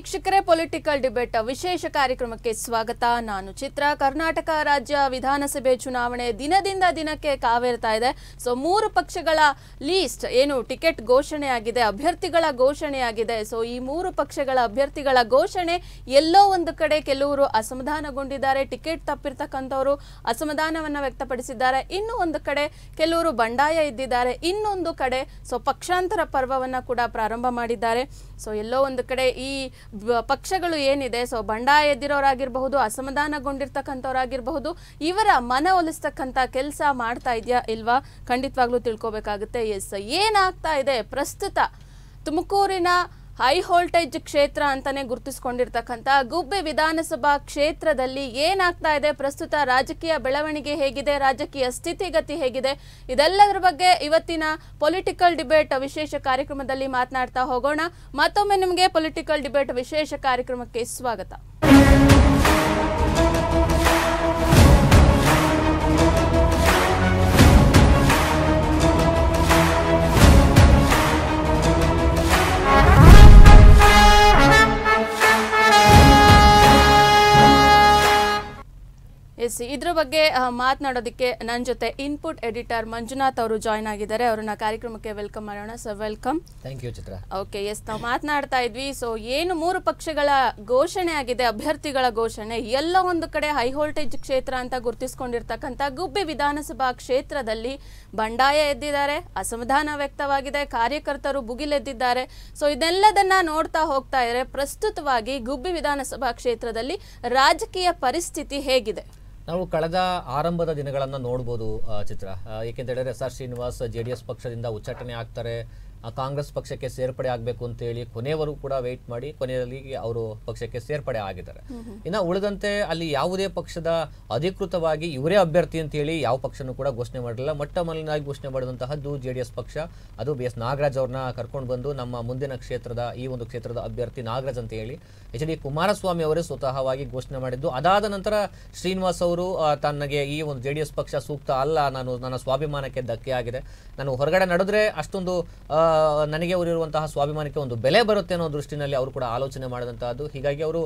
ವೀಕ್ಷಕರೇ political debate ವಿಶೇಷ ಕಾರ್ಯಕ್ರಮಕ್ಕೆ ಸ್ವಾಗತ. ನಾನು ಚಿತ್ರ. ಕರ್ನಾಟಕ ರಾಜ್ಯ ವಿಧಾನಸಭೆ ಚುನಾವಣೆ ದಿನದಿಂದ ದಿನಕ್ಕೆ ಕಾವೇರ್ತಾ ಇದೆ. ಸೊ ಮೂರು ಪಕ್ಷಗಳ ಲೀಸ್ಟ್ ಏನು ಟಿಕೆಟ್ ಘೋಷಣೆಯಾಗಿದೆ, ಅಭ್ಯರ್ಥಿಗಳ ಘೋಷಣೆಯಾಗಿದೆ. ಸೊ ಈ ಮೂರು ಪಕ್ಷಗಳ ಅಭ್ಯರ್ಥಿಗಳ ಘೋಷಣೆ ಎಲ್ಲೋ ಒಂದು ಕಡೆ ಕೆಲವರು ಅಸಮಾಧಾನಗೊಂಡಿದ್ದಾರೆ. ಟಿಕೆಟ್ ತಪ್ಪಿರ್ತಕ್ಕಂಥವರು ಅಸಮಾಧಾನವನ್ನು ವ್ಯಕ್ತಪಡಿಸಿದ್ದಾರೆ. ಇನ್ನು ಒಂದು ಕಡೆ ಕೆಲವರು ಬಂಡಾಯ ಇದ್ದಿದ್ದಾರೆ. ಇನ್ನೊಂದು ಕಡೆ ಸೊ ಪಕ್ಷಾಂತರ ಪರ್ವವನ್ನ ಕೂಡ ಪ್ರಾರಂಭ ಮಾಡಿದ್ದಾರೆ. ಸೊ ಎಲ್ಲೋ ಒಂದು ಕಡೆ ಈ ಪಕ್ಷಗಳು ಏನಿದೆ? ಸೊ ಬಂಡಾಯ ಎದ್ದಿರೋರಾಗಿರಬಹುದು, ಅಸಮಾಧಾನಗೊಂಡಿರ್ತಕ್ಕಂಥವ್ರಾಗಿರಬಹುದು, ಇವರ ಮನ ಒಲಿಸ್ತಕ್ಕಂಥ ಕೆಲಸ ಮಾಡ್ತಾ ಇದೆಯಾ ಇಲ್ವಾ? ಖಂಡಿತವಾಗ್ಲೂ ತಿಳ್ಕೊಬೇಕಾಗುತ್ತೆ. ಎಸ್, ಏನಾಗ್ತಾ ಇದೆ? ಪ್ರಸ್ತುತ ತುಮಕೂರಿನ ಹೈ ವೋಲ್ಟೇಜ್ ಕ್ಷೇತ್ರ ಅಂತಾನೆ ಗುರುತಿಸ್ಕೊಂಡಿರ್ತಕ್ಕಂಥ ಗುಬ್ಬೆ ವಿಧಾನಸಭಾ ಕ್ಷೇತ್ರದಲ್ಲಿ ಏನಾಗ್ತಾ ಇದೆ? ಪ್ರಸ್ತುತ ರಾಜಕೀಯ ಬೆಳವಣಿಗೆ ಹೇಗಿದೆ? ರಾಜಕೀಯ ಸ್ಥಿತಿಗತಿ ಹೇಗಿದೆ? ಇದೆಲ್ಲದರ ಬಗ್ಗೆ ಇವತ್ತಿನ ಪೊಲಿಟಿಕಲ್ ಡಿಬೇಟ್ ವಿಶೇಷ ಕಾರ್ಯಕ್ರಮದಲ್ಲಿ ಮಾತನಾಡ್ತಾ ಹೋಗೋಣ. ಮತ್ತೊಮ್ಮೆ ನಿಮಗೆ ಪೊಲಿಟಿಕಲ್ ಡಿಬೇಟ್ ವಿಶೇಷ ಕಾರ್ಯಕ್ರಮಕ್ಕೆ ಸ್ವಾಗತ. ಎಸ್ ಇದ್ರ ಬಗ್ಗೆ ಮಾತನಾಡೋದಕ್ಕೆ ನನ್ನ ಜೊತೆ ಇನ್ಪುಟ್ ಎಡಿಟರ್ ಮಂಜುನಾಥ್ ಅವರು ಜಾಯ್ನ್ ಆಗಿದ್ದಾರೆ. ಅವ್ರನ್ನ ಕಾರ್ಯಕ್ರಮಕ್ಕೆ ವೆಲ್ಕಮ್ ಮಾಡೋಣ. Sir welcome thank you Chitra. Okay yes ನಾವು ಮಾತನಾಡ್ತಾ ಇದ್ವಿ. ಸೊ ಏನು ಮೂರು ಪಕ್ಷಗಳ ಘೋಷಣೆ ಆಗಿದೆ ಅಭ್ಯರ್ಥಿಗಳ ಘೋಷಣೆ ಎಲ್ಲ ಒಂದು ಕಡೆ ಹೈ ವೋಲ್ಟೇಜ್ ಕ್ಷೇತ್ರ ಅಂತ ಗುರುತಿಸ್ಕೊಂಡಿರ್ತಕ್ಕಂಥ ಗುಬ್ಬಿ ವಿಧಾನಸಭಾ ಕ್ಷೇತ್ರದಲ್ಲಿ ಬಂಡಾಯ ಎದ್ದಿದ್ದಾರೆ ಅಸಮಾಧಾನ ವ್ಯಕ್ತವಾಗಿದೆ ಕಾರ್ಯಕರ್ತರು ಭುಗಿಲೆದ್ದಿದ್ದಾರೆ. ಸೊ ಇದೆಲ್ಲದನ್ನ ನೋಡ್ತಾ ಹೋಗ್ತಾ ಇದ್ರೆ ಪ್ರಸ್ತುತವಾಗಿ ಗುಬ್ಬಿ ವಿಧಾನಸಭಾ ಕ್ಷೇತ್ರದಲ್ಲಿ ರಾಜಕೀಯ ಪರಿಸ್ಥಿತಿ ಹೇಗಿದೆ? ನಾವು ಕಳೆದ ಆರಂಭದ ದಿನಗಳನ್ನು ನೋಡ್ಬೋದು ಚಿತ್ರ. ಏಕೆಂತ ಹೇಳಿದ್ರೆ S R Srinivas J D S ಪಕ್ಷದಿಂದ ಉಚ್ಚಾಟನೆ ಆಗ್ತಾರೆ. ಕಾಂಗ್ರೆಸ್ ಪಕ್ಷಕ್ಕೆ ಸೇರ್ಪಡೆ ಆಗಬೇಕು ಅಂತೇಳಿ ಕೊನೆಯವರೆಗೂ ಕೂಡ ವೆಯ್ಟ್ ಮಾಡಿ ಕೊನೆಯಲ್ಲಿ ಅವರು ಪಕ್ಷಕ್ಕೆ ಸೇರ್ಪಡೆ ಆಗಿದ್ದಾರೆ. ಇನ್ನು ಉಳಿದಂತೆ ಅಲ್ಲಿ ಯಾವುದೇ ಪಕ್ಷದ ಅಧಿಕೃತವಾಗಿ ಇವರೇ ಅಭ್ಯರ್ಥಿ ಅಂತ ಹೇಳಿ ಯಾವ ಪಕ್ಷನೂ ಕೂಡ ಘೋಷಣೆ ಮಾಡಿರಲಿಲ್ಲ ಮೊಟ್ಟ ಮೊದಲನಾಗಿ ಘೋಷಣೆ ಮಾಡಿದಂತಹದ್ದು ಜೆ ಡಿ ಎಸ್ ಪಕ್ಷ. ಅದು ಬಿ ಎಸ್ ನಾಗರಾಜ್ ಅವ್ರನ್ನ ಕರ್ಕೊಂಡು ಬಂದು ನಮ್ಮ ಮುಂದಿನ ಕ್ಷೇತ್ರದ ಈ ಒಂದು ಕ್ಷೇತ್ರದ ಅಭ್ಯರ್ಥಿ ನಾಗರಾಜ್ ಅಂತ ಹೇಳಿ ಎಚ್ ಡಿ ಕುಮಾರಸ್ವಾಮಿ ಅವರೇ ಸ್ವತಃವಾಗಿ ಘೋಷಣೆ ಮಾಡಿದ್ದು. ಅದಾದ ನಂತರ ಶ್ರೀನಿವಾಸ್ ಅವರು ತನಗೆ ಈ ಒಂದು ಜೆ ಡಿ ಎಸ್ ಪಕ್ಷ ಸೂಕ್ತ ಅಲ್ಲ, ನಾನು ನನ್ನ ಸ್ವಾಭಿಮಾನಕ್ಕೆ ಧಕ್ಕೆ ಆಗಿದೆ. ನಾನು ಹೊರಗಡೆ ನಡೆದ್ರೆ ಅಷ್ಟೊಂದು ನನಗೆ ಅವರಿರುವಂತಹ ಸ್ವಾಭಿಮಾನಕ್ಕೆ ಒಂದು ಬೆಲೆ ಬರುತ್ತೆ ಅನ್ನೋ ದೃಷ್ಟಿನಲ್ಲಿ ಅವರು ಕೂಡ ಆಲೋಚನೆ ಮಾಡಿದಂತಹದ್ದು. ಹೀಗಾಗಿ ಅವರು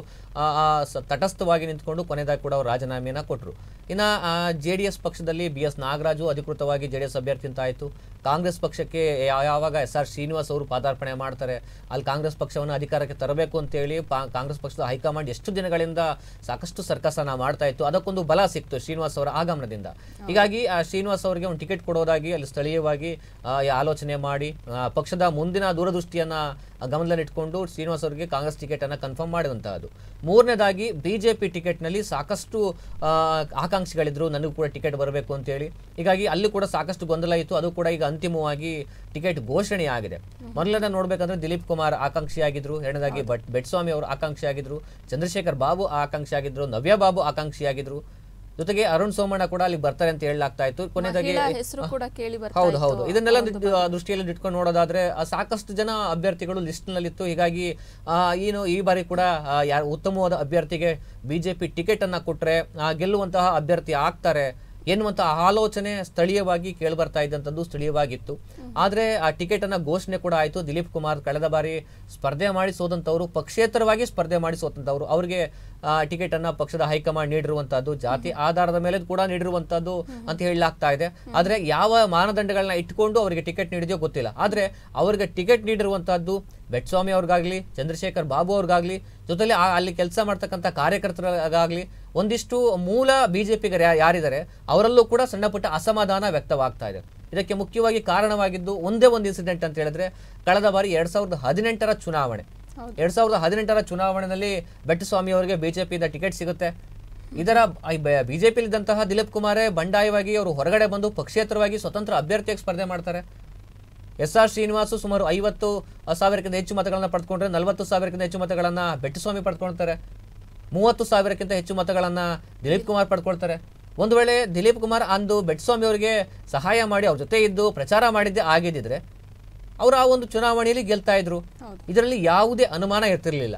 ತಟಸ್ಥವಾಗಿ ನಿಂತ್ಕೊಂಡು ಕೊನೆಯದಾಗಿ ಕೂಡ ಅವರು ರಾಜೀನಾಮೆಯನ್ನ ಕೊಟ್ಟರು ಇನ್ನು ಜೆ ಡಿ ಎಸ್ ಪಕ್ಷದಲ್ಲಿ ಬಿ ಎಸ್ ನಾಗರಾಜು ಅಧಿಕೃತವಾಗಿ ಜೆ ಡಿ ಎಸ್ ಅಭ್ಯರ್ಥಿ ಅಂತ ಆಯಿತು. ಕಾಂಗ್ರೆಸ್ ಪಕ್ಷಕ್ಕೆ ಯಾವಾಗ ಎಸ್ ಆರ್ ಶ್ರೀನಿವಾಸ್ ಅವರು ಪಾದಾರ್ಪಣೆ ಮಾಡ್ತಾರೆ ಅಲ್ಲಿ ಕಾಂಗ್ರೆಸ್ ಪಕ್ಷವನ್ನು ಅಧಿಕಾರಕ್ಕೆ ತರಬೇಕು ಅಂತೇಳಿ ಪಾ- ಕಾಂಗ್ರೆಸ್ ಪಕ್ಷದ ಹೈಕಮಾಂಡ್ ಎಷ್ಟು ದಿನಗಳಿಂದ ಸಾಕಷ್ಟು ಸರ್ಕಸನ ಮಾಡ್ತಾ ಇತ್ತು ಅದಕ್ಕೊಂದು ಬಲ ಸಿಕ್ತು ಶ್ರೀನಿವಾಸ್ ಅವರ ಆಗಮನದಿಂದ. ಹೀಗಾಗಿ ಆ ಶ್ರೀನಿವಾಸ್ ಅವರಿಗೆ ಒಂದು ಟಿಕೆಟ್ ಕೊಡೋದಾಗಿ ಅಲ್ಲಿ ಸ್ಥಳೀಯವಾಗಿ ಆಲೋಚನೆ ಮಾಡಿ ಪಕ್ಷದ ಮುಂದಿನ ದೂರದೃಷ್ಟಿಯನ್ನ ಗಮನದಲ್ಲಿಟ್ಕೊಂಡು ಶ್ರೀನಿವಾಸ್ ಅವರಿಗೆ ಕಾಂಗ್ರೆಸ್ ಟಿಕೆಟ್ ಅನ್ನ ಕನ್ಫರ್ಮ್ ಮಾಡಿದಂತಹದ್ದು. ಮೂರನೇದಾಗಿ ಬಿಜೆಪಿ ಟಿಕೆಟ್ನಲ್ಲಿ ಸಾಕಷ್ಟು ಆಕಾಂಕ್ಷಿಗಳಿದ್ರು ನನಗೂ ಕೂಡ ಟಿಕೆಟ್ ಬರಬೇಕು ಅಂತೇಳಿ. ಹೀಗಾಗಿ ಅಲ್ಲಿ ಕೂಡ ಸಾಕಷ್ಟು ಗೊಂದಲ ಇತ್ತು. ಅದು ಕೂಡ ಈಗ ಅಂತಿಮವಾಗಿ ಟಿಕೆಟ್ ಘೋಷಣೆ ಆಗಿದೆ. ಮೊದಲನೇ ನೋಡಬೇಕಂದ್ರೆ ದಿಲೀಪ್ ಕುಮಾರ್ ಆಕಾಂಕ್ಷಿಯಾಗಿದ್ರು. ಎರಡನೇದಾಗಿ ಬಟ್ ಬೆಟ್ಸ್ವಾಮಿ ಅವರು ಆಕಾಂಕ್ಷಿಯಾಗಿದ್ರು. ಚಂದ್ರಶೇಖರ್ ಬಾಬು ಆಕಾಂಕ್ಷಿಯಾಗಿದ್ರು. ನವ್ಯ ಬಾಬು ಆಕಾಂಕ್ಷಿಯಾಗಿದ್ರು. ಜೊತೆಗೆ ಅರುಣ್ ಸೋಮಣ್ಣ ಕೂಡ ಅಲ್ಲಿ ಬರ್ತಾರೆ ಅಂತ ಹೇಳಲಾಗ್ತಾ ಇತ್ತು. ಕೊನೆಯದಾಗಿ ಹೌದು ಹೌದು. ಇದನ್ನೆಲ್ಲ ದೃಷ್ಟಿಯಲ್ಲಿ ಇಟ್ಕೊಂಡು ನೋಡೋದಾದ್ರೆ ಸಾಕಷ್ಟು ಜನ ಅಭ್ಯರ್ಥಿಗಳು ಲಿಸ್ಟ್ ನಲ್ಲಿತ್ತು. ಹೀಗಾಗಿ ಏನು ಈ ಬಾರಿ ಕೂಡ ಯಾರು ಉತ್ತಮವಾದ ಅಭ್ಯರ್ಥಿಗೆ ಬಿಜೆಪಿ ಟಿಕೆಟ್ ಅನ್ನ ಕೊಟ್ರೆ ಆ, ಗೆಲ್ಲುವಂತಹ ಅಭ್ಯರ್ಥಿ ಆಗ್ತಾರೆ. ಎನ್ನುವಂತ ಆಲೋಚನೆ ಸ್ಥಳೀಯವಾಗಿ ಕೇಳಿಬರ್ತಾ ಇದ್ದಂಥದ್ದು ಸ್ಥಳೀಯವಾಗಿತ್ತು. ಆದರೆ ಆ ಟಿಕೆಟ್ ಅನ್ನ ಘೋಷಣೆ ಕೂಡ ಆಯಿತು. ದಿಲೀಪ್ ಕುಮಾರ್ ಕಳೆದ ಬಾರಿ ಸ್ಪರ್ಧೆ ಮಾಡಿ ಸೋದಂತವರು ಪಕ್ಷೇತರವಾಗಿ ಸ್ಪರ್ಧೆ ಮಾಡಿ ಸೋತಂತವರು ಅವರಿಗೆ ಟಿಕೆಟ್ ಅನ್ನ ಪಕ್ಷದ ಹೈಕಮಾಂಡ್ ನೀಡಿರುವಂತಹದ್ದು, ಜಾತಿ ಆಧಾರದ ಮೇಲೆ ಕೂಡ ನೀಡಿರುವಂತಹದ್ದು ಅಂತ ಹೇಳಲಾಗ್ತಾ ಇದೆ. ಆದ್ರೆ ಯಾವ ಮಾನದಂಡಗಳನ್ನ ಇಟ್ಕೊಂಡು ಅವರಿಗೆ ಟಿಕೆಟ್ ನೀಡಿದೆಯೋ ಗೊತ್ತಿಲ್ಲ. ಆದ್ರೆ ಅವರಿಗೆ ಟಿಕೆಟ್ ನೀಡಿರುವಂತಹದ್ದು ಬೆಟ್ಸ್ವಾಮಿ ಅವ್ರಿಗಾಗ್ಲಿ, ಚಂದ್ರಶೇಖರ್ ಬಾಬು ಅವ್ರಿಗಾಗ್ಲಿ, ಜೊತೆಲಿ ಅಲ್ಲಿ ಕೆಲಸ ಮಾಡ್ತಕ್ಕಂಥ ಕಾರ್ಯಕರ್ತರಿಗಾಗ್ಲಿ ಒಂದಿಷ್ಟು ಮೂಲ ಬಿಜೆಪಿಗರು ಯಾರಿದ್ದಾರೆ ಅವರಲ್ಲೂ ಕೂಡ ಸಣ್ಣ ಪುಟ್ಟ ಅಸಮಾಧಾನ ವ್ಯಕ್ತವಾಗ್ತಾ ಇದೆ. ಇದಕ್ಕೆ ಮುಖ್ಯವಾಗಿ ಕಾರಣವಾಗಿದ್ದು ಒಂದೇ ಒಂದು ಇನ್ಸಿಡೆಂಟ್ ಅಂತ ಹೇಳಿದ್ರೆ ಕಳೆದ ಬಾರಿ ಎರಡ್ ಸಾವಿರದ ಹದಿನೆಂಟರ ಚುನಾವಣೆ. ಎರಡ್ ಸಾವಿರದ ಹದಿನೆಂಟರ ಚುನಾವಣೆಯಲ್ಲಿ ಬೆಟ್ಟಸ್ವಾಮಿ ಅವರಿಗೆ ಬಿಜೆಪಿಯಿಂದ ಟಿಕೆಟ್ ಸಿಗುತ್ತೆ. ಇದರ ಬಿಜೆಪಿಯಲ್ಲಿದ್ದಂತಹ ದಿಲೀಪ್ ಕುಮಾರೇ ಬಂಡಾಯವಾಗಿ ಅವರು ಹೊರಗಡೆ ಬಂದು ಪಕ್ಷೇತರವಾಗಿ ಸ್ವತಂತ್ರ ಅಭ್ಯರ್ಥಿಯಾಗಿ ಸ್ಪರ್ಧೆ ಮಾಡ್ತಾರೆ. ಎಸ್ ಆರ್ ಶ್ರೀನಿವಾಸು ಸುಮಾರು ಐವತ್ತು ಸಾವಿರಕ್ಕಿಂತ ಹೆಚ್ಚು ಮತಗಳನ್ನ ಪಡೆದುಕೊಂಡ್ರೆ ನಲವತ್ತು ಸಾವಿರಕ್ಕಿಂತ ಹೆಚ್ಚು ಮತಗಳನ್ನ ಬೆಟ್ಟಸ್ವಾಮಿ ಪಡ್ಕೊಳ್ತಾರೆ ಮೂವತ್ತು ಸಾವಿರಕ್ಕಿಂತ ಹೆಚ್ಚು ಮತಗಳನ್ನ ದಿಲೀಪ್ ಕುಮಾರ್ ಪಡ್ಕೊಳ್ತಾರೆ. ಒಂದು ವೇಳೆ ದಿಲೀಪ್ ಕುಮಾರ್ ಅಂದು ಬೆಟ್ಸ್ವಾಮಿ ಅವರಿಗೆ ಸಹಾಯ ಮಾಡಿ ಅವ್ರ ಜೊತೆ ಇದ್ದು ಪ್ರಚಾರ ಮಾಡಿದ್ದೆ ಆಗಿದ್ದಿದ್ರೆ ಅವರು ಆ ಒಂದು ಚುನಾವಣೆಯಲ್ಲಿ ಗೆಲ್ತಾ ಇದ್ರು. ಇದರಲ್ಲಿ ಯಾವುದೇ ಅನುಮಾನ ಇರ್ತಿರ್ಲಿಲ್ಲ.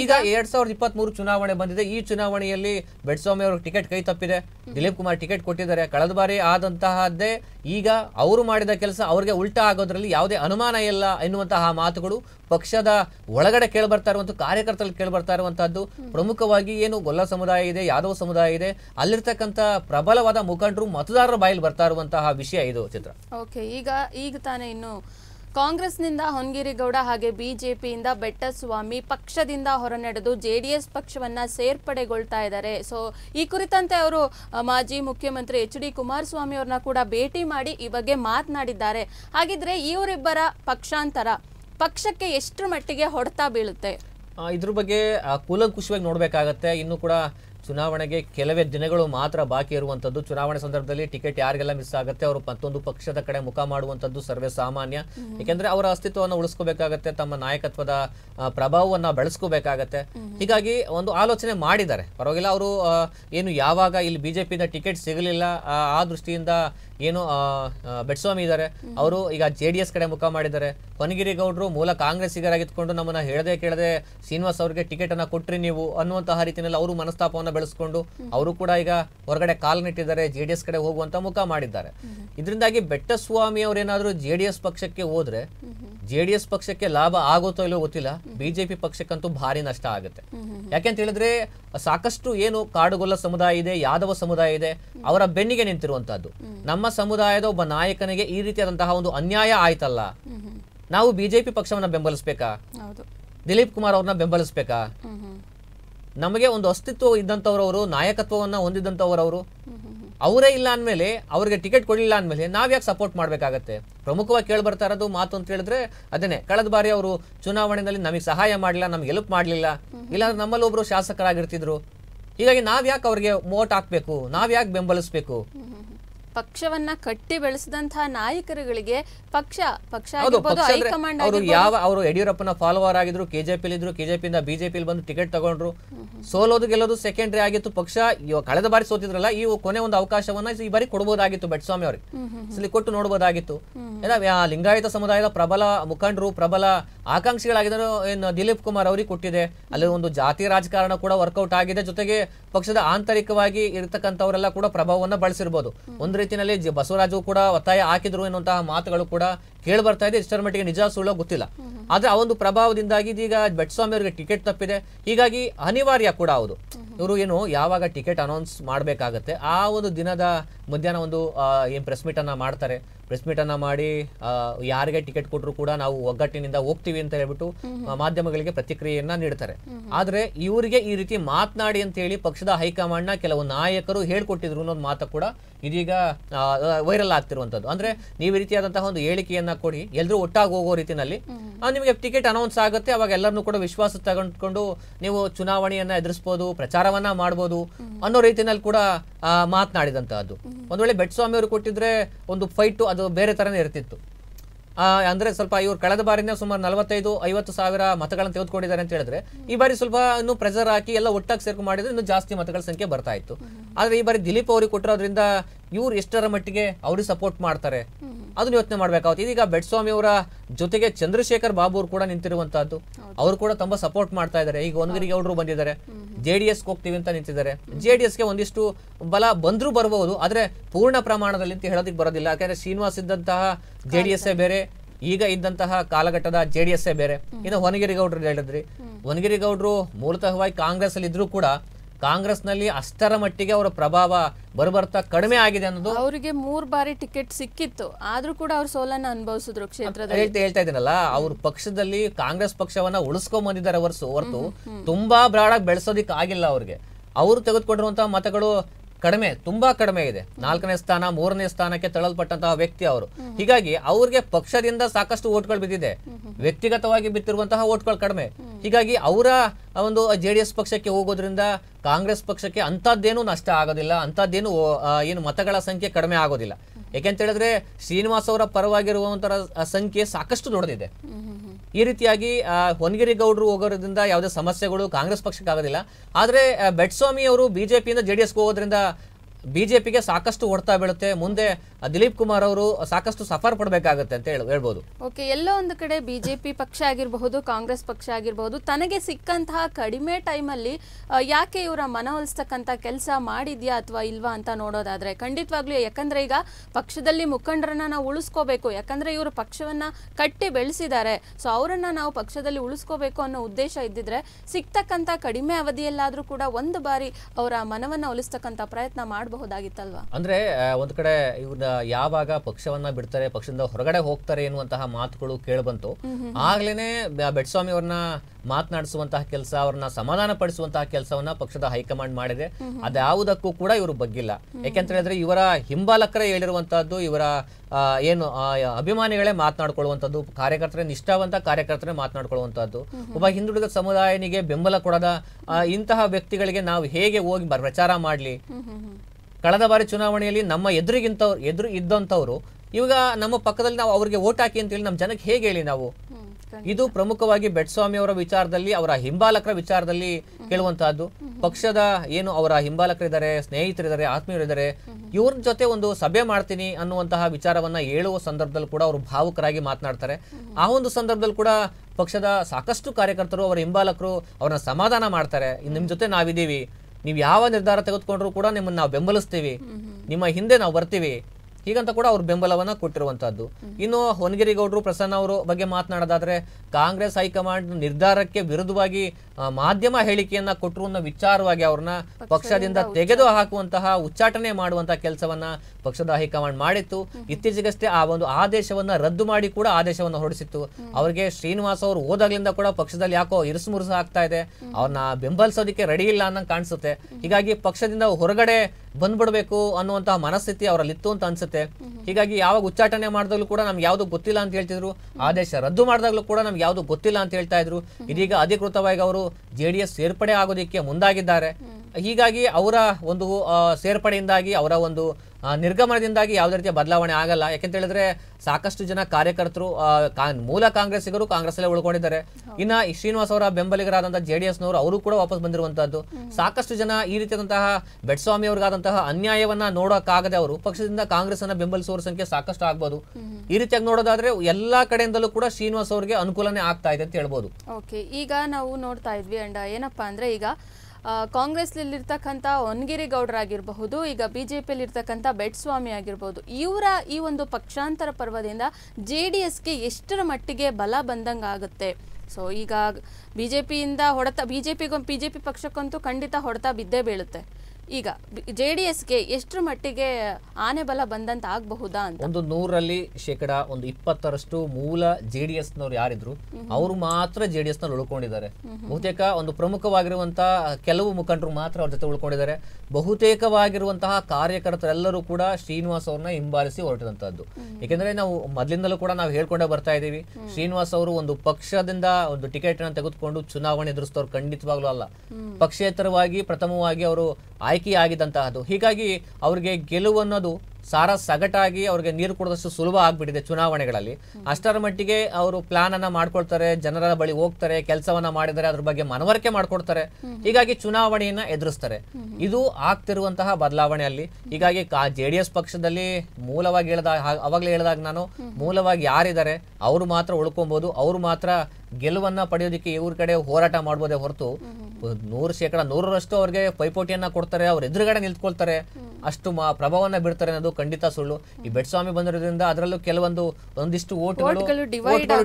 ಈಗ ಎರಡ್ ಸಾವಿರದ ಇಪ್ಪತ್ತ್ ಮೂರು ಚುನಾವಣೆ ಬಂದಿದೆ. ಈ ಚುನಾವಣೆಯಲ್ಲಿ ಬೆಡ್ಸ್ವಾಮಿ ಅವರು ಟಿಕೆಟ್ ಕೈ ತಪ್ಪಿದೆ. ದಿಲೀಪ್ ಕುಮಾರ್ ಟಿಕೆಟ್ ಕೊಟ್ಟಿದ್ದಾರೆ. ಕಳೆದ ಬಾರಿ ಆದಂತಹದ್ದೇ ಈಗ ಅವರು ಮಾಡಿದ ಕೆಲಸ ಅವ್ರಿಗೆ ಉಲ್ಟಾ ಆಗೋದ್ರಲ್ಲಿ ಯಾವುದೇ ಅನುಮಾನ ಇಲ್ಲ ಎನ್ನುವಂತಹ ಮಾತುಗಳು ಪಕ್ಷದ ಒಳಗಡೆ ಕೇಳಿಬರ್ತಾ ಇರುವಂಥ ಕಾರ್ಯಕರ್ತರಲ್ಲಿ ಕೇಳಿಬರ್ತಾ ಇರುವಂತಹದ್ದು ಪ್ರಮುಖವಾಗಿ ಏನು ಗೊಲ್ಲ ಸಮುದಾಯ ಇದೆ ಯಾದವ ಸಮುದಾಯ ಇದೆ. ಅಲ್ಲಿರ್ತಕ್ಕಂಥ ಪ್ರಬಲವಾದ ಮುಖಂಡರು ಮತದಾರರ ಬಾಯಲ್ಲಿ ಬರ್ತಾ ಇರುವಂತಹ ವಿಷಯ ಇದು ಚಿತ್ರ. ಓಕೆ ಈಗ ಈಗ ತಾನೇ ಇನ್ನು ಕಾಂಗ್ರೆಸ್ನಿಂದ ಹೊನ್ಗಿರಿಗೌಡ ಹಾಗೆ ಬಿಜೆಪಿಯಿಂದ ಬೆಟ್ಟಸ್ವಾಮಿ ಪಕ್ಷದಿಂದ ಹೊರನಡೆದು ಜೆ ಡಿ ಎಸ್ ಪಕ್ಷವನ್ನ ಸೇರ್ಪಡೆಗೊಳ್ತಾ ಇದ್ದಾರೆ. ಸೊ ಈ ಕುರಿತಂತೆ ಅವರು ಮಾಜಿ ಮುಖ್ಯಮಂತ್ರಿ ಎಚ್ ಡಿ ಕುಮಾರಸ್ವಾಮಿ ಅವ್ರನ್ನ ಕೂಡ ಭೇಟಿ ಮಾಡಿ ಈ ಬಗ್ಗೆ ಮಾತನಾಡಿದ್ದಾರೆ. ಹಾಗಿದ್ರೆ ಇವರಿಬ್ಬರ ಪಕ್ಷಾಂತರ ಪಕ್ಷಕ್ಕೆ ಎಷ್ಟರ ಮಟ್ಟಿಗೆ ಹೊಡೆತ ಬೀಳುತ್ತೆ? ಇದ್ರ ಬಗ್ಗೆ ಕೂಲಂಕುಷವಾಗಿ ನೋಡಬೇಕಾಗತ್ತೆ. ಇನ್ನು ಕೂಡ ಚುನಾವಣೆಗೆ ಕೆಲವೇ ದಿನಗಳು ಮಾತ್ರ ಬಾಕಿ ಇರುವಂತದ್ದು ಚುನಾವಣೆ ಸಂದರ್ಭದಲ್ಲಿ ಟಿಕೆಟ್ ಯಾರಿಗೆಲ್ಲ ಮಿಸ್ ಆಗುತ್ತೆ ಅವರು ಮತ್ತೊಂದು ಪಕ್ಷದ ಕಡೆ ಮುಖ ಮಾಡುವಂಥದ್ದು ಸರ್ವೇ ಸಾಮಾನ್ಯ. ಯಾಕೆಂದ್ರೆ ಅವರ ಅಸ್ತಿತ್ವವನ್ನು ಉಳಿಸ್ಕೋಬೇಕಾಗತ್ತೆ ತಮ್ಮ ನಾಯಕತ್ವದ ಪ್ರಭಾವವನ್ನು ಬೆಳೆಸ್ಕೋಬೇಕಾಗತ್ತೆ. ಹೀಗಾಗಿ ಒಂದು ಆಲೋಚನೆ ಮಾಡಿದ್ದಾರೆ. ಪರವಾಗಿಲ್ಲ ಅವರು ಏನು ಯಾವಾಗ ಇಲ್ಲಿ ಬಿಜೆಪಿಯಿಂದ ಟಿಕೆಟ್ ಸಿಗಲಿಲ್ಲ ಆ ದೃಷ್ಟಿಯಿಂದ ಏನು ಬೆಟ್ಸ್ವಾಮಿ ಇದ್ದಾರೆ ಅವರು ಈಗ ಜೆ ಡಿ ಎಸ್ ಕಡೆ ಮುಖ ಮಾಡಿದ್ದಾರೆ. ಹೊನಗಿರಿ ಗೌಡರು ಮೂಲ ಕಾಂಗ್ರೆಸ್ಸಿಗರಾಗಿದ್ಕೊಂಡು ನಮ್ಮನ್ನ ಹೇಳದೆ ಕೇಳದೆ ಶ್ರೀನಿವಾಸ್ ಅವರಿಗೆ ಟಿಕೆಟ್ ಅನ್ನ ಕೊಟ್ರಿ ನೀವು ಅನ್ನುವಂತಹ ರೀತಿಯಲ್ಲಿ ಅವರು ಮನಸ್ತಾಪವನ್ನು ಬೆಳೆಸ್ಕೊಂಡು ಅವರು ಕೂಡ ಈಗ ಹೊರಗಡೆ ಕಾಲ್ನಿಟ್ಟಿದ್ದಾರೆ ಜೆ ಡಿ ಎಸ್ ಕಡೆ ಹೋಗುವಂತ ಮುಖ ಮಾಡಿದ್ದಾರೆ. ಇದರಿಂದಾಗಿ ಬೆಟ್ಟಸ್ವಾಮಿ ಅವರೇನಾದರೂ ಜೆ ಡಿ ಎಸ್ ಪಕ್ಷಕ್ಕೆ ಹೋದ್ರೆ ಜೆ ಡಿ ಎಸ್ ಪಕ್ಷಕ್ಕೆ ಲಾಭ ಆಗುತ್ತೋ ಇಲ್ಲೋ ಗೊತ್ತಿಲ್ಲ ಬಿಜೆಪಿ ಪಕ್ಷಕ್ಕಂತೂ ಭಾರಿ ನಷ್ಟ ಆಗುತ್ತೆ. ಯಾಕೆಂತ ಹೇಳಿದ್ರೆ ಸಾಕಷ್ಟು ಏನು ಕಾಡುಗೊಲ್ಲ ಸಮುದಾಯ ಇದೆ ಯಾದವ ಸಮುದಾಯ ಇದೆ ಅವರ ಬೆನ್ನಿಗೆ ನಿಂತಿರುವಂತಹದ್ದು. ನಮ್ಮ ಸಮುದಾಯದ ಒಬ್ಬ ನಾಯಕನಿಗೆ ಈ ರೀತಿಯಾದಂತಹ ಒಂದು ಅನ್ಯಾಯ ಆಯ್ತಲ್ಲ? ನಾವು ಬಿಜೆಪಿ ಪಕ್ಷವನ್ನ ಬೆಂಬಲಿಸಬೇಕಾ? ದಿಲೀಪ್ ಕುಮಾರ್ ಅವ್ರನ್ನ ಬೆಂಬಲಿಸ್ಬೇಕಾ? ನಮಗೆ ಒಂದು ಅಸ್ತಿತ್ವ ಇದ್ದಂಥವ್ರವರು ನಾಯಕತ್ವವನ್ನ ಹೊಂದಿದಂಥವರವರು ಅವರೇ ಇಲ್ಲ ಅಂದಮೇಲೆ ಅವ್ರಿಗೆ ಟಿಕೆಟ್ ಕೊಡಲಿಲ್ಲ ಅಂದಮೇಲೆ ನಾವ್ಯಾಕೆ ಸಪೋರ್ಟ್ ಮಾಡಬೇಕಾಗತ್ತೆ? ಪ್ರಮುಖವಾಗಿ ಕೇಳಿ ಬರ್ತಾ ಇರೋದು ಮಾತು ಅಂತ ಹೇಳಿದ್ರೆ ಅದನ್ನೇ. ಕಳೆದ ಬಾರಿ ಅವರು ಚುನಾವಣೆಯಲ್ಲಿ ನಮಗೆ ಸಹಾಯ ಮಾಡಲಿಲ್ಲ ನಮ್ಗೆ ಎಲ್ಪ್ ಮಾಡಲಿಲ್ಲ ಇಲ್ಲಾಂದ್ರೆ ನಮ್ಮಲ್ಲಿ ಒಬ್ರು ಶಾಸಕರಾಗಿರ್ತಿದ್ರು. ಹೀಗಾಗಿ ನಾವು ಯಾಕೆ ಅವ್ರಿಗೆ ಮೋಟ್ ಹಾಕ್ಬೇಕು ನಾವ್ಯಾಕೆ ಬೆಂಬಲಿಸ್ಬೇಕು? ಪಕ್ಷವನ್ನ ಕಟ್ಟಿ ಬೆಳೆಸಿದಂತಹ ನಾಯಕರುಗಳಿಗೆ ಪಕ್ಷ ಪಕ್ಷ ಹೈಕಮಾಂಡ್ ಅವರು ಯಾವ ಅವರು ಯಡಿಯೂರಪ್ಪನ ಫಾಲೋವರ್ ಆಗಿದ್ರು ಕೆಜೆಪಿ ಇದ್ರು ಕೆಜೆಪಿಯಿಂದ ಬಿಜೆಪಿ ಬಂದು ಟಿಕೆಟ್ ತಗೊಂಡ್ರು. ಸೋಲೋದು ಗೆಲ್ಲೋದು ಸೆಕೆಂಡರಿ ಆಗಿತ್ತು ಪಕ್ಷ. ಇವಾಗ ಕಳೆದ ಬಾರಿ ಸೋತಿದ್ರಲ್ಲ ಈ ಕೊನೆ ಒಂದು ಅವಕಾಶವನ್ನ ಈ ಬಾರಿ ಕೊಡಬಹುದಾಗಿತ್ತು ಬೆಟ್ಸ್ವಾಮಿ ಅವ್ರಿಗೆ. ಕೊಟ್ಟು ನೋಡಬಹುದಾಗಿತ್ತು ಲಿಂಗಾಯತ ಸಮುದಾಯದ ಪ್ರಬಲ ಮುಖಂಡರು ಪ್ರಬಲ ಆಕಾಂಕ್ಷಿಗಳಾಗಿದ್ದರು ಏನು ದಿಲೀಪ್ ಕುಮಾರ್ ಅವರಿಗೆ ಕೊಟ್ಟಿದೆ. ಅಲ್ಲಿ ಒಂದು ಜಾತಿ ರಾಜಕಾರಣ ಕೂಡ ವರ್ಕೌಟ್ ಆಗಿದೆ. ಜೊತೆಗೆ ಪಕ್ಷದ ಆಂತರಿಕವಾಗಿ ಇರತಕ್ಕಂಥವರೆಲ್ಲ ಕೂಡ ಪ್ರಭಾವವನ್ನ ಬಳಸಿರ್ಬೋದು. ಒಂದು ಜ- ಬಸವರಾಜು ಕೂಡ ಒತ್ತಾಯ ಹಾಕಿದ್ರು ಎನ್ನುವಂತಹ ಮಾತುಗಳು ಕೂಡ ಕೇಳಿ ಬರ್ತಾ ಇದೆ ಇಷ್ಟರ ಮಟ್ಟಿಗೆ ನಿಜ ಸುಳ್ಳೋ ಗೊತ್ತಿಲ್ಲ. ಆದ್ರೆ ಆ ಒಂದು ಪ್ರಭಾವದಿಂದಾಗಿ ಇದೀಗ ಬೆಟ್ಸ್ವಾಮಿ ಅವರಿಗೆ ಟಿಕೆಟ್ ತಪ್ಪಿದೆ. ಹೀಗಾಗಿ ಅನಿವಾರ್ಯ ಕೂಡ ಹೌದು. ಇವರು ಏನು ಯಾವಾಗ ಟಿಕೆಟ್ ಅನೌನ್ಸ್ ಮಾಡಬೇಕಾಗತ್ತೆ ಆ ಒಂದು ದಿನದ ಮಧ್ಯಾಹ್ನ ಒಂದು ಏನು ಪ್ರೆಸ್ ಮೀಟ್ ಅನ್ನ ಮಾಡ್ತಾರೆ. ಪ್ರೆಸ್ ಮೀಟ್ ಅನ್ನ ಮಾಡಿ ಯಾರಿಗೆ ಟಿಕೆಟ್ ಕೊಟ್ಟರು ಕೂಡ ನಾವು ಒಗ್ಗಟ್ಟಿನಿಂದ ಹೋಗ್ತೀವಿ ಅಂತ ಹೇಳ್ಬಿಟ್ಟು ಮಾಧ್ಯಮಗಳಿಗೆ ಪ್ರತಿಕ್ರಿಯೆಯನ್ನ ನೀಡ್ತಾರೆ. ಆದ್ರೆ ಇವರಿಗೆ ಈ ರೀತಿ ಮಾತನಾಡಿ ಅಂತ ಹೇಳಿ ಪಕ್ಷದ ಹೈಕಮಾಂಡ್ನ ಕೆಲವು ನಾಯಕರು ಹೇಳ್ಕೊಟ್ಟಿದ್ರು ಅನ್ನೋದು ಮಾತು ಕೂಡ ಇದೀಗ ವೈರಲ್ ಆಗ್ತಿರುವಂತದ್ದು ಅಂದ್ರೆ ನೀವು ರೀತಿಯಾದಂತಹ ಒಂದು ಹೇಳಿಕೆಯನ್ನ ಕೊಡಿ. ಎಲ್ಲರೂ ಒಟ್ಟಾಗಿ ಹೋಗೋ ರೀತಿಯಲ್ಲಿ ನಿಮಗೆ ಟಿಕೆಟ್ ಅನೌನ್ಸ್ ಆಗುತ್ತೆ. ಅವಾಗ ಎಲ್ಲರನ್ನೂ ಕೂಡ ವಿಶ್ವಾಸ ತಗೊಂಡ್ಕೊಂಡು ನೀವು ಚುನಾವಣೆಯನ್ನ ಎದುರಿಸಬಹುದು ಪ್ರಚಾರವನ್ನ ಮಾಡಬಹುದು ಅನ್ನೋ ರೀತಿನಲ್ಲಿ ಕೂಡ ಮಾತನಾಡಿದಂತಹದ್ದು. ಒಂದ್ ವೇಳೆ ಬೆಟ್ಸ್ವಾಮಿ ಅವರು ಕೊಟ್ಟಿದ್ರೆ ಒಂದು ಫೈಟ್ ಅದು ಬೇರೆ ತರನೇ ಇರ್ತಿತ್ತು. ಆ, ಅಂದ್ರೆ ಸ್ವಲ್ಪ ಇವ್ರು ಕಳೆದ ಬಾರಿನೇ ಸುಮಾರು ನಲವತ್ತೈದು ಐವತ್ತು ಸಾವಿರ ಮತಗಳನ್ನು ತೆಗೆದುಕೊಂಡಿದ್ದಾರೆ ಅಂತ ಹೇಳಿದ್ರೆ ಈ ಬಾರಿ ಸ್ವಲ್ಪ ಇನ್ನು ಪ್ರೆಸರ್ ಹಾಕಿ ಎಲ್ಲ ಒಟ್ಟಾಗಿ ಸೇರ್ಕೊಂಡು ಮಾಡಿದ್ರೆ ಇನ್ನು ಜಾಸ್ತಿ ಮತಗಳ ಸಂಖ್ಯೆ ಬರ್ತಾ ಇತ್ತು. ಆದ್ರೆ ಈ ಬಾರಿ ದಿಲೀಪ್ ಅವ್ರಿಗೆ ಕೊಟ್ಟಿರೋದ್ರಿಂದ ಇವ್ರು ಎಷ್ಟರ ಮಟ್ಟಿಗೆ ಅವ್ರಿಗೆ ಸಪೋರ್ಟ್ ಮಾಡ್ತಾರೆ. ಅದನ್ನ ಯೋಚನೆ ಮಾಡ್ಬೇಕಾಗುತ್ತೆ. ಇದೀಗ ಬೆಟ್ಸ್ವಾಮಿ ಅವರ ಜೊತೆಗೆ ಚಂದ್ರಶೇಖರ್ ಬಾಬು ಅವರು ಕೂಡ ನಿಂತಿರುವಂತಹದ್ದು. ಅವರು ಕೂಡ ತುಂಬಾ ಸಪೋರ್ಟ್ ಮಾಡ್ತಾ ಇದ್ದಾರೆ. ಈಗ ಒಣಗಿರಿಗೆ ಅವರು ಬಂದಿದ್ದಾರೆ. ಜೆ ಡಿ ಎಸ್ ಹೋಗ್ತೀವಿ ಅಂತ ನಿಂತಿದ್ದಾರೆ. ಜೆ ಡಿ ಎಸ್ಗೆ ಒಂದಿಷ್ಟು ಬಲ ಬಂದ್ರೂ ಬರಬಹುದು ಆದ್ರೆ ಪೂರ್ಣ ಪ್ರಮಾಣದಲ್ಲಿ ಅಂತ ಹೇಳೋದಕ್ಕೆ ಬರೋದಿಲ್ಲ. ಯಾಕಂದ್ರೆ ಶ್ರೀನಿವಾಸ್ ಇದ್ದಂತಹ ಜೆ ಡಿ ಎಸ್ ಬೇರೆ ಈಗ ಇದ್ದಂತಹ ಕಾಲಘಟ್ಟದ ಜೆ ಡಿ ಎಸ್ ಬೇರೆ. ಇನ್ನು ಹೊನಗಿರಿಗೌಡ್ರು ಹೇಳಿದ್ರಿ. ಹೊನಗಿರಿಗೌಡ್ರು ಮೂಲತಃವಾಗಿ ಕಾಂಗ್ರೆಸ್ ಅಲ್ಲಿ ಇದ್ರೂ ಕೂಡ ಕಾಂಗ್ರೆಸ್ನಲ್ಲಿ ಅಷ್ಟರ ಮಟ್ಟಿಗೆ ಅವರ ಪ್ರಭಾವ ಬರಬರ್ತಾ ಕಡಿಮೆ ಆಗಿದೆ ಅನ್ನೋದು ಅವರಿಗೆ ಮೂರು ಬಾರಿ ಟಿಕೆಟ್ ಸಿಕ್ಕಿತ್ತು. ಆದ್ರೂ ಕೂಡ ಅವ್ರು ಸೋಲನ್ನ ಅನುಭವಿಸಿದ್ರು ಕ್ಷೇತ್ರದಲ್ಲಿ. ಹೇಳ್ತಾ ಹೇಳ್ತಾ ಇದ್ದೀನಲ್ಲ ಅವ್ರ ಪಕ್ಷದಲ್ಲಿ ಕಾಂಗ್ರೆಸ್ ಪಕ್ಷವನ್ನ ಉಳಿಸ್ಕೊಂಡ್ ಬಂದಿದ್ದಾರೆ ಹೊರತು ತುಂಬಾ ಬ್ರಾಡಾಗಿ ಬೆಳೆಸೋದಿಕ್ ಆಗಿಲ್ಲ ಅವ್ರಿಗೆ. ಅವರು ತೆಗೆದುಕೊಂಡಿರುವಂತಹ ಮತಗಳು ಕಡಿಮೆ ತುಂಬಾ ಕಡಿಮೆ ಇದೆ. ನಾಲ್ಕನೇ ಸ್ಥಾನ ಮೂರನೇ ಸ್ಥಾನಕ್ಕೆ ತಳಲ್ಪಟ್ಟಂತಹ ವ್ಯಕ್ತಿ ಅವರು. ಹೀಗಾಗಿ ಅವ್ರಿಗೆ ಪಕ್ಷದಿಂದ ಸಾಕಷ್ಟು ಓಟ್ಗಳು ಬಿದ್ದಿದೆ. ವ್ಯಕ್ತಿಗತವಾಗಿ ಬಿತ್ತಿರುವಂತಹ ಓಟ್ಗಳು ಕಡಿಮೆ. ಹೀಗಾಗಿ ಅವರ ಒಂದು ಜೆ ಡಿ ಎಸ್ ಪಕ್ಷಕ್ಕೆ ಹೋಗೋದ್ರಿಂದ ಕಾಂಗ್ರೆಸ್ ಪಕ್ಷಕ್ಕೆ ಅಂಥದ್ದೇನು ನಷ್ಟ ಆಗೋದಿಲ್ಲ. ಅಂತದ್ದೇನು ಏನು ಮತಗಳ ಸಂಖ್ಯೆ ಕಡಿಮೆ ಆಗೋದಿಲ್ಲ. ಯಾಕೆಂತ ಹೇಳಿದ್ರೆ ಶ್ರೀನಿವಾಸ್ ಅವರ ಪರವಾಗಿರುವಂತರ ಸಂಖ್ಯೆ ಸಾಕಷ್ಟು ದೊಡ್ಡದಿದೆ. ಈ ರೀತಿಯಾಗಿ ಹೊನಗಿರಿ ಗೌಡರು ಹೋಗೋದ್ರಿಂದ ಯಾವುದೇ ಸಮಸ್ಯೆಗಳು ಕಾಂಗ್ರೆಸ್ ಪಕ್ಷಕ್ಕೆ ಆಗೋದಿಲ್ಲ. ಆದ್ರೆ ಬೆಟ್ಸ್ವಾಮಿ ಅವರು ಬಿಜೆಪಿಯಿಂದ ಜೆಡಿಎಸ್ಗೆ ಹೋಗೋದ್ರಿಂದ ಬಿಜೆಪಿಗೆ ಸಾಕಷ್ಟು ಹೊಡ್ತಾ ಬೀಳುತ್ತೆ. ಮುಂದೆ ದಿಲೀಪ್ ಕುಮಾರ್ ಅವರು ಸಾಕಷ್ಟು ಸಫರ್ ಪಡಬೇಕಾಗುತ್ತೆ ಅಂತ ಹೇಳ, ಹೇಳ್ಬೋದು. ಓಕೆ, ಎಲ್ಲೋ ಒಂದು ಕಡೆ ಬಿಜೆಪಿ ಪಕ್ಷ ಆಗಿರಬಹುದು, ಕಾಂಗ್ರೆಸ್ ಪಕ್ಷ ಆಗಿರಬಹುದು, ತನಗೆ ಸಿಕ್ಕಂತಹ ಕಡಿಮೆ ಟೈಮಲ್ಲಿ ಯಾಕೆ ಇವರ ಮನವೊಲಿಸ್ತಕ್ಕಂಥ ಕೆಲಸ ಮಾಡಿದ್ಯಾ ಅಥವಾ ಇಲ್ವಾ ಅಂತ ನೋಡೋದಾದ್ರೆ, ಖಂಡಿತವಾಗ್ಲೂ ಯಾಕಂದ್ರೆ ಈಗ ಪಕ್ಷದಲ್ಲಿ ಮುಖಂಡರನ್ನ ನಾವು ಉಳಿಸ್ಕೋಬೇಕು, ಯಾಕಂದ್ರೆ ಇವರು ಪಕ್ಷವನ್ನ ಕಟ್ಟಿ ಬೆಳೆಸಿದ್ದಾರೆ. ಸೊ, ಅವರನ್ನ ನಾವು ಪಕ್ಷದಲ್ಲಿ ಉಳಿಸ್ಕೋಬೇಕು ಅನ್ನೋ ಉದ್ದೇಶ ಇದ್ದಿದ್ರೆ ಸಿಕ್ತಕ್ಕಂಥ ಕಡಿಮೆ ಅವಧಿಯಲ್ಲಾದ್ರೂ ಕೂಡ ಒಂದು ಬಾರಿ ಅವರ ಮನವನ್ನ ಒಲಿಸ್ತಕ್ಕಂಥ ಪ್ರಯತ್ನ ಮಾಡಬಹುದಾಗಿತ್ತಲ್ವಾ ಅಂದ್ರೆ ಒಂದು ಕಡೆ ಇವ್ರನ್ನ ಯಾವಾಗ ಪಕ್ಷವನ್ನ ಬಿಡ್ತಾರೆ ಪಕ್ಷದಿಂದ ಹೊರಗಡೆ ಹೋಗ್ತಾರೆ ಎನ್ನುವಂತಹ ಮಾತುಗಳು ಕೇಳಬಂತು. ಆಗ್ಲೇನೆ ಬೆಟ್ಸ್ವಾಮಿ ಅವ್ರನ್ನ ಮಾತನಾಡಿಸುವಂತಹ ಕೆಲಸ ಅವ್ರನ್ನ ಸಮಾಧಾನ ಪಡಿಸುವಂತಹ ಕೆಲಸವನ್ನ ಪಕ್ಷದ ಹೈಕಮಾಂಡ್ ಮಾಡಿದೆ. ಅದ್ಯಾವುದಕ್ಕೂ ಕೂಡ ಇವರು ಬಗ್ಗಿಲ್ಲ. ಯಾಕೆಂತ ಹೇಳಿದ್ರೆ ಇವರ ಹಿಂಬಾಲಕರೇ ಹೇಳಿರುವಂತಹದ್ದು ಇವರ ಏನು ಅಭಿಮಾನಿಗಳೇ ಮಾತನಾಡ್ಕೊಳ್ಳುವಂಥದ್ದು ಕಾರ್ಯಕರ್ತರೇ ನಿಷ್ಠಾವಂತ ಕಾರ್ಯಕರ್ತರೇ ಮಾತನಾಡ್ಕೊಳ್ಳುವಂಥದ್ದು ಒಬ್ಬ ಹಿಂದುಳಿದ ಸಮುದಾಯನಿಗೆ ಬೆಂಬಲ ಕೊಡದ ಇಂತಹ ವ್ಯಕ್ತಿಗಳಿಗೆ ನಾವು ಹೇಗೆ ಹೋಗಿ ಪ್ರಚಾರ ಮಾಡ್ಲಿ? ಕಳೆದ ಬಾರಿ ಚುನಾವಣೆಯಲ್ಲಿ ನಮ್ಮ ಎದುರಿಗಿಂತ ಎದುರು ಇದ್ದಂಥವ್ರು ಇವಾಗ ನಮ್ಮ ಪಕ್ಕದಲ್ಲಿ ನಾವು ಅವರಿಗೆ ಓಟ್ ಹಾಕಿ ಅಂತೇಳಿ ನಮ್ಮ ಜನಕ್ಕೆ ಹೇಗೆ ಹೇಳಿ ನಾವು? ಇದು ಪ್ರಮುಖವಾಗಿ ಬೆಟ್ಸ್ವಾಮಿ ಅವರ ವಿಚಾರದಲ್ಲಿ ಅವರ ಹಿಂಬಾಲಕರ ವಿಚಾರದಲ್ಲಿ ಕೇಳುವಂತಹದ್ದು. ಪಕ್ಷದ ಏನು ಅವರ ಹಿಂಬಾಲಕರಿದ್ದಾರೆ ಸ್ನೇಹಿತರಿದ್ದಾರೆ ಆತ್ಮೀಯರಿದ್ದಾರೆ ಇವ್ರ ಜೊತೆ ಒಂದು ಸಭೆ ಮಾಡ್ತೀನಿ ಅನ್ನುವಂತಹ ವಿಚಾರವನ್ನ ಹೇಳುವ ಸಂದರ್ಭದಲ್ಲಿ ಕೂಡ ಅವರು ಭಾವುಕರಾಗಿ ಮಾತನಾಡ್ತಾರೆ. ಆ ಒಂದು ಸಂದರ್ಭದಲ್ಲಿ ಕೂಡ ಪಕ್ಷದ ಸಾಕಷ್ಟು ಕಾರ್ಯಕರ್ತರು ಅವರ ಹಿಂಬಾಲಕರು ಅವರನ್ನ ಸಮಾಧಾನ ಮಾಡ್ತಾರೆ. ನಿಮ್ ಜೊತೆ ನಾವಿದ್ದೀವಿ ನೀವು ಯಾವ ನಿರ್ಧಾರ ತೆಗೆದುಕೊಂಡ್ರು ಕೂಡ ನಿಮ್ಮನ್ನು ನಾವು ಬೆಂಬಲಿಸ್ತೀವಿ. ನಿಮ್ಮ ಹಿಂದೆ ನಾವು ಬರ್ತೀವಿ. ಹೀಗಂತ ಕೂಡ ಅವರು ಬೆಂಬಲವನ್ನ ಕೊಟ್ಟಿರುವಂತಹದ್ದು. ಇನ್ನು ಹೊನಗಿರಿಗೌಡರು ಪ್ರಸನ್ನ ಅವರು ಬಗ್ಗೆ ಮಾತನಾಡೋದಾದ್ರೆ ಕಾಂಗ್ರೆಸ್ ಹೈಕಮಾಂಡ್ ನಿರ್ಧಾರಕ್ಕೆ ವಿರುದ್ಧವಾಗಿ ಮಾಧ್ಯಮ ಹೇಳಿಕೆಯನ್ನ ಕೊಟ್ಟರು ಅನ್ನೋ ವಿಚಾರವಾಗಿ ಅವ್ರನ್ನ ಪಕ್ಷದಿಂದ ತೆಗೆದು ಹಾಕುವಂತಹ ಉಚ್ಚಾಟನೆ ಮಾಡುವಂತಹ ಕೆಲಸವನ್ನ ಪಕ್ಷದ ಹೈಕಮಾಂಡ್ ಮಾಡಿತ್ತು. ಇತ್ತೀಚೆಗಷ್ಟೇ ಆ ಒಂದು ಆದೇಶವನ್ನ ರದ್ದು ಮಾಡಿ ಕೂಡ ಆದೇಶವನ್ನ ಹೊರಡಿಸಿತ್ತು. ಅವರಿಗೆ ಶ್ರೀನಿವಾಸ್ ಅವರು ಹೋದಾಗ್ಲಿಂದ ಕೂಡ ಪಕ್ಷದಲ್ಲಿ ಯಾಕೋ ಇರುಸು ಮುರುಸು ಆಗ್ತಾ ಇದೆ. ಅವ್ರನ್ನ ಬೆಂಬಲಿಸೋದಿಕ್ಕೆ ರೆಡಿ ಇಲ್ಲ ಅನ್ನಂಗೆ ಕಾಣಿಸುತ್ತೆ. ಹೀಗಾಗಿ ಪಕ್ಷದಿಂದ ಹೊರಗಡೆ ಬಂದ್ಬಿಡ್ಬೇಕು ಅನ್ನುವಂತಹ ಮನಸ್ಥಿತಿ ಅವರಲ್ಲಿತ್ತು ಅಂತ ಅನ್ಸುತ್ತೆ. ಹೀಗಾಗಿ ಯಾವಾಗ ಉಚ್ಚಾಟನೆ ಮಾಡಿದಾಗಲೂ ಕೂಡ ನಮ್ಗೆ ಯಾವುದು ಗೊತ್ತಿಲ್ಲ ಅಂತ ಹೇಳ್ತಿದ್ರು. ಆದೇಶ ರದ್ದು ಮಾಡಿದಾಗಲೂ ಕೂಡ ನಮ್ಗೆ ಯಾವುದು ಗೊತ್ತಿಲ್ಲ ಅಂತ ಹೇಳ್ತಾ ಇದ್ರು. ಇದೀಗ ಅಧಿಕೃತವಾಗಿ ಅವರು ಜೆ ಡಿ ಎಸ್ ಸೇರ್ಪಡೆ ಆಗೋದಕ್ಕೆ ಮುಂದಾಗಿದ್ದಾರೆ. ಹೀಗಾಗಿ ಅವರ ಒಂದು ಸೇರ್ಪಡೆಯಿಂದಾಗಿ ಅವರ ಒಂದು ನಿರ್ಗಮನದಿಂದಾಗಿ ಯಾವುದೇ ರೀತಿಯ ಬದಲಾವಣೆ ಆಗಲ್ಲ. ಯಾಕೆಂತ ಹೇಳಿದ್ರೆ ಸಾಕಷ್ಟು ಜನ ಕಾರ್ಯಕರ್ತರು ಮೂಲ ಕಾಂಗ್ರೆಸ್ಸಿಗರು ಕಾಂಗ್ರೆಸ್ ಅಲ್ಲೇ ಉಳ್ಕೊಂಡಿದ್ದಾರೆ ಇನ್ನ ಶ್ರೀನಿವಾಸ್ ಅವರ ಬೆಂಬಲಿಗರಾದಂತಹ ಜೆ ಡಿ ಎಸ್ನವರು ಅವರು ಕೂಡ ವಾಪಸ್ ಬಂದಿರುವಂತಹದ್ದು. ಸಾಕಷ್ಟು ಜನ ಈ ರೀತಿಯಾದಂತಹ ಬೆಟ್ಸ್ವಾಮಿ ಅವ್ರಿಗಾದಂತಹ ಅನ್ಯಾಯವನ್ನ ನೋಡೋಕ್ಕಾಗದೆ ಅವರು ಪಕ್ಷದಿಂದ ಕಾಂಗ್ರೆಸ್ ಅನ್ನ ಬೆಂಬಲಿಸುವವರ ಸಂಖ್ಯೆ ಸಾಕಷ್ಟು ಆಗ್ಬೋದು. ಈ ರೀತಿಯಾಗಿ ನೋಡೋದಾದ್ರೆ ಎಲ್ಲಾ ಕಡೆಯಿಂದಲೂ ಕೂಡ ಶ್ರೀನಿವಾಸ್ ಅವರಿಗೆ ಅನುಕೂಲನೇ ಆಗ್ತಾ ಇದೆ ಅಂತ ಹೇಳ್ಬೋದು. ಈಗ ನಾವು ನೋಡ್ತಾ ಇದ್ವಿ ಅಂಡ್ ಏನಪ್ಪಾ ಅಂದ್ರೆ ಈಗ ಕಾಂಗ್ರೆಸ್ನಲ್ಲಿರ್ತಕ್ಕಂಥ ಒನ್ಗಿರಿ ಗೌಡರಾಗಿರಬಹುದು, ಈಗ ಬಿ ಜೆ ಪಿಯಲ್ಲಿರ್ತಕ್ಕಂಥ ಬೆಟ್ಸ್ವಾಮಿ ಆಗಿರ್ಬೋದು ಇವರ ಈ ಒಂದು ಪಕ್ಷಾಂತರ ಪರ್ವದಿಂದ ಜೆ ಡಿ ಎಸ್ಗೆ ಎಷ್ಟರ ಮಟ್ಟಿಗೆ ಬಲ ಬಂದಂಗೆ ಆಗುತ್ತೆ ಸೊ ಈಗ ಬಿ ಜೆ ಪಿಯಿಂದ ಹೊಡೆತ ಬಿ ಜೆ ಪಿಗೂ ಬಿ ಜೆ ಪಿ ಪಕ್ಷಕ್ಕಂತೂ ಖಂಡಿತ ಹೊಡೆತ ಬಿದ್ದೇ ಬೀಳುತ್ತೆ. ಈಗ ಜೆ ಡಿ ಎಸ್ಗೆ ಎಷ್ಟರ ಮಟ್ಟಿಗೆ ಆನೆ ಬಲ ಬಂದಂತ ಆಗಬಹುದಾ ಅಂತ? ಒಂದು ನೂರಲ್ಲಿ ಶೇಕಡ ಒಂದು ಇಪ್ಪತ್ತರಷ್ಟು ಮೂಲ ಜೆ ಡಿ ಎಸ್ನವ್ರು ಯಾರಿದ್ರು ಅವರು ಮಾತ್ರ ಜೆ ಡಿ ಎಸ್ನಲ್ಲಿ ಉಳ್ಕೊಂಡಿದ್ದಾರೆ. ಬಹುತೇಕ ಒಂದು ಪ್ರಮುಖವಾಗಿರುವಂತಹ ಕೆಲವು ಮುಖಂಡರು ಮಾತ್ರ ಅವ್ರ ಜೊತೆ ಉಳ್ಕೊಂಡಿದ್ದಾರೆ. ಬಹುತೇಕವಾಗಿರುವಂತಹ ಕಾರ್ಯಕರ್ತರೆಲ್ಲರೂ ಕೂಡ ಶ್ರೀನಿವಾಸ್ ಅವ್ರನ್ನ ಹಿಂಬಾಲಿಸಿ ಹೊರಟಿದಂತಹದ್ದು. ಏಕೆಂದ್ರೆ ನಾವು ಮೊದಲಿಂದಲೂ ಕೂಡ ನಾವು ಹೇಳ್ಕೊಂಡೇ ಬರ್ತಾ ಇದೀವಿ ಶ್ರೀನಿವಾಸ್ ಅವರು ಒಂದು ಪಕ್ಷದಿಂದ ಒಂದು ಟಿಕೆಟ್ ಅನ್ನು ತೆಗೆದುಕೊಂಡು ಚುನಾವಣೆ ಎದುರಿಸಿದವ್ರು ಖಂಡಿತವಾಗ್ಲೂ ಅಲ್ಲ. ಪಕ್ಷೇತರವಾಗಿ ಪ್ರಥಮವಾಗಿ ಅವರು ಆಯ್ಕೆಯಾಗಿದ್ದಂತಹದ್ದು ಹೀಗಾಗಿ ಅವರಿಗೆ ಗೆಲುವು ಅನ್ನೋದು ಸಾರ ಸಗಟಾಗಿ ಅವ್ರಿಗೆ ನೀರು ಕೊಡೋದಷ್ಟು ಸುಲಭ ಆಗ್ಬಿಟ್ಟಿದೆ ಚುನಾವಣೆಗಳಲ್ಲಿ. ಅಷ್ಟರ ಮಟ್ಟಿಗೆ ಅವರು ಪ್ಲಾನ್ ಅನ್ನ ಮಾಡ್ಕೊಳ್ತಾರೆ ಜನರ ಬಳಿ ಹೋಗ್ತಾರೆ ಕೆಲಸವನ್ನ ಮಾಡಿದರೆ ಅದ್ರ ಬಗ್ಗೆ ಮನವರಿಕೆ ಮಾಡ್ಕೊಡ್ತಾರೆ. ಹೀಗಾಗಿ ಚುನಾವಣೆಯನ್ನ ಎದುರಿಸ್ತಾರೆ. ಇದು ಆಗ್ತಿರುವಂತಹ ಬದಲಾವಣೆಯಲ್ಲಿ. ಹೀಗಾಗಿ ಜೆ ಡಿ ಎಸ್ ಪಕ್ಷದಲ್ಲಿ ಮೂಲವಾಗಿ ಹೇಳಿದಾಗ ಅವಾಗಲೇ ಹೇಳಿದಾಗ ನಾನು ಮೂಲವಾಗಿ ಯಾರಿದ್ದಾರೆ ಅವರು ಮಾತ್ರ ಉಳ್ಕೊಬಹುದು ಅವರು ಮಾತ್ರ ಗೆಲುವನ್ನ ಪಡೆಯೋದಕ್ಕೆ ಇವ್ರ ಕಡೆ ಹೋರಾಟ ಮಾಡ್ಬೋದೇ ಹೊರತು ನೂರು ಶೇಕಡ ನೂರರಷ್ಟು ಅವ್ರಿಗೆ ಪೈಪೋಟಿಯನ್ನ ಕೊಡ್ತಾರೆ ಅವ್ರ ಎದುರುಗಡೆ ನಿಂತ್ಕೊಳ್ತಾರೆ. ಅಷ್ಟು ಮಾ- ಬಿಡ್ತಾರೆ ಬೀಳ್ತಾರೆ ಅನ್ನೋದು ಖಂಡಿತ ಸುಳ್ಳು. ಈ ಬೆಟ್ಸ್ವಾಮಿ ಬಂದಿರೋದ್ರಿಂದ ಅದರಲ್ಲೂ ಕೆಲವೊಂದು ಒಂದಿಷ್ಟು ಓಟ್ಗಳು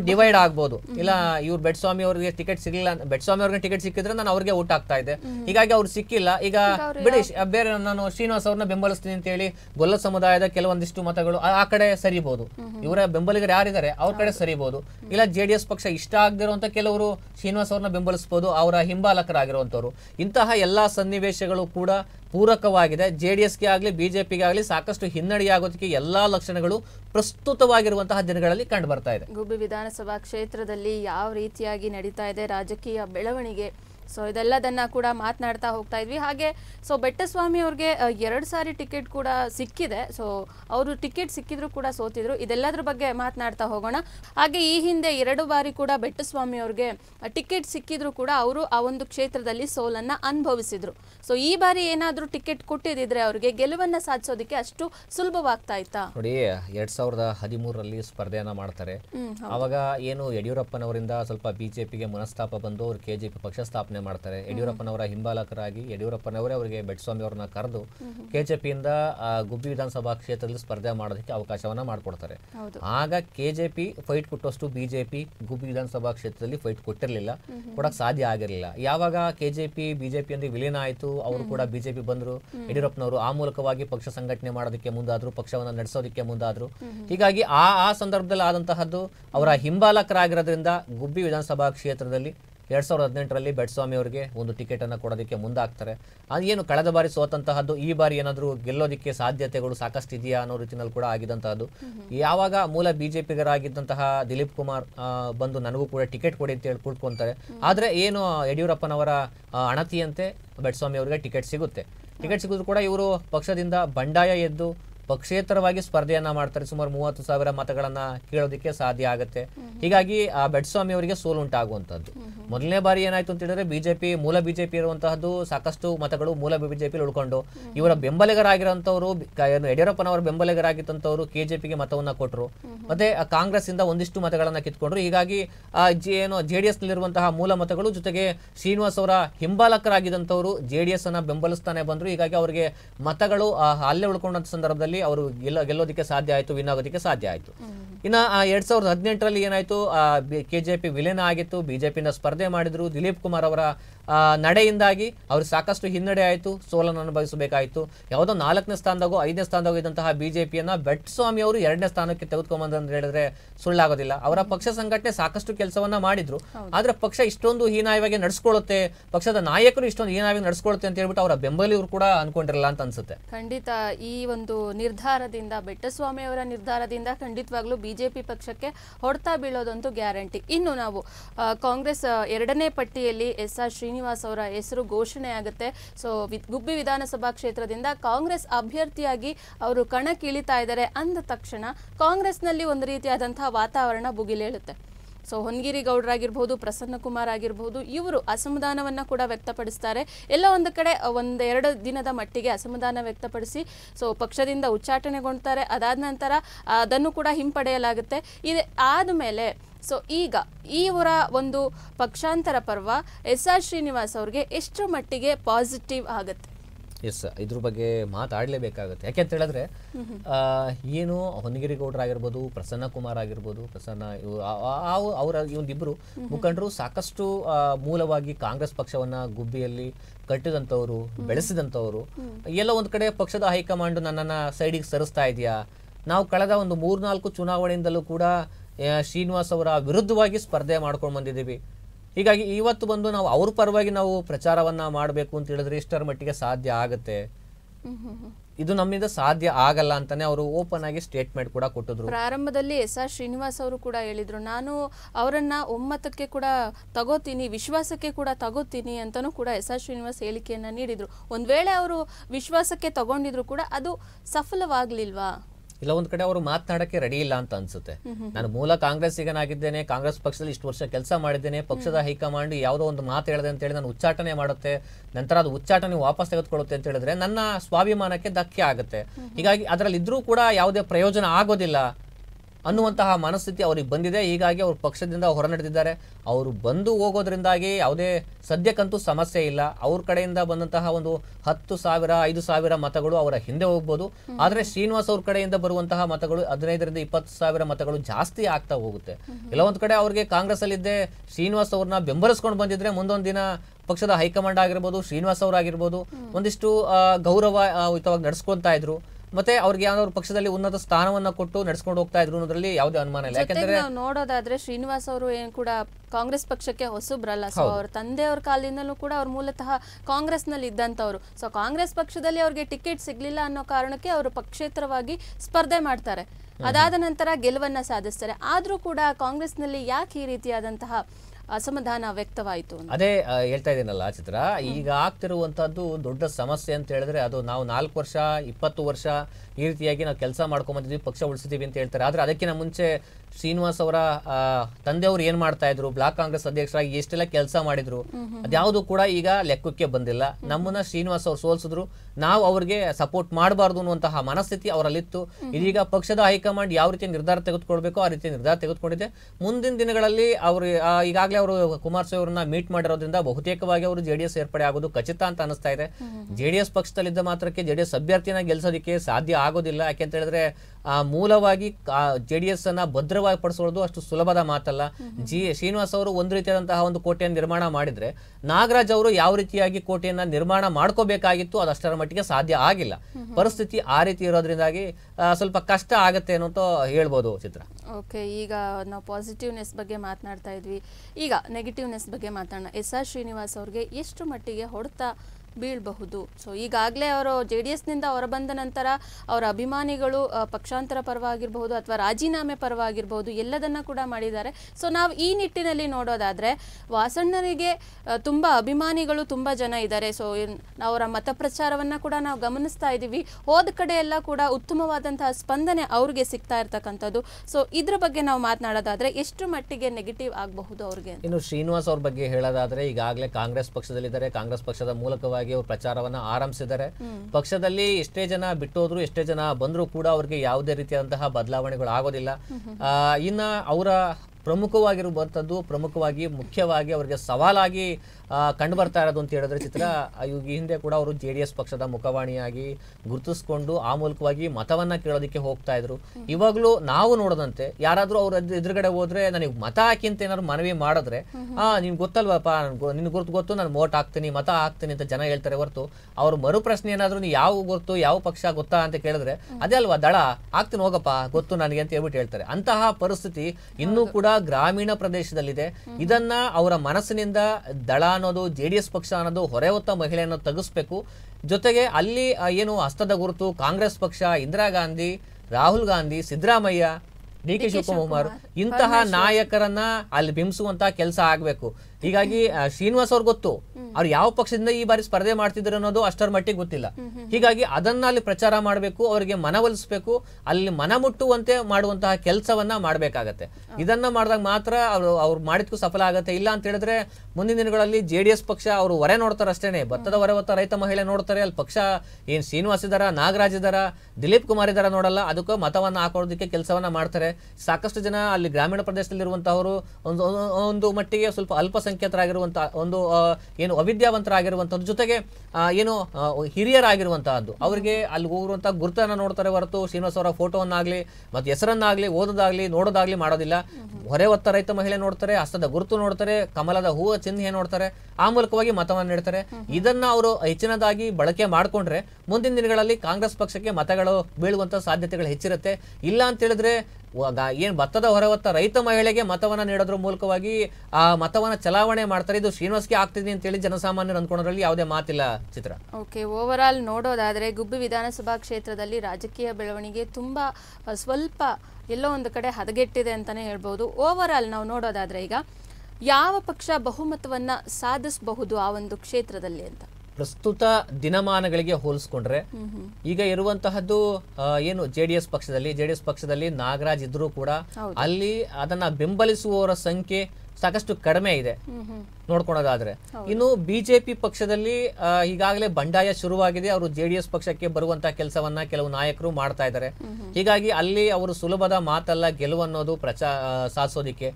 ಡಿವೈಡ್ ಆಗ್ಬೋದು. ಇಲ್ಲ ಇವ್ರು ಬೆಟ್ಸ್ವಾಮಿ ಅವರಿಗೆ ಟಿಕೆಟ್ ಸಿಗ್ಲಿಲ್ಲ ಬೆಟ್ಸ್ವಾಮಿ ಅವ್ರಿಗೆ ಟಿಕೆಟ್ ಸಿಕ್ಕಿದ್ರೆ ನಾನು ಅವ್ರಿಗೆ ಓಟ್ ಆಗ್ತಾ ಇದೆ ಹೀಗಾಗಿ ಅವ್ರು ಸಿಕ್ಕಿಲ್ಲ. ಈಗ ಬಿಡಿ ಬೇರೆ ನಾನು ಶ್ರೀನಿವಾಸ್ ಅವ್ರನ್ನ ಬೆಂಬಲಿಸ್ತೀನಿ ಅಂತ ಹೇಳಿ ಗೊಲ್ಲ ಸಮುದಾಯದ ಕೆಲವೊಂದಿಷ್ಟು ಮತಗಳು ಆ- ಕಡೆ ಸರಿಬಹುದು ಇವರ ಬೆಂಬಲಿಗರು ಯಾರಿದ್ದಾರೆ? ಅವ್ರ ಕಡೆ ಸರಿಬಹುದು ಇಲ್ಲ ಜೆ ಡಿ ಎಸ್ ಪಕ್ಷ ಇಷ್ಟ ಆಗದಿರುವಂತ ಕೆಲವರು ಶ್ರೀನಿವಾಸ್ ಅವ್ರನ್ನ ಬೆಂಬಲಿಸಬಹುದು ಅವರ ಹಿಂಬಾಲಕರಾಗಿರುವಂತವ್ರು ಇಂತಹ ಎಲ್ಲಾ ಸನ್ನಿವೇಶಗಳು ಕೂಡ ಪೂರಕವಾಗಿದೆ. ಜೆ ಡಿ ಎಸ್ಗೆ ಆಗಲಿ ಬಿಜೆಪಿಗೆ ಆಗಲಿ ಸಾಕಷ್ಟು ಹಿನ್ನಡೆಯಾಗೋದಕ್ಕೆ ಎಲ್ಲಾ ಲಕ್ಷಣಗಳು ಪ್ರಸ್ತುತವಾಗಿರುವಂತಹ ದಿನಗಳಲ್ಲಿ ಕಂಡು ಬರ್ತಾ ಇದೆ. ಗುಬ್ಬಿ ವಿಧಾನಸಭಾ ಕ್ಷೇತ್ರದಲ್ಲಿ ಯಾವ ರೀತಿಯಾಗಿ ನಡೀತಾ ಇದೆ ರಾಜಕೀಯ ಬೆಳವಣಿಗೆ? ಸೊ ಇದೆಲ್ಲದನ್ನ ಕೂಡ ಮಾತನಾಡ್ತಾ ಹೋಗ್ತಾ ಇದ್ವಿ. ಹಾಗೆ ಸೊ ಬೆಟ್ಟಸ್ವಾಮಿ ಅವ್ರಿಗೆ ಎರಡು ಸಾರಿ ಟಿಕೆಟ್ ಕೂಡ ಸಿಕ್ಕಿದೆ. ಸೊ ಅವರು ಟಿಕೆಟ್ ಸಿಕ್ಕಿದ್ರು ಕೂಡ ಸೋತಿದ್ರು. ಇದೆಲ್ಲದ್ರ ಬಗ್ಗೆ ಮಾತನಾಡ್ತಾ ಹೋಗೋಣ. ಹಾಗೆ ಈ ಹಿಂದೆ ಎರಡು ಬಾರಿ ಕೂಡ ಬೆಟ್ಟಸ್ವಾಮಿ ಅವ್ರಿಗೆ ಟಿಕೆಟ್ ಸಿಕ್ಕಿದ್ರು ಕೂಡ ಅವರು ಆ ಒಂದು ಕ್ಷೇತ್ರದಲ್ಲಿ ಸೋಲನ್ನ ಅನುಭವಿಸಿದ್ರು. ಸೊ ಈ ಬಾರಿ ಏನಾದರೂ ಟಿಕೆಟ್ ಕೊಟ್ಟಿದ್ರೆ ಅವ್ರಿಗೆ ಗೆಲುವನ್ನ ಸಾಧಿಸೋದಕ್ಕೆ ಅಷ್ಟು ಸುಲಭವಾಗ್ತಾ ಇತ್ತಾ? ನೋಡಿ ಎರಡ್ ಸಾವಿರದ ಹದಿಮೂರರಲ್ಲಿ ಸ್ಪರ್ಧೆಯನ್ನ ಮಾಡ್ತಾರೆ. ಅವಾಗ ಏನು ಯಡಿಯೂರಪ್ಪನವರಿಂದ ಸ್ವಲ್ಪ ಬಿಜೆಪಿಗೆ ಮನಸ್ತಾಪ ಬಂದು ಅವರು ಕೆಜೆಪಿ ಪಕ್ಷ ಸ್ಥಾಪನೆ ಮಾಡ್ತಾರೆ. ಯಡಿಯೂರಪ್ಪನವರ ಹಿಂಬಾಲಕರಾಗಿ ಯಡಿಯೂರಪ್ಪನವರೇ ಅವರಿಗೆ ಬೆಟ್ಸ್ವಾಮಿ ಅವರನ್ನ ಕರೆದು ಕೆಜೆಪಿಯಿಂದ ಗುಬ್ಬಿ ವಿಧಾನಸಭಾ ಕ್ಷೇತ್ರದಲ್ಲಿ ಸ್ಪರ್ಧೆ ಮಾಡೋದಕ್ಕೆ ಅವಕಾಶವನ್ನ ಮಾಡಿಕೊಡ್ತಾರೆ. ಆಗ ಕೆಜೆಪಿ ಫೈಟ್ ಕೊಟ್ಟಷ್ಟು ಬಿಜೆಪಿ ಗುಬ್ಬಿ ವಿಧಾನಸಭಾ ಕ್ಷೇತ್ರದಲ್ಲಿ ಫೈಟ್ ಕೊಟ್ಟಿರಲಿಲ್ಲ. ಕೊಡಕ್ ಸಾಧ್ಯ ಆಗಿರಲಿಲ್ಲ. ಯಾವಾಗ ಕೆಜೆಪಿ ಬಿಜೆಪಿ ಅಂದ್ರೆ ವಿಲೀನ ಆಯ್ತು ಅವರು ಕೂಡ ಬಿಜೆಪಿ ಬಂದ್ರು. ಯಡಿಯೂರಪ್ಪನವರು ಆ ಮೂಲಕವಾಗಿ ಪಕ್ಷ ಸಂಘಟನೆ ಮಾಡೋದಕ್ಕೆ ಮುಂದಾದ್ರು ಪಕ್ಷವನ್ನ ನಡೆಸೋದಕ್ಕೆ ಮುಂದಾದ್ರು. ಹೀಗಾಗಿ ಆ ಆ ಸಂದರ್ಭದಲ್ಲಿ ಆದಂತಹದ್ದು ಅವರ ಹಿಂಬಾಲಕರಾಗಿರೋದ್ರಿಂದ ಗುಬ್ಬಿ ವಿಧಾನಸಭಾ ಕ್ಷೇತ್ರದಲ್ಲಿ ಎರಡ್ ಸಾವಿರದ ಹದಿನೆಂಟರಲ್ಲಿ ಬೆಟ್ಸ್ವಾಮಿ ಅವರಿಗೆ ಒಂದು ಟಿಕೆಟ್ ಅನ್ನ ಕೊಡೋದಕ್ಕೆ ಮುಂದಾಗ್ತಾರೆ. ಅದು ಏನು ಕಳೆದ ಬಾರಿ ಸೋತಂತಹದ್ದು ಈ ಬಾರಿ ಏನಾದರೂ ಗೆಲ್ಲೋದಕ್ಕೆ ಸಾಧ್ಯತೆಗಳು ಸಾಕಷ್ಟು ಇದೆಯಾ ಅನ್ನೋ ರೀತಿಯಲ್ಲಿ ಕೂಡ ಆಗಿದಂತಹದ್ದು. ಯಾವಾಗ ಮೂಲ ಬಿಜೆಪಿಗರಾಗಿದ್ದಂತಹ ದಿಲೀಪ್ ಕುಮಾರ್ ಬಂದು ನನಗೂ ಕೂಡ ಟಿಕೆಟ್ ಕೊಡಿ ಅಂತ ಹೇಳಿ ಕುಳ್ಕೊಂತಾರೆ ಆದರೆ ಏನು ಯಡಿಯೂರಪ್ಪನವರ ಅಣತಿಯಂತೆ ಬೆಟ್ಸ್ವಾಮಿ ಅವರಿಗೆ ಟಿಕೆಟ್ ಸಿಗುತ್ತೆ. ಟಿಕೆಟ್ ಸಿಗೋದು ಕೂಡ ಇವರು ಪಕ್ಷದಿಂದ ಬಂಡಾಯ ಎದ್ದು ಪಕ್ಷೇತರವಾಗಿ ಸ್ಪರ್ಧೆಯನ್ನ ಮಾಡ್ತಾರೆ. ಸುಮಾರು ಮೂವತ್ತು ಸಾವಿರ ಮತಗಳನ್ನ ಕೇಳೋದಕ್ಕೆ ಸಾಧ್ಯ ಆಗುತ್ತೆ. ಹೀಗಾಗಿ ಆ ಬೆಡ್ಸ್ವಾಮಿ ಅವರಿಗೆ ಸೋಲು ಉಂಟಾಗುವಂತದ್ದು ಮೊದಲನೇ ಬಾರಿ ಏನಾಯ್ತು ಅಂತ ಹೇಳಿದ್ರೆ ಬಿಜೆಪಿ ಮೂಲ ಬಿಜೆಪಿ ಇರುವಂತಹದ್ದು ಸಾಕಷ್ಟು ಮತಗಳು ಮೂಲ ಬಿಜೆಪಿ ಉಳ್ಕೊಂಡು ಇವರ ಬೆಂಬಲಿಗರಾಗಿರೋಂಥವ್ರು ಯಡಿಯೂರಪ್ಪನವರ ಬೆಂಬಲಿಗರಾಗಿದ್ದಂಥವ್ರು ಕೆಜೆಪಿಗೆ ಮತವನ್ನ ಕೊಟ್ಟರು ಮತ್ತೆ ಆ ಕಾಂಗ್ರೆಸ್ ಇಂದ ಒಂದಿಷ್ಟು ಮತಗಳನ್ನ ಕಿತ್ಕೊಂಡ್ರು. ಹೀಗಾಗಿ ಆ ಜೆ- ಏನು ಜೆಡಿಎಸ್ ನಲ್ಲಿರುವಂತಹ ಮೂಲ ಮತಗಳು ಜೊತೆಗೆ ಶ್ರೀನಿವಾಸ್ ಅವರ ಹಿಂಬಾಲಕರಾಗಿದ್ದಂಥವ್ರು ಜೆಡಿಎಸ್ ಅನ್ನ ಬೆಂಬಲಿಸ್ತಾನೆ ಬಂದ್ರು. ಹೀಗಾಗಿ ಅವರಿಗೆ ಮತಗಳು ಅಲ್ಲೇ ಉಳ್ಕೊಂಡಂತ ಸಂದರ್ಭದಲ್ಲಿ ಅವರು ಗೆಲ್ಲ ಗೆಲ್ಲೋದಕ್ಕೆ ಸಾಧ್ಯ ಆಯ್ತು ವಿನ್ ಆಗೋದಕ್ಕೆ ಸಾಧ್ಯ ಆಯ್ತು. ಇನ್ನ ಎರಡು ಸಾವಿರದ ಹದಿನೆಂಟರಲ್ಲಿ ಏನಾಯ್ತು ಪಿ ವಿಲೀನ ಆಗಿತ್ತು ಬಿಜೆಪಿಯಿಂದ ಸ್ಪರ್ಧೆ ಮಾಡಿದ್ರು ದಿಲೀಪ್ ಕುಮಾರ್ ಅವರ ನಡೆಯಿಂದಾಗಿ ಅವರು ಸಾಕಷ್ಟು ಹಿನ್ನಡೆ ಆಯಿತು ಸೋಲನ್ನು ಅನುಭವಿಸಬೇಕಾಯಿತು. ಯಾವುದೋ ನಾಲ್ಕನೇ ಸ್ಥಾನದಾಗೋ ಐದನೇ ಸ್ಥಾನದಾಗೋ ಇದ್ದಂತಹ ಬಿಜೆಪಿಯನ್ನ ಬೆಟ್ಸ್ವಾಮಿ ಅವರು ಎರಡನೇ ಸ್ಥಾನಕ್ಕೆ ತೆಗೆದುಕೊಂಬಂದ್ರೆ ಅಂತ ಹೇಳಿದ್ರೆ ಸುಳ್ಳಾಗೋದಿಲ್ಲ. ಅವರ ಪಕ್ಷ ಸಂಘಟನೆ ಸಾಕಷ್ಟು ಕೆಲಸವನ್ನು ಮಾಡಿದ್ರು. ಆದರೆ ಪಕ್ಷ ಇಷ್ಟೊಂದು ಹೀನಾಯವಾಗಿ ನಡೆಸ್ಕೊಳ್ಳುತ್ತೆ ಪಕ್ಷದ ನಾಯಕರು ಇಷ್ಟೊಂದು ಹೀನಾಯವಾಗಿ ನಡೆಸ್ಕೊಳ್ಳುತ್ತೆ ಅಂತ ಹೇಳ್ಬಿಟ್ಟು ಅವರ ಬೆಂಬಲಿಗರು ಕೂಡ ಅನ್ಕೊಂಡಿರಲ್ಲ ಅಂತ ಅನ್ಸುತ್ತೆ. ಖಂಡಿತ ಈ ಒಂದು ನಿರ್ಧಾರದಿಂದ ಬೆಟ್ಟಸ್ವಾಮಿ ಅವರ ನಿರ್ಧಾರದಿಂದ ಖಂಡಿತವಾಗ್ಲೂ ಬಿಜೆಪಿ ಪಕ್ಷಕ್ಕೆ ಹೊಡೆತ ಬೀಳೋದಂತೂ ಗ್ಯಾರಂಟಿ. ಇನ್ನು ನಾವು ಕಾಂಗ್ರೆಸ್ ಎರಡನೇ ಪಟ್ಟಿಯಲ್ಲಿ ಎಸ್ ಆರ್ ಶ್ರೀನಿವಾಸ್ ಅವರ ಹೆಸರು ಘೋಷಣೆ ಆಗುತ್ತೆ. ಸೊ ಗುಬ್ಬಿ ವಿಧಾನಸಭಾ ಕ್ಷೇತ್ರದಿಂದ ಕಾಂಗ್ರೆಸ್ ಅಭ್ಯರ್ಥಿಯಾಗಿ ಅವರು ಕಣಕ್ಕಿಳಿತಾ ಇದ್ದಾರೆ ಅಂದ ತಕ್ಷಣ ಕಾಂಗ್ರೆಸ್ನಲ್ಲಿ ಒಂದು ರೀತಿಯಾದಂತಹ ವಾತಾವರಣ ಭುಗಿಲೇಳುತ್ತೆ. ಸೊ ಹೊನ್ಗಿರಿ ಪ್ರಸನ್ನ ಕುಮಾರ್ ಆಗಿರ್ಬೋದು, ಇವರು ಅಸಮಾಧಾನವನ್ನ ಕೂಡ ವ್ಯಕ್ತಪಡಿಸ್ತಾರೆ. ಎಲ್ಲ ಒಂದು ಕಡೆ ಒಂದೆರಡು ದಿನದ ಮಟ್ಟಿಗೆ ಅಸಮಾಧಾನ ವ್ಯಕ್ತಪಡಿಸಿ ಸೊ ಪಕ್ಷದಿಂದ ಉಚ್ಚಾಟನೆಗೊಳ್ತಾರೆ ಅದಾದ ನಂತರ, ಅದನ್ನು ಕೂಡ ಹಿಂಪಡೆಯಲಾಗುತ್ತೆ. ಇದೆ ಆದಮೇಲೆ ಸೊ ಈಗ ಇವರ ಒಂದು ಪಕ್ಷಾಂತರ ಪರ್ವ ಎಸ್ ಆರ್ ಶ್ರೀನಿವಾಸ್ ಅವ್ರಿಗೆ ಎಷ್ಟರ ಮಟ್ಟಿಗೆ ಪಾಸಿಟಿವ್ ಆಗುತ್ತೆ? ಎಸ್ ಇದ್ರ ಬಗ್ಗೆ ಮಾತಾಡಲೇಬೇಕಾಗುತ್ತೆ. ಯಾಕೆ ಅಂತ ಹೇಳಿದ್ರೆ ಆ, ಏನು ಹೊನ್ನಗಿರಿ ಗೌಡ್ರಾಗಿರ್ಬೋದು ಪ್ರಸನ್ನ ಕುಮಾರ್ ಆಗಿರ್ಬೋದು ಪ್ರಸನ್ನ ಅವರ ಇವೊಂದಿಬ್ರು ಮುಖಂಡರು ಸಾಕಷ್ಟು ಮೂಲವಾಗಿ ಕಾಂಗ್ರೆಸ್ ಪಕ್ಷವನ್ನ ಗುಬ್ಬಿಯಲ್ಲಿ ಕಟ್ಟಿದಂಥವ್ರು ಬೆಳೆಸಿದಂಥವ್ರು. ಎಲ್ಲ ಒಂದ್ ಕಡೆ ಪಕ್ಷದ ಹೈಕಮಾಂಡ್ ನನ್ನನ್ನ ಸೈಡಿಗೆ ಸರಿಸ್ತಾ ಇದೆಯಾ? ನಾವು ಕಳೆದ ಒಂದು ಮೂರ್ನಾಲ್ಕು ಚುನಾವಣೆಯಿಂದಲೂ ಕೂಡ ಶ್ರೀನಿವಾಸ್ ಅವರ ವಿರುದ್ಧವಾಗಿ ಸ್ಪರ್ಧೆ ಮಾಡ್ಕೊಂಡು ಬಂದಿದ್ದೀವಿ. ಹೀಗಾಗಿ ಇವತ್ತು ಬಂದು ನಾವು ಅವ್ರ ಪರವಾಗಿ ನಾವು ಪ್ರಚಾರವನ್ನ ಮಾಡಬೇಕು ಅಂತ ಹೇಳಿದ್ರೆ ಇಷ್ಟರ ಮಟ್ಟಿಗೆ ಸಾಧ್ಯ ಆಗುತ್ತೆ. ಇದು ನಮ್ಮಿಂದ ಸಾಧ್ಯ ಆಗಲ್ಲ ಅಂತಾನೆ ಅವರು ಓಪನ್ ಆಗಿ ಸ್ಟೇಟ್ಮೆಂಟ್ ಕೂಡ ಕೊಟ್ಟಿದ್ರು. ಪ್ರಾರಂಭದಲ್ಲಿ ಎಸ್ ಆರ್ ಶ್ರೀನಿವಾಸ್ ಅವರು ಕೂಡ ಹೇಳಿದ್ರು, ನಾನು ಅವರನ್ನ ಒಮ್ಮತಕ್ಕೆ ಕೂಡ ತಗೋತೀನಿ, ವಿಶ್ವಾಸಕ್ಕೆ ಕೂಡ ತಗೋತೀನಿ ಅಂತಲೂ ಕೂಡ ಎಸ್ ಆರ್ ಶ್ರೀನಿವಾಸ್ ಹೇಳಿಕೆಯನ್ನ ನೀಡಿದ್ರು. ಒಂದ್ ವೇಳೆ ಅವರು ವಿಶ್ವಾಸಕ್ಕೆ ತಗೊಂಡಿದ್ರು ಕೂಡ ಅದು ಸಫಲವಾಗ್ಲಿಲ್ವಾ? ಇಲ್ಲ ಒಂದ್ ಕಡೆ ಅವರು ಮಾತನಾಡಕ್ಕೆ ರೆಡಿ ಇಲ್ಲ ಅಂತ ಅನ್ಸುತ್ತೆ. ನಾನು ಮೂಲ ಕಾಂಗ್ರೆಸ್ಸಿಗನಾಗಿದ್ದೇನೆ ಕಾಂಗ್ರೆಸ್ ಪಕ್ಷದಲ್ಲಿ ಇಷ್ಟು ವರ್ಷ ಕೆಲಸ ಮಾಡಿದ್ದೇನೆ ಪಕ್ಷದ ಹೈಕಮಾಂಡ್ ಯಾವುದೋ ಒಂದು ಮಾತು ಹೇಳಿದೆ ಅಂತ ಹೇಳಿ ನಾನು ಉಚ್ಚಾಟನೆ ಮಾಡುತ್ತೆ ನಂತರ ಅದು ಉಚ್ಚಾಟನೆ ವಾಪಸ್ ತೆಗೆದುಕೊಳ್ಳುತ್ತೆ ಅಂತ ಹೇಳಿದ್ರೆ ನನ್ನ ಸ್ವಾಭಿಮಾನಕ್ಕೆ ಧಕ್ಕೆ ಆಗುತ್ತೆ. ಹೀಗಾಗಿ ಅದರಲ್ಲಿ ಇದ್ರೂ ಕೂಡ ಯಾವುದೇ ಪ್ರಯೋಜನ ಆಗೋದಿಲ್ಲ. ಅನ್ನುವಂತಹ ಮನಸ್ಥಿತಿ ಅವರಿಗೆ ಬಂದಿದೆ. ಹೀಗಾಗಿ ಅವರು ಪಕ್ಷದಿಂದ ಹೊರ ನಡೆದಿದ್ದಾರೆ ಅವರು ಬಂದು ಹೋಗೋದ್ರಿಂದಾಗಿ ಯಾವುದೇ ಸದ್ಯಕ್ಕಂತೂ ಸಮಸ್ಯೆ ಇಲ್ಲ. ಅವ್ರ ಕಡೆಯಿಂದ ಬಂದಂತಹ ಒಂದು ಹತ್ತು ಸಾವಿರ ಐದು ಸಾವಿರ ಮತಗಳು ಅವರ ಹಿಂದೆ ಹೋಗ್ಬೋದು. ಆದರೆ ಶ್ರೀನಿವಾಸ್ ಅವ್ರ ಕಡೆಯಿಂದ ಬರುವಂತಹ ಮತಗಳು ಹದಿನೈದರಿಂದ ಇಪ್ಪತ್ತು ಸಾವಿರ ಮತಗಳು ಜಾಸ್ತಿ ಆಗ್ತಾ ಹೋಗುತ್ತೆ. ಕೆಲವೊಂದು ಒಂದ್ ಕಡೆ ಅವ್ರಿಗೆ ಕಾಂಗ್ರೆಸ್ ಅಲ್ಲಿದ್ದೆ ಶ್ರೀನಿವಾಸ್ ಅವ್ರನ್ನ ಬೆಂಬಲಿಸ್ಕೊಂಡು ಬಂದಿದ್ರೆ ಮುಂದೊಂದು ದಿನ ಪಕ್ಷದ ಹೈಕಮಾಂಡ್ ಆಗಿರ್ಬೋದು ಶ್ರೀನಿವಾಸ್ ಅವರಾಗಿರ್ಬೋದು ಒಂದಿಷ್ಟು ಗೌರವಯುತವಾಗಿ ಗೌರವ ನಡ್ಸ್ಕೊಂತಾ ಇದ್ರು. ಮತ್ತೆ ಅವ್ರಿಗೆ ಯಾವ್ದಾದ್ರು ಪಕ್ಷದಲ್ಲಿ ಉನ್ನತ ಸ್ಥಾನವನ್ನ ಕೊಟ್ಟು ನಡೆಸ್ಕೊಂಡು ಹೋಗ್ತಾ ಇದ್ರು ಅನ್ನೋದ್ರಲ್ಲಿ ಯಾವುದೇ ಅನುಮಾನ ಇಲ್ಲ. ಯಾಕಂದ್ರೆ ನಾವು ನೋಡೋದಾದ್ರೆ ಶ್ರೀನಿವಾಸ್ ಅವರು ಏನ್ ಕೂಡ ಕಾಂಗ್ರೆಸ್ ಪಕ್ಷಕ್ಕೆ ಹೊಸಬ್ರಲ್ಲ ಸೊ ಅವ್ರ ತಂದೆಯವ್ರ ಕಾಲದಿಂದಲೂ ಕೂಡ ಅವ್ರ ಮೂಲತಃ ಕಾಂಗ್ರೆಸ್ನಲ್ಲಿ ಇದ್ದಂತವ್ರು ಸೊ ಕಾಂಗ್ರೆಸ್ ಪಕ್ಷದಲ್ಲಿ ಅವ್ರಿಗೆ ಟಿಕೆಟ್ ಸಿಗ್ಲಿಲ್ಲ ಅನ್ನೋ ಕಾರಣಕ್ಕೆ ಅವರು ಪಕ್ಷೇತರವಾಗಿ ಸ್ಪರ್ಧೆ ಮಾಡ್ತಾರೆ. ಅದಾದ ನಂತರ ಗೆಲುವನ್ನ ಸಾಧಿಸ್ತಾರೆ. ಆದ್ರೂ ಕೂಡ ಕಾಂಗ್ರೆಸ್ನಲ್ಲಿ ಯಾಕೆ ಈ ರೀತಿಯಾದಂತಹ ಅಸಮಾಧಾನ ವ್ಯಕ್ತವಾಯಿತು ಅದೇ ಹೇಳ್ತಾ ಇದ್ದೀನಲ್ಲ ಚಿತ್ರ, ಈಗ ಆಗ್ತಿರುವಂತಹದ್ದು ದೊಡ್ಡ ಸಮಸ್ಯೆ ಅಂತ ಹೇಳಿದ್ರೆ ಅದು ನಾವು ನಾಲ್ಕು ವರ್ಷ, ಇಪ್ಪತ್ತು ವರ್ಷ ಈ ರೀತಿಯಾಗಿ ನಾವು ಕೆಲಸ ಮಾಡ್ಕೊಂಬಂದಿದ್ವಿ ಪಕ್ಷ ಉಳಿಸಿದೀವಿ ಅಂತ ಹೇಳ್ತಾರೆ. ಆದ್ರೆ ಅದಕ್ಕಿಂತ ಮುಂಚೆ ಶ್ರೀನಿವಾಸ್ ಅವರ ತಂದೆಯವರು ಏನ್ ಮಾಡ್ತಾ ಇದ್ರು? ಬ್ಲಾಕ್ ಕಾಂಗ್ರೆಸ್ ಅಧ್ಯಕ್ಷರಾಗಿ ಎಷ್ಟೆಲ್ಲ ಕೆಲಸ ಮಾಡಿದ್ರು? ಅದ್ಯಾವುದು ಕೂಡ ಈಗ ಲೆಕ್ಕಕ್ಕೆ ಬಂದಿಲ್ಲ. ನಮ್ಮನ್ನ ಶ್ರೀನಿವಾಸ್ ಅವ್ರು ಸೋಲ್ಸಿದ್ರು. ನಾವು ಅವ್ರಿಗೆ ಸಪೋರ್ಟ್ ಮಾಡಬಾರ್ದು ಅನ್ನುವಂತಹ ಮನಸ್ಥಿತಿ ಅವರಲ್ಲಿತ್ತು. ಇದೀಗ ಪಕ್ಷದ ಹೈಕಮಾಂಡ್ ಯಾವ ರೀತಿ ನಿರ್ಧಾರ ತೆಗೆದುಕೊಳ್ಬೇಕು ಆ ರೀತಿ ನಿರ್ಧಾರ ತೆಗೆದುಕೊಂಡಿದೆ. ಮುಂದಿನ ದಿನಗಳಲ್ಲಿ ಅವರು ಈಗಾಗಲೇ ಅವರು ಕುಮಾರಸ್ವಾಮಿ ಅವರನ್ನ ಮೀಟ್ ಮಾಡಿರೋದ್ರಿಂದ ಬಹುತೇಕವಾಗಿ ಅವರು ಜೆಡಿಎಸ್ ಸೇರ್ಪಡೆ ಆಗೋದು ಖಚಿತ ಅಂತ ಅನಿಸ್ತಾ ಇದೆ. ಜೆಡಿಎಸ್ ಪಕ್ಷದಲ್ಲಿದ್ದ ಮಾತ್ರಕ್ಕೆ ಜೆಡಿಎಸ್ ಅಭ್ಯರ್ಥಿನ ಗೆಲ್ಸೋದಕ್ಕೆ ಸಾಧ್ಯ ಆಗೋದಿಲ್ಲ. ಯಾಕೆಂತ ಹೇಳಿದ್ರೆ ಮೂಲವಾಗಿ ಜೆ ಡಿ ಎಸ್ ಅನ್ನ ಭದ್ರವಾಗಿ ಪಡಿಸೋದು ಅಷ್ಟು ಸುಲಭದ ಮಾತಲ್ಲ. ಜಿ ಶ್ರೀನಿವಾಸ್ ಅವರು ಒಂದು ರೀತಿಯಾದಂತಹ ಒಂದು ಕೋಟೆಯನ್ನು ನಿರ್ಮಾಣ ಮಾಡಿದ್ರೆ ನಾಗರಾಜ್ ಅವರು ಯಾವ ರೀತಿಯಾಗಿ ಕೋಟೆಯನ್ನ ನಿರ್ಮಾಣ ಮಾಡ್ಕೋಬೇಕಾಗಿತ್ತು ಅದು ಅಷ್ಟರ ಮಟ್ಟಿಗೆ ಸಾಧ್ಯ ಆಗಿಲ್ಲ. ಪರಿಸ್ಥಿತಿ ಆ ರೀತಿ ಇರೋದ್ರಿಂದಾಗಿ ಸ್ವಲ್ಪ ಕಷ್ಟ ಆಗತ್ತೆ ಅನ್ನೋಂತ ಹೇಳ್ಬೋದು ಚಿತ್ರ. ಓಕೆ, ಈಗ ನಾವು ಪಾಸಿಟಿವ್ನೆಸ್ ಬಗ್ಗೆ ಮಾತನಾಡ್ತಾ ಇದ್ವಿ. ಈಗ ನೆಗೆಟಿವ್ನೆಸ್ ಬಗ್ಗೆ ಮಾತಾಡೋಣ ಎಸ್ ಆರ್ ಶ್ರೀನಿವಾಸ್ ಅವ್ರಿಗೆ ಎಷ್ಟು ಮಟ್ಟಿಗೆ ಹೊಡೆತ ಬೀಳಬಹುದು. ಸೊ ಈಗಾಗಲೇ ಅವರು ಜೆ ಡಿ ಎಸ್ನಿಂದ ಹೊರಬಂದ ನಂತರ ಅವರ ಅಭಿಮಾನಿಗಳು ಪಕ್ಷಾಂತರ ಪರವಾಗಿರಬಹುದು ಅಥವಾ ರಾಜೀನಾಮೆ ಪರವಾಗಿರಬಹುದು ಎಲ್ಲದನ್ನ ಕೂಡ ಮಾಡಿದ್ದಾರೆ. ಸೊ ನಾವು ಈ ನಿಟ್ಟಿನಲ್ಲಿ ನೋಡೋದಾದ್ರೆ ವಾಸಣ್ಣರಿಗೆ ತುಂಬ ಅಭಿಮಾನಿಗಳು ತುಂಬಾ ಜನ ಇದ್ದಾರೆ. ಸೊ ಅವರ ಮತ ಪ್ರಚಾರವನ್ನು ಕೂಡ ನಾವು ಗಮನಿಸ್ತಾ ಇದ್ದೀವಿ. ಹೋದ ಕಡೆ ಎಲ್ಲ ಕೂಡ ಉತ್ತಮವಾದಂತಹ ಸ್ಪಂದನೆ ಅವ್ರಿಗೆ ಸಿಗ್ತಾ ಇರ್ತಕ್ಕಂಥದ್ದು. ಸೊ ಇದ್ರ ಬಗ್ಗೆ ನಾವು ಮಾತನಾಡೋದಾದ್ರೆ ಎಷ್ಟು ಮಟ್ಟಿಗೆ ನೆಗೆಟಿವ್ ಆಗಬಹುದು ಅವ್ರಿಗೆ ಇನ್ನು ಶ್ರೀನಿವಾಸ್ ಅವ್ರ ಬಗ್ಗೆ ಹೇಳೋದಾದ್ರೆ ಈಗಾಗಲೇ ಕಾಂಗ್ರೆಸ್ ಪಕ್ಷದಲ್ಲಿದ್ದಾರೆ. ಕಾಂಗ್ರೆಸ್ ಪಕ್ಷದ ಮೂಲಕವಾಗಿ ಅವರು ಪ್ರಚಾರವನ್ನ ಆರಂಭಿಸಿದ್ದಾರೆ. ಪಕ್ಷದಲ್ಲಿ ಎಷ್ಟೇ ಜನ ಬಿಟ್ಟೋದ್ರು ಎಷ್ಟೇ ಜನ ಬಂದರೂ ಕೂಡ ಅವರಿಗೆ ಯಾವುದೇ ರೀತಿಯಾದಂತಹ ಬದಲಾವಣೆಗಳು ಆಗೋದಿಲ್ಲ. ಇನ್ನು ಇನ್ನ ಅವರ ಪ್ರಮುಖವಾಗಿರುವಂಥದ್ದು ಪ್ರಮುಖವಾಗಿ ಮುಖ್ಯವಾಗಿ ಅವರಿಗೆ ಸವಾಲಾಗಿ ಕಂಡು ಬರ್ತಾ ಇರೋದು ಅಂತ ಹೇಳಿದ್ರೆ ಚಿತ್ರ ಈ ಹಿಂದೆ ಕೂಡ ಅವರು ಜೆ ಡಿ ಎಸ್ ಪಕ್ಷದ ಮುಖವಾಣಿಯಾಗಿ ಗುರುತಿಸ್ಕೊಂಡು ಆ ಮೂಲಕವಾಗಿ ಮತವನ್ನ ಕೇಳೋದಕ್ಕೆ ಹೋಗ್ತಾ ಇದ್ರು. ಇವಾಗಲೂ ನಾವು ನೋಡದಂತೆ ಯಾರಾದ್ರೂ ಅವ್ರ ಎದುರುಗಡೆ ಹೋದ್ರೆ ನನಗೆ ಮತ ಹಾಕಿ ಅಂತ ಏನಾದ್ರು ಮನವಿ ಮಾಡಿದ್ರೆ ಆ ನಿಮ್ಗೆ ಗೊತ್ತಲ್ವಪ್ಪ ನಿನ್ ಗುರುತು ಗೊತ್ತು ನಾನು ವೋಟ್ ಹಾಕ್ತೀನಿ ಮತ ಹಾಕ್ತೀನಿ ಅಂತ ಜನ ಹೇಳ್ತಾರೆ ಹೊರತು ಅವ್ರ ಮರು ಪ್ರಶ್ನೆ ಏನಾದ್ರು ನೀವು ಯಾವ ಗೊತ್ತು ಯಾವ ಪಕ್ಷ ಗೊತ್ತಾ ಅಂತ ಕೇಳಿದ್ರೆ ಅದೇ ಅಲ್ವಾ ದಳ ಹಾಕ್ತೀನಿ ಹೋಗಪ್ಪ ಗೊತ್ತು ನನಗೆ ಅಂತ ಹೇಳ್ಬಿಟ್ಟು ಹೇಳ್ತಾರೆ. ಅಂತಹ ಪರಿಸ್ಥಿತಿ ಇನ್ನೂ ಕೂಡ ಗ್ರಾಮೀಣ ಪ್ರದೇಶದಲ್ಲಿದೆ. ಇದನ್ನ ಅವರ ಮನಸ್ಸಿನಿಂದ ದಳ ಅನ್ನೋದು ಜೆ ಡಿ ಎಸ್ ಪಕ್ಷ ಅನ್ನೋದು ಹೊರೆ ಹೊತ್ತ ಮಹಿಳೆಯನ್ನು ತಗಿಸ್ಬೇಕು ಜೊತೆಗೆ ಅಲ್ಲಿ ಏನು ಹಸ್ತದ ಗುರುತು ಕಾಂಗ್ರೆಸ್ ಪಕ್ಷ ಇಂದಿರಾ ಗಾಂಧಿ ರಾಹುಲ್ ಗಾಂಧಿ ಸಿದ್ದರಾಮಯ್ಯ ಡಿ ಕೆ ಶಿವಕುಮಾರ್. ಇಂತಹ ನಾಯಕರನ್ನ ಅಲ್ಲಿ ಬಿಂಬಿಸುವಂತಹ ಕೆಲಸ ಆಗ್ಬೇಕು. ಹೀಗಾಗಿ ಶ್ರೀನಿವಾಸ್ ಅವ್ರಿಗೆ ಗೊತ್ತು. ಅವ್ರು ಯಾವ ಪಕ್ಷದಿಂದ ಈ ಬಾರಿ ಸ್ಪರ್ಧೆ ಮಾಡ್ತಿದ್ರು ಅನ್ನೋದು ಅಷ್ಟರ ಮಟ್ಟಿಗೆ ಗೊತ್ತಿಲ್ಲ. ಹೀಗಾಗಿ ಅದನ್ನ ಅಲ್ಲಿ ಪ್ರಚಾರ ಮಾಡಬೇಕು ಅವರಿಗೆ ಮನವೊಲಿಸಬೇಕು ಅಲ್ಲಿ ಮನ ಮುಟ್ಟುವಂತೆ ಮಾಡುವಂತಹ ಕೆಲಸವನ್ನ ಮಾಡಬೇಕಾಗತ್ತೆ. ಇದನ್ನ ಮಾಡಿದಾಗ ಮಾತ್ರ ಅವರು ಅವ್ರು ಮಾಡಿದ್ಕು ಸಫಲ ಆಗತ್ತೆ. ಇಲ್ಲ ಅಂತ ಹೇಳಿದ್ರೆ ಮುಂದಿನ ದಿನಗಳಲ್ಲಿ ಜೆ ಡಿ ಎಸ್ ಪಕ್ಷ ಅವರು ಹೊರೆ ನೋಡ್ತಾರೆ ಅಷ್ಟೇನೆ. ಭತ್ತದ ಹೊರೆ ಹೊತ್ತ ರೈತ ಮಹಿಳೆ ನೋಡ್ತಾರೆ. ಅಲ್ಲಿ ಪಕ್ಷ ಏನ್ ಶ್ರೀನಿವಾಸ್ ಇದಾರ ನಾಗರಾಜ್ ಇದಾರ ದಿಲೀಪ್ ಕುಮಾರ್ ಇದಾರ ನೋಡಲ್ಲ. ಅದಕ್ಕೂ ಮತವನ್ನ ಹಾಕೋದಕ್ಕೆ ಕೆಲಸವನ್ನ ಮಾಡ್ತಾರೆ. ಸಾಕಷ್ಟು ಜನ ಅಲ್ಲಿ ಗ್ರಾಮೀಣ ಪ್ರದೇಶದಲ್ಲಿರುವಂತಹವರು ಒಂದು, ಒಂದು- ಮಟ್ಟಿಗೆ ಸ್ವಲ್ಪ ಅಲ್ಪಸಂಖ್ಯಾತರಾಗಿರುವಂತಹ ಒಂದು ಏನು ಅವಿದ್ಯಾವಂತರಾಗಿರುವಂಥದ್ದು ಜೊತೆಗೆ ಏನು ಹಿರಿಯರಾಗಿರುವಂತಹದ್ದು. ಅವರಿಗೆ ಅಲ್ಲಿ ಹೋಗಿರುವಂಥ ಗುರುತನ್ನ ನೋಡ್ತಾರೆ ಹೊರತು ಶ್ರೀನಿವಾಸ ಅವರ ಫೋಟೋವನ್ನಾಗ್ಲಿ, ಮತ್ತೆ ಹೆಸರನ್ನಾಗ್ಲಿ, ಓದೋದಾಗ್ಲಿ, ನೋಡೋದಾಗ್ಲಿ ಮಾಡೋದಿಲ್ಲ. ಹೊರೆ ಹೊತ್ತ ರೈತ ಮಹಿಳೆ ನೋಡ್ತಾರೆ, ಹಸ್ತದ ಗುರುತು ನೋಡ್ತಾರೆ, ಕಮಲದ ಹೂವ ಚಿಹ್ನೆ ನೋಡ್ತಾರೆ, ಆ ಮೂಲಕವಾಗಿ ಮತವನ್ನು ನೀಡ್ತಾರೆ. ಇದನ್ನ ಅವರು ಹೆಚ್ಚಿನದಾಗಿ ಬಳಕೆ ಮಾಡ್ಕೊಂಡ್ರೆ ಮುಂದಿನ ದಿನಗಳಲ್ಲಿ ಕಾಂಗ್ರೆಸ್ ಪಕ್ಷಕ್ಕೆ ಮತಗಳು ಬೀಳುವಂಥ ಸಾಧ್ಯತೆಗಳು ಹೆಚ್ಚಿರುತ್ತೆ. ಇಲ್ಲ ಅಂತ ಹೇಳಿದ್ರೆ ಏನ್ ಭತ್ತದ ಹೊರೆ ಹೊತ್ತ ರೈತ ಮಹಿಳೆಗೆ ಮತವನ್ನ ನೀಡೋದ್ರ ಮೂಲಕವಾಗಿ, ಆ ಮತವನ್ನ ಚಲಾವಣೆ ಮಾಡ್ತಾರೆ. ಇದು ಶ್ರೀನಿವಾಸ್ಗೆ ಆಗ್ತಿದೆ ಅಂತೇಳಿ ಜನಸಾಮಾನ್ಯರು ಅಂದ್ಕೊಂಡ್ರಲ್ಲಿ ಯಾವುದೇ ಮಾತಿಲ್ಲ ಚಿತ್ರ. ಓಕೆ ಓವರ್ ಆಲ್ ನೋಡೋದಾದರೆ ಗುಬ್ಬಿ ವಿಧಾನಸಭಾ ಕ್ಷೇತ್ರದಲ್ಲಿ ರಾಜಕೀಯ ಬೆಳವಣಿಗೆ ತುಂಬ ಸ್ವಲ್ಪ ಎಲ್ಲೋ ಒಂದು ಕಡೆ ಹದಗೆಟ್ಟಿದೆ ಅಂತಲೇ ಹೇಳ್ಬೋದು. ಓವರ್ ಆಲ್ ನಾವು ನೋಡೋದಾದರೆ ಈಗ ಯಾವ ಪಕ್ಷ ಬಹುಮತವನ್ನ ಸಾಧಿಸಬಹುದು ಆ ಒಂದು ಕ್ಷೇತ್ರದಲ್ಲಿ ಅಂತ? ಪ್ರಸ್ತುತ ದಿನಮಾನಗಳಿಗೆ ಹೋಲಿಸ್ಕೊಂಡ್ರೆ ಈಗ ಇರುವಂತಹದ್ದು ಏನು ಜೆ ಡಿ ಎಸ್ ಪಕ್ಷದಲ್ಲಿ ಜೆ ಡಿ ಎಸ್ ಪಕ್ಷದಲ್ಲಿ ನಾಗರಾಜ್ ಇದ್ರು ಕೂಡ ಅಲ್ಲಿ ಅದನ್ನ ಬೆಂಬಲಿಸುವವರ ಸಂಖ್ಯೆ ಸಾಕಷ್ಟು ಕಡಿಮೆ ಇದೆ. ನೋಡ್ಕೊಳೋದಾದ್ರೆ. ಇನ್ನು ಬಿಜೆಪಿ ಪಕ್ಷದಲ್ಲಿ ಈಗಾಗಲೇ ಬಂಡಾಯ ಶುರುವಾಗಿದೆ. ಅವರು ಜೆ ಡಿ ಎಸ್ ಪಕ್ಷಕ್ಕೆ ಬರುವಂತಹ ಕೆಲಸವನ್ನ ಕೆಲವು ನಾಯಕರು ಮಾಡ್ತಾ ಇದ್ದಾರೆ. ಹೀಗಾಗಿ ಅಲ್ಲಿ ಅವರು ಸುಲಭದ ಮಾತಲ್ಲ ಗೆಲುವನ್ನೋದು ಪ್ರಚಾ ಪ್ರಚಾರ ಸಾಧಿಸೋದಿಕ್ಕೆ.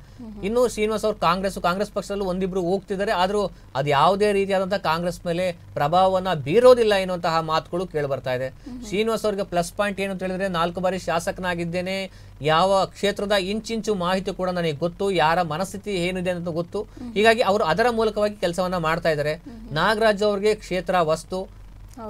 ಇನ್ನು ಶ್ರೀನಿವಾಸ್ ಅವರು ಕಾಂಗ್ರೆಸ್ ಕಾಂಗ್ರೆಸ್ ಪಕ್ಷದಲ್ಲೂ ಒಂದಿಬ್ರು ಹೋಗ್ತಿದ್ದಾರೆ. ಆದ್ರೂ ಅದು ಯಾವುದೇ ರೀತಿಯಾದಂತಹ ಕಾಂಗ್ರೆಸ್ ಮೇಲೆ ಪ್ರಭಾವವನ್ನ ಬೀರೋದಿಲ್ಲ ಎನ್ನುವಂತಹ ಮಾತುಗಳು ಕೇಳಿ ಬರ್ತಾ ಇದೆ. ಶ್ರೀನಿವಾಸ್ ಅವ್ರಿಗೆ ಪ್ಲಸ್ ಪಾಯಿಂಟ್ ಏನು ಅಂತ ಹೇಳಿದ್ರೆ ನಾಲ್ಕು ಬಾರಿ ಶಾಸಕನಾಗಿದ್ದೇನೆ. ಯಾವ ಕ್ಷೇತ್ರದ ಇಂಚಿಂಚು ಮಾಹಿತಿ ಕೂಡ ನನಗೆ ಗೊತ್ತು ಯಾರ ಮನಸ್ಥಿತಿ ಏನಿದೆ ಅಂತ ಗೊತ್ತು. ಹೀಗಾಗಿ ಅವರು ಅದರ ಮೂಲಕವಾಗಿ ಕೆಲಸವನ್ನ ಮಾಡ್ತಾ ಇದ್ದಾರೆ ನಾಗರಾಜ್ ಅವ್ರಿಗೆ ಕ್ಷೇತ್ರ ವಸ್ತು.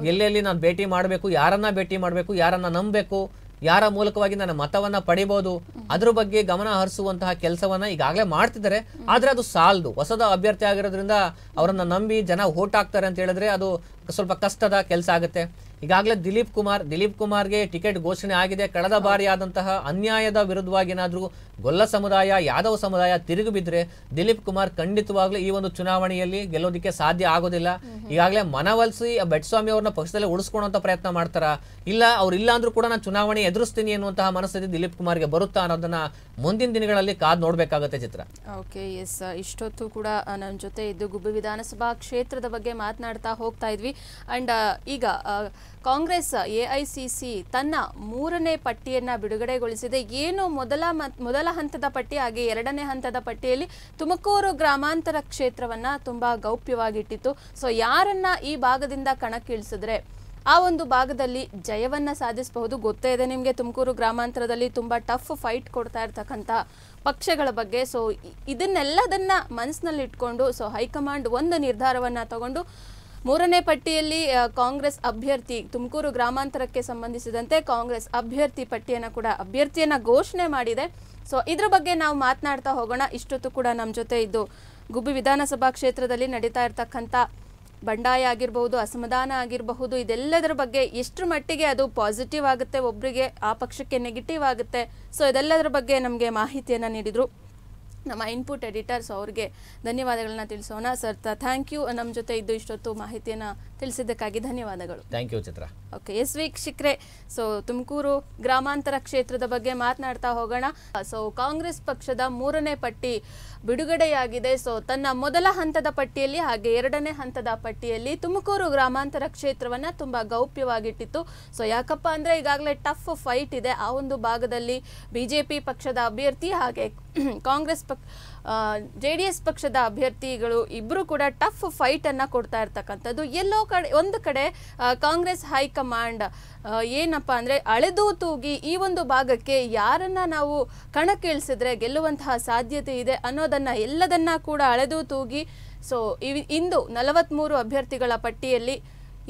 ಎಲ್ಲೆಲ್ಲಿ ನಾನು ಭೇಟಿ ಮಾಡಬೇಕು ಯಾರನ್ನ ಭೇಟಿ ಮಾಡಬೇಕು ಯಾರನ್ನ ನಂಬಬೇಕು ಯಾರ ಮೂಲಕವಾಗಿ ನನ್ನ ಮತವನ್ನ ಪಡಿಬಹುದು ಅದ್ರ ಬಗ್ಗೆ ಗಮನ ಹರಿಸುವಂತಹ ಕೆಲಸವನ್ನ ಈಗಾಗಲೇ ಮಾಡ್ತಿದ್ದಾರೆ. ಆದ್ರೆ ಅದು ಸಾಲದು. ಹೊಸದ ಅಭ್ಯರ್ಥಿ ಆಗಿರೋದ್ರಿಂದ ಅವರನ್ನ ನಂಬಿ ಜನ ಓಟ್ ಹಾಕ್ತಾರೆ ಅಂತ ಹೇಳಿದ್ರೆ ಅದು ಸ್ವಲ್ಪ ಕಷ್ಟದ ಕೆಲಸ ಆಗುತ್ತೆ. ಈಗಾಗಲೇ ದಿಲೀಪ್ ಕುಮಾರ್ ದಿಲೀಪ್ ಕುಮಾರ್ಗೆ ಟಿಕೆಟ್ ಘೋಷಣೆ ಆಗಿದೆ. ಕಳೆದ ಬಾರಿ ಆದಂತಹ ಅನ್ಯಾಯದ ವಿರುದ್ಧವಾಗಿ ಏನಾದರೂ ಗೊಲ್ಲ ಸಮುದಾಯ ಯಾದವ್ ಸಮುದಾಯ ತಿರುಗಿ ಬಿದ್ದರೆ ದಿಲೀಪ್ ಕುಮಾರ್ ಖಂಡಿತವಾಗ್ಲೂ ಈ ಒಂದು ಚುನಾವಣೆಯಲ್ಲಿ ಗೆಲ್ಲೋದಕ್ಕೆ ಸಾಧ್ಯ ಆಗೋದಿಲ್ಲ. ಈಗಾಗಲೇ ಮನವೊಲಿಸಿ ಬೆಟ್ಸ್ವಾಮಿ ಅವ್ರನ್ನ ಪಕ್ಷದಲ್ಲಿ ಉಳಿಸ್ಕೊಳ್ಳೋಂತ ಪ್ರಯತ್ನ ಮಾಡ್ತಾರ? ಇಲ್ಲ ಅವ್ರು ಇಲ್ಲ ಅಂದ್ರೂ ಕೂಡ ನಾನು ಚುನಾವಣೆ ಎದುರಿಸ್ತೀನಿ ಎನ್ನುವಂತಹ ಮನಸ್ಥಿತಿ ದಿಲೀಪ್ ಕುಮಾರ್ಗೆ ಬರುತ್ತಾ ಅನ್ನೋದನ್ನ ಮುಂದಿನ ದಿನಗಳಲ್ಲಿ ಕಾದ್ ನೋಡ್ಬೇಕಾಗತ್ತೆ ಚಿತ್ರ. Okay S. ಇಷ್ಟೊತ್ತು ಕೂಡ ನನ್ನ ಜೊತೆ ಇದ್ದು ಗುಬ್ಬಿ ವಿಧಾನಸಭಾ ಕ್ಷೇತ್ರದ ಬಗ್ಗೆ ಮಾತನಾಡ್ತಾ ಹೋಗ್ತಾ ಇದ್ವಿ. ಅಂಡ್ ಈಗ Congress A I C C ತನ್ನ ಮೂರನೇ ಪಟ್ಟಿಯನ್ನ ಬಿಡುಗಡೆಗೊಳಿಸಿದೆ. ಏನು ಮೊದಲ ಮೊದಲ ಹಂತದ ಪಟ್ಟಿ, ಹಾಗೆ ಎರಡನೇ ಹಂತದ ಪಟ್ಟಿಯಲ್ಲಿ ತುಮಕೂರು ಗ್ರಾಮಾಂತರ ಕ್ಷೇತ್ರವನ್ನ ತುಂಬಾ ಗೌಪ್ಯವಾಗಿಟ್ಟಿತ್ತು. ಸೊ, ಯಾರನ್ನ ಈ ಭಾಗದಿಂದ ಕಣಕ್ಕಿಳಿಸಿದ್ರೆ ಆ ಒಂದು ಭಾಗದಲ್ಲಿ ಜಯವನ್ನ ಸಾಧಿಸಬಹುದು. ಗೊತ್ತೇ ಇದೆ ನಿಮಗೆ, ತುಮಕೂರು ಗ್ರಾಮಾಂತರದಲ್ಲಿ ತುಂಬಾ ಟಫ್ ಫೈಟ್ ಕೊಡ್ತಾ ಇರ್ತಕ್ಕಂಥ ಪಕ್ಷಗಳ ಬಗ್ಗೆ. ಸೊ, ಇದನ್ನೆಲ್ಲದನ್ನ ಮನಸ್ಸಿನಲ್ಲಿ ಇಟ್ಕೊಂಡು ಸೊ, ಹೈಕಮಾಂಡ್ ಒಂದು ನಿರ್ಧಾರವನ್ನ ತಗೊಂಡು ಮೂರನೇ ಪಟ್ಟಿಯಲ್ಲಿ ಕಾಂಗ್ರೆಸ್ ಅಭ್ಯರ್ಥಿ, ತುಮಕೂರು ಗ್ರಾಮಾಂತರಕ್ಕೆ ಸಂಬಂಧಿಸಿದಂತೆ ಕಾಂಗ್ರೆಸ್ ಅಭ್ಯರ್ಥಿ ಪಟ್ಟಿಯನ್ನ ಕೂಡ ಅಭ್ಯರ್ಥಿಯನ್ನ ಘೋಷಣೆ ಮಾಡಿದೆ. ಸೊ ಇದ್ರ ಬಗ್ಗೆ ನಾವು ಮಾತನಾಡ್ತಾ ಹೋಗೋಣ. ಇಷ್ಟೊತ್ತು ಕೂಡ ನಮ್ಮ ಜೊತೆ ಇದ್ದು ಗುಬ್ಬಿ ವಿಧಾನಸಭಾ ಕ್ಷೇತ್ರದಲ್ಲಿ ನಡೀತಾ ಇರ್ತಕ್ಕಂಥ ಬಂಡಾಯ ಆಗಿರಬಹುದು ಅಸಮಾಧಾನ ಆಗಿರಬಹುದು, ಇದೆಲ್ಲದರ ಬಗ್ಗೆ ಎಷ್ಟರ ಮಟ್ಟಿಗೆ ಅದು ಪಾಸಿಟಿವ್ ಆಗುತ್ತೆ ಒಬ್ಬರಿಗೆ ಆ ಪಕ್ಷಕ್ಕೆ ನೆಗೆಟಿವ್ ಆಗುತ್ತೆ. ಸೊ ಇದೆಲ್ಲದರ ಬಗ್ಗೆ ನಮಗೆ ಮಾಹಿತಿಯನ್ನು ನೀಡಿದರು. ನಮ್ಮ ಇನ್ಪುಟ್ ಎಡಿಟರ್ಸ್ ಅವ್ರಿಗೆ ಧನ್ಯವಾದಗಳನ್ನ ತಿಳಿಸೋಣ. ಸರ್ ಥ್ಯಾಂಕ್ ಯು ನಮ್ಮ ಜೊತೆ ಇದ್ದು ಇಷ್ಟೊತ್ತು ಮಾಹಿತಿಯನ್ನು ತಿಳಿಸಿದ್ದಕ್ಕಾಗಿ ಧನ್ಯವಾದಗಳು. Thank you Chitra. Okay yes ವೀಕ್ಷಕ್ರೆ so Tumakuru ಗ್ರಾಮಾಂತರ ಕ್ಷೇತ್ರದ ಬಗ್ಗೆ ಮಾತನಾಡ್ತಾ ಹೋಗೋಣ. ಸೊ ಕಾಂಗ್ರೆಸ್ ಪಕ್ಷದ ಮೂರನೇ ಪಟ್ಟಿ ಬಿಡುಗಡೆಯಾಗಿದೆ. ಸೊ ತನ್ನ ಮೊದಲ ಹಂತದ ಪಟ್ಟಿಯಲ್ಲಿ ಹಾಗೆ ಎರಡನೇ ಹಂತದ ಪಟ್ಟಿಯಲ್ಲಿ ತುಮಕೂರು ಗ್ರಾಮಾಂತರ ಕ್ಷೇತ್ರವನ್ನ ತುಂಬಾ ಗೌಪ್ಯವಾಗಿಟ್ಟಿತ್ತು. ಸೊ ಯಾಕಪ್ಪ ಅಂದ್ರೆ ಈಗಾಗಲೇ ಟಫ್ ಫೈಟ್ ಇದೆ. ಆ ಒಂದು ಭಾಗದಲ್ಲಿ ಬಿಜೆಪಿ ಪಕ್ಷದ ಅಭ್ಯರ್ಥಿ ಹಾಗೆ ಕಾಂಗ್ರೆಸ್ ಪಕ್ ಜೆ ಡಿ ಎಸ್ ಪಕ್ಷದ ಅಭ್ಯರ್ಥಿಗಳು ಇಬ್ಬರು ಕೂಡ ಟಫ್ ಫೈಟ್ ಅನ್ನ ಕೊಡ್ತಾ ಇರ್ತಕ್ಕಂಥದ್ದು. ಎಲ್ಲೋ ಕಡೆ, ಒಂದು ಕಡೆ ಕಾಂಗ್ರೆಸ್ ಹೈಕಮಾಂಡ್ ಏನಪ್ಪ ಅಂದ್ರೆ ಅಳೆದು ತೂಗಿ ಈ ಒಂದು ಭಾಗಕ್ಕೆ ಯಾರನ್ನ ನಾವು ಕಣಕ್ಕಿಳಿಸಿದ್ರೆ ಗೆಲ್ಲುವಂತಹ ಸಾಧ್ಯತೆ ಇದೆ ಅನ್ನೋದನ್ನ ಎಲ್ಲದನ್ನ ಕೂಡ ಅಳೆದು ತೂಗಿ ಸೊ ಇಂದು ನಲವತ್ಮೂರು ಅಭ್ಯರ್ಥಿಗಳ ಪಟ್ಟಿಯಲ್ಲಿ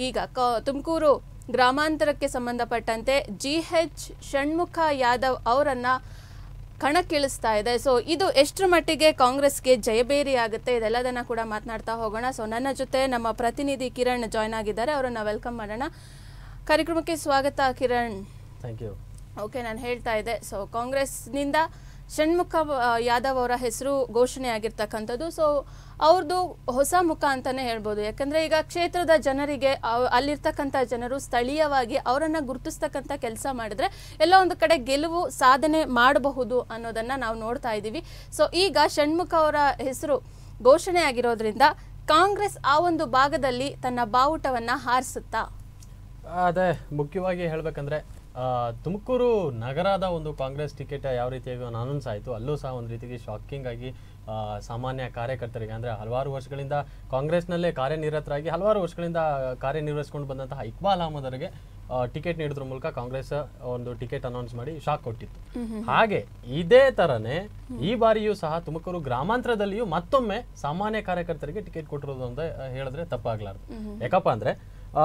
ಈಗ ತುಮಕೂರು ಗ್ರಾಮಾಂತರಕ್ಕೆ ಸಂಬಂಧಪಟ್ಟಂತೆ ಜಿ ಎಚ್ ಷಣ್ಮುಖ ಯಾದವ್ ಅವರನ್ನ ಕಣಕ್ಕಿಳಿಸ್ತಾ ಇದೆ. ಸೊ ಇದು ಎಷ್ಟರ ಮಟ್ಟಿಗೆ ಕಾಂಗ್ರೆಸ್ಗೆ ಜಯಬೇರಿ ಆಗುತ್ತೆ? ಇದೆಲ್ಲದನ್ನ ಕೂಡ ಮಾತನಾಡ್ತಾ ಹೋಗೋಣ. ಸೊ ನನ್ನ ಜೊತೆ ನಮ್ಮ ಪ್ರತಿನಿಧಿ ಕಿರಣ್ ಜಾಯ್ನ್ ಆಗಿದ್ದಾರೆ. ಅವರನ್ನ ವೆಲ್ಕಮ್ ಮಾಡೋಣ. ಕಾರ್ಯಕ್ರಮಕ್ಕೆ ಸ್ವಾಗತ ಕಿರಣ್. ಥ್ಯಾಂಕ್ ಯು ಓಕೆ ನಾನು ಹೇಳ್ತಾ ಇದ್ದೆ. ಸೊ ಕಾಂಗ್ರೆಸ್ನಿಂದ ಷಣ್ಮುಖ ಯಾದವ್ ಅವರ ಹೆಸರು ಘೋಷಣೆ ಆಗಿರ್ತಕ್ಕಂಥದ್ದು ಸೊ ಅವ್ರದ್ದು ಹೊಸ ಮುಖ ಅಂತಾನೆ ಹೇಳ್ಬೋದು. ಯಾಕಂದ್ರೆ ಈಗ ಕ್ಷೇತ್ರದ ಜನರಿಗೆ ಅಲ್ಲಿರ್ತಕ್ಕಂಥ ಜನರು ಸ್ಥಳೀಯವಾಗಿ ಅವರನ್ನು ಗುರುತಿಸ್ತಕ್ಕಂಥ ಕೆಲಸ ಮಾಡಿದ್ರೆ ಎಲ್ಲ ಒಂದು ಕಡೆ ಗೆಲುವು ಸಾಧನೆ ಮಾಡಬಹುದು ಅನ್ನೋದನ್ನ ನಾವು ನೋಡ್ತಾ ಇದ್ದೀವಿ. ಸೊ ಈಗ ಷಣ್ಮುಖ ಅವರ ಹೆಸರು ಘೋಷಣೆ ಆಗಿರೋದ್ರಿಂದ ಕಾಂಗ್ರೆಸ್ ಆ ಒಂದು ಭಾಗದಲ್ಲಿ ತನ್ನ ಬಾವುಟವನ್ನು ಹಾರಿಸುತ್ತಾ? ಅದೇ ಮುಖ್ಯವಾಗಿ ಹೇಳ್ಬೇಕಂದ್ರೆ ತುಮಕೂರು ನಗರದ ಒಂದು ಕಾಂಗ್ರೆಸ್ ಟಿಕೆಟ್ ಯಾವ ರೀತಿಯಾಗಿ ಅನೌನ್ಸ್ ಆಯಿತು, ಅಲ್ಲೂ ಸಹ ಒಂದು ರೀತಿಗೆ ಶಾಕಿಂಗ್ ಆಗಿ ಸಾಮಾನ್ಯ ಕಾರ್ಯಕರ್ತರಿಗೆ. ಅಂದರೆ ಹಲವಾರು ವರ್ಷಗಳಿಂದ ಕಾಂಗ್ರೆಸ್ನಲ್ಲೇ ಕಾರ್ಯನಿರತರಾಗಿ ಹಲವಾರು ವರ್ಷಗಳಿಂದ ಕಾರ್ಯನಿರ್ವಹಿಸ್ಕೊಂಡು ಬಂದಂತಹ ಇಕ್ಬಾಲ್ ಅಹಮದ್ ಅವರಿಗೆ ಟಿಕೆಟ್ ನೀಡೋದ್ರ ಮೂಲಕ ಕಾಂಗ್ರೆಸ್ ಒಂದು ಟಿಕೆಟ್ ಅನೌನ್ಸ್ ಮಾಡಿ ಶಾಕ್ ಕೊಟ್ಟಿತ್ತು. ಹಾಗೆ ಇದೇ ತರನೇ ಈ ಬಾರಿಯೂ ಸಹ ತುಮಕೂರು ಗ್ರಾಮಾಂತರದಲ್ಲಿಯೂ ಮತ್ತೊಮ್ಮೆ ಸಾಮಾನ್ಯ ಕಾರ್ಯಕರ್ತರಿಗೆ ಟಿಕೆಟ್ ಕೊಟ್ಟಿರೋದು ಅಂತ ಹೇಳಿದ್ರೆ ತಪ್ಪಾಗ್ಲಾರ್ದು. ಯಾಕಪ್ಪ ಅಂದ್ರೆ ಆ,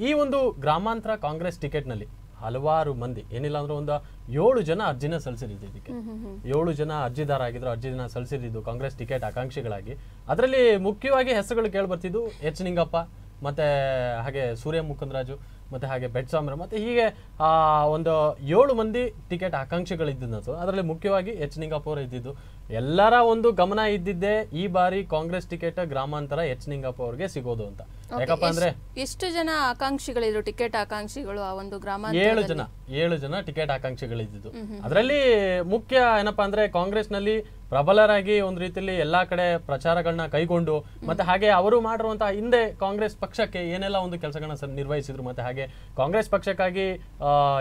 ಈ ಒಂದು ಗ್ರಾಮಾಂತರ ಕಾಂಗ್ರೆಸ್ ಟಿಕೆಟ್ನಲ್ಲಿ ಹಲವಾರು ಮಂದಿ ಏನಿಲ್ಲ ಅಂದ್ರೆ ಒಂದು ಏಳು ಜನ ಅರ್ಜಿನ ಸಲ್ಲಿಸಿದ್ದು ಇದಕ್ಕೆ. ಏಳು ಜನ ಅರ್ಜಿದಾರ ಆಗಿದ್ರು ಅರ್ಜಿನ ಸಲ್ಲಿಸಿದ್ದು ಕಾಂಗ್ರೆಸ್ ಟಿಕೆಟ್ ಆಕಾಂಕ್ಷಿಗಳಾಗಿ. ಅದರಲ್ಲಿ ಮುಖ್ಯವಾಗಿ ಹೆಸರುಗಳು ಕೇಳಿ ಬರ್ತಿದ್ದು ಎಚ್ ನಿಂಗಪ್ಪ ಮತ್ತೆ ಹಾಗೆ ಸೂರ್ಯ ಮುಕುಂದರಾಜು ಮತ್ತೆ ಹಾಗೆ ಬೆಟ್ಸಾಮ್ರ ಮತ್ತೆ ಹೀಗೆ ಆ ಒಂದು ಏಳು ಮಂದಿ ಟಿಕೆಟ್ ಆಕಾಂಕ್ಷಿಗಳಿದ್ದು ಅದರಲ್ಲಿ ಮುಖ್ಯವಾಗಿ ಎಚ್ ನಿಂಗಪ್ಪ ಅವರು ಇದ್ದಿದ್ದು. ಎಲ್ಲರ ಒಂದು ಗಮನ ಇದ್ದಿದ್ದೆ ಈ ಬಾರಿ ಕಾಂಗ್ರೆಸ್ ಟಿಕೆಟ್ ಗ್ರಾಮಾಂತರ ಎಚ್ ನಿಂಗಪ್ಪ ಅವ್ರಿಗೆ ಸಿಗೋದು ಅಂತ. ಯಾಕಪ್ಪ ಅಂದ್ರೆ ಎಷ್ಟು ಜನ ಆಕಾಂಕ್ಷಿಗಳಿದ್ರು ಟಿಕೆಟ್ ಆಕಾಂಕ್ಷಿಗಳು ಆ ಒಂದು ಗ್ರಾಮಾಂತರ ಏಳು ಜನ ಏಳು ಜನ ಟಿಕೆಟ್ ಆಕಾಂಕ್ಷಿಗಳಿದ್ದು ಅದರಲ್ಲಿ ಮುಖ್ಯ ಏನಪ್ಪಾ ಅಂದ್ರೆ ಕಾಂಗ್ರೆಸ್ನಲ್ಲಿ ಪ್ರಬಲರಾಗಿ ಒಂದು ರೀತಿಯಲ್ಲಿ ಎಲ್ಲಾ ಕಡೆ ಪ್ರಚಾರಗಳನ್ನ ಕೈಗೊಂಡು ಮತ್ತೆ ಹಾಗೆ ಅವರು ಮಾಡಿರುವಂತಹ ಹಿಂದೆ ಕಾಂಗ್ರೆಸ್ ಪಕ್ಷಕ್ಕೆ ಏನೆಲ್ಲ ಒಂದು ಕೆಲಸಗಳನ್ನ ನಿರ್ವಹಿಸಿದ್ರು ಮತ್ತೆ ಹಾಗೆ ಕಾಂಗ್ರೆಸ್ ಪಕ್ಷಕ್ಕಾಗಿ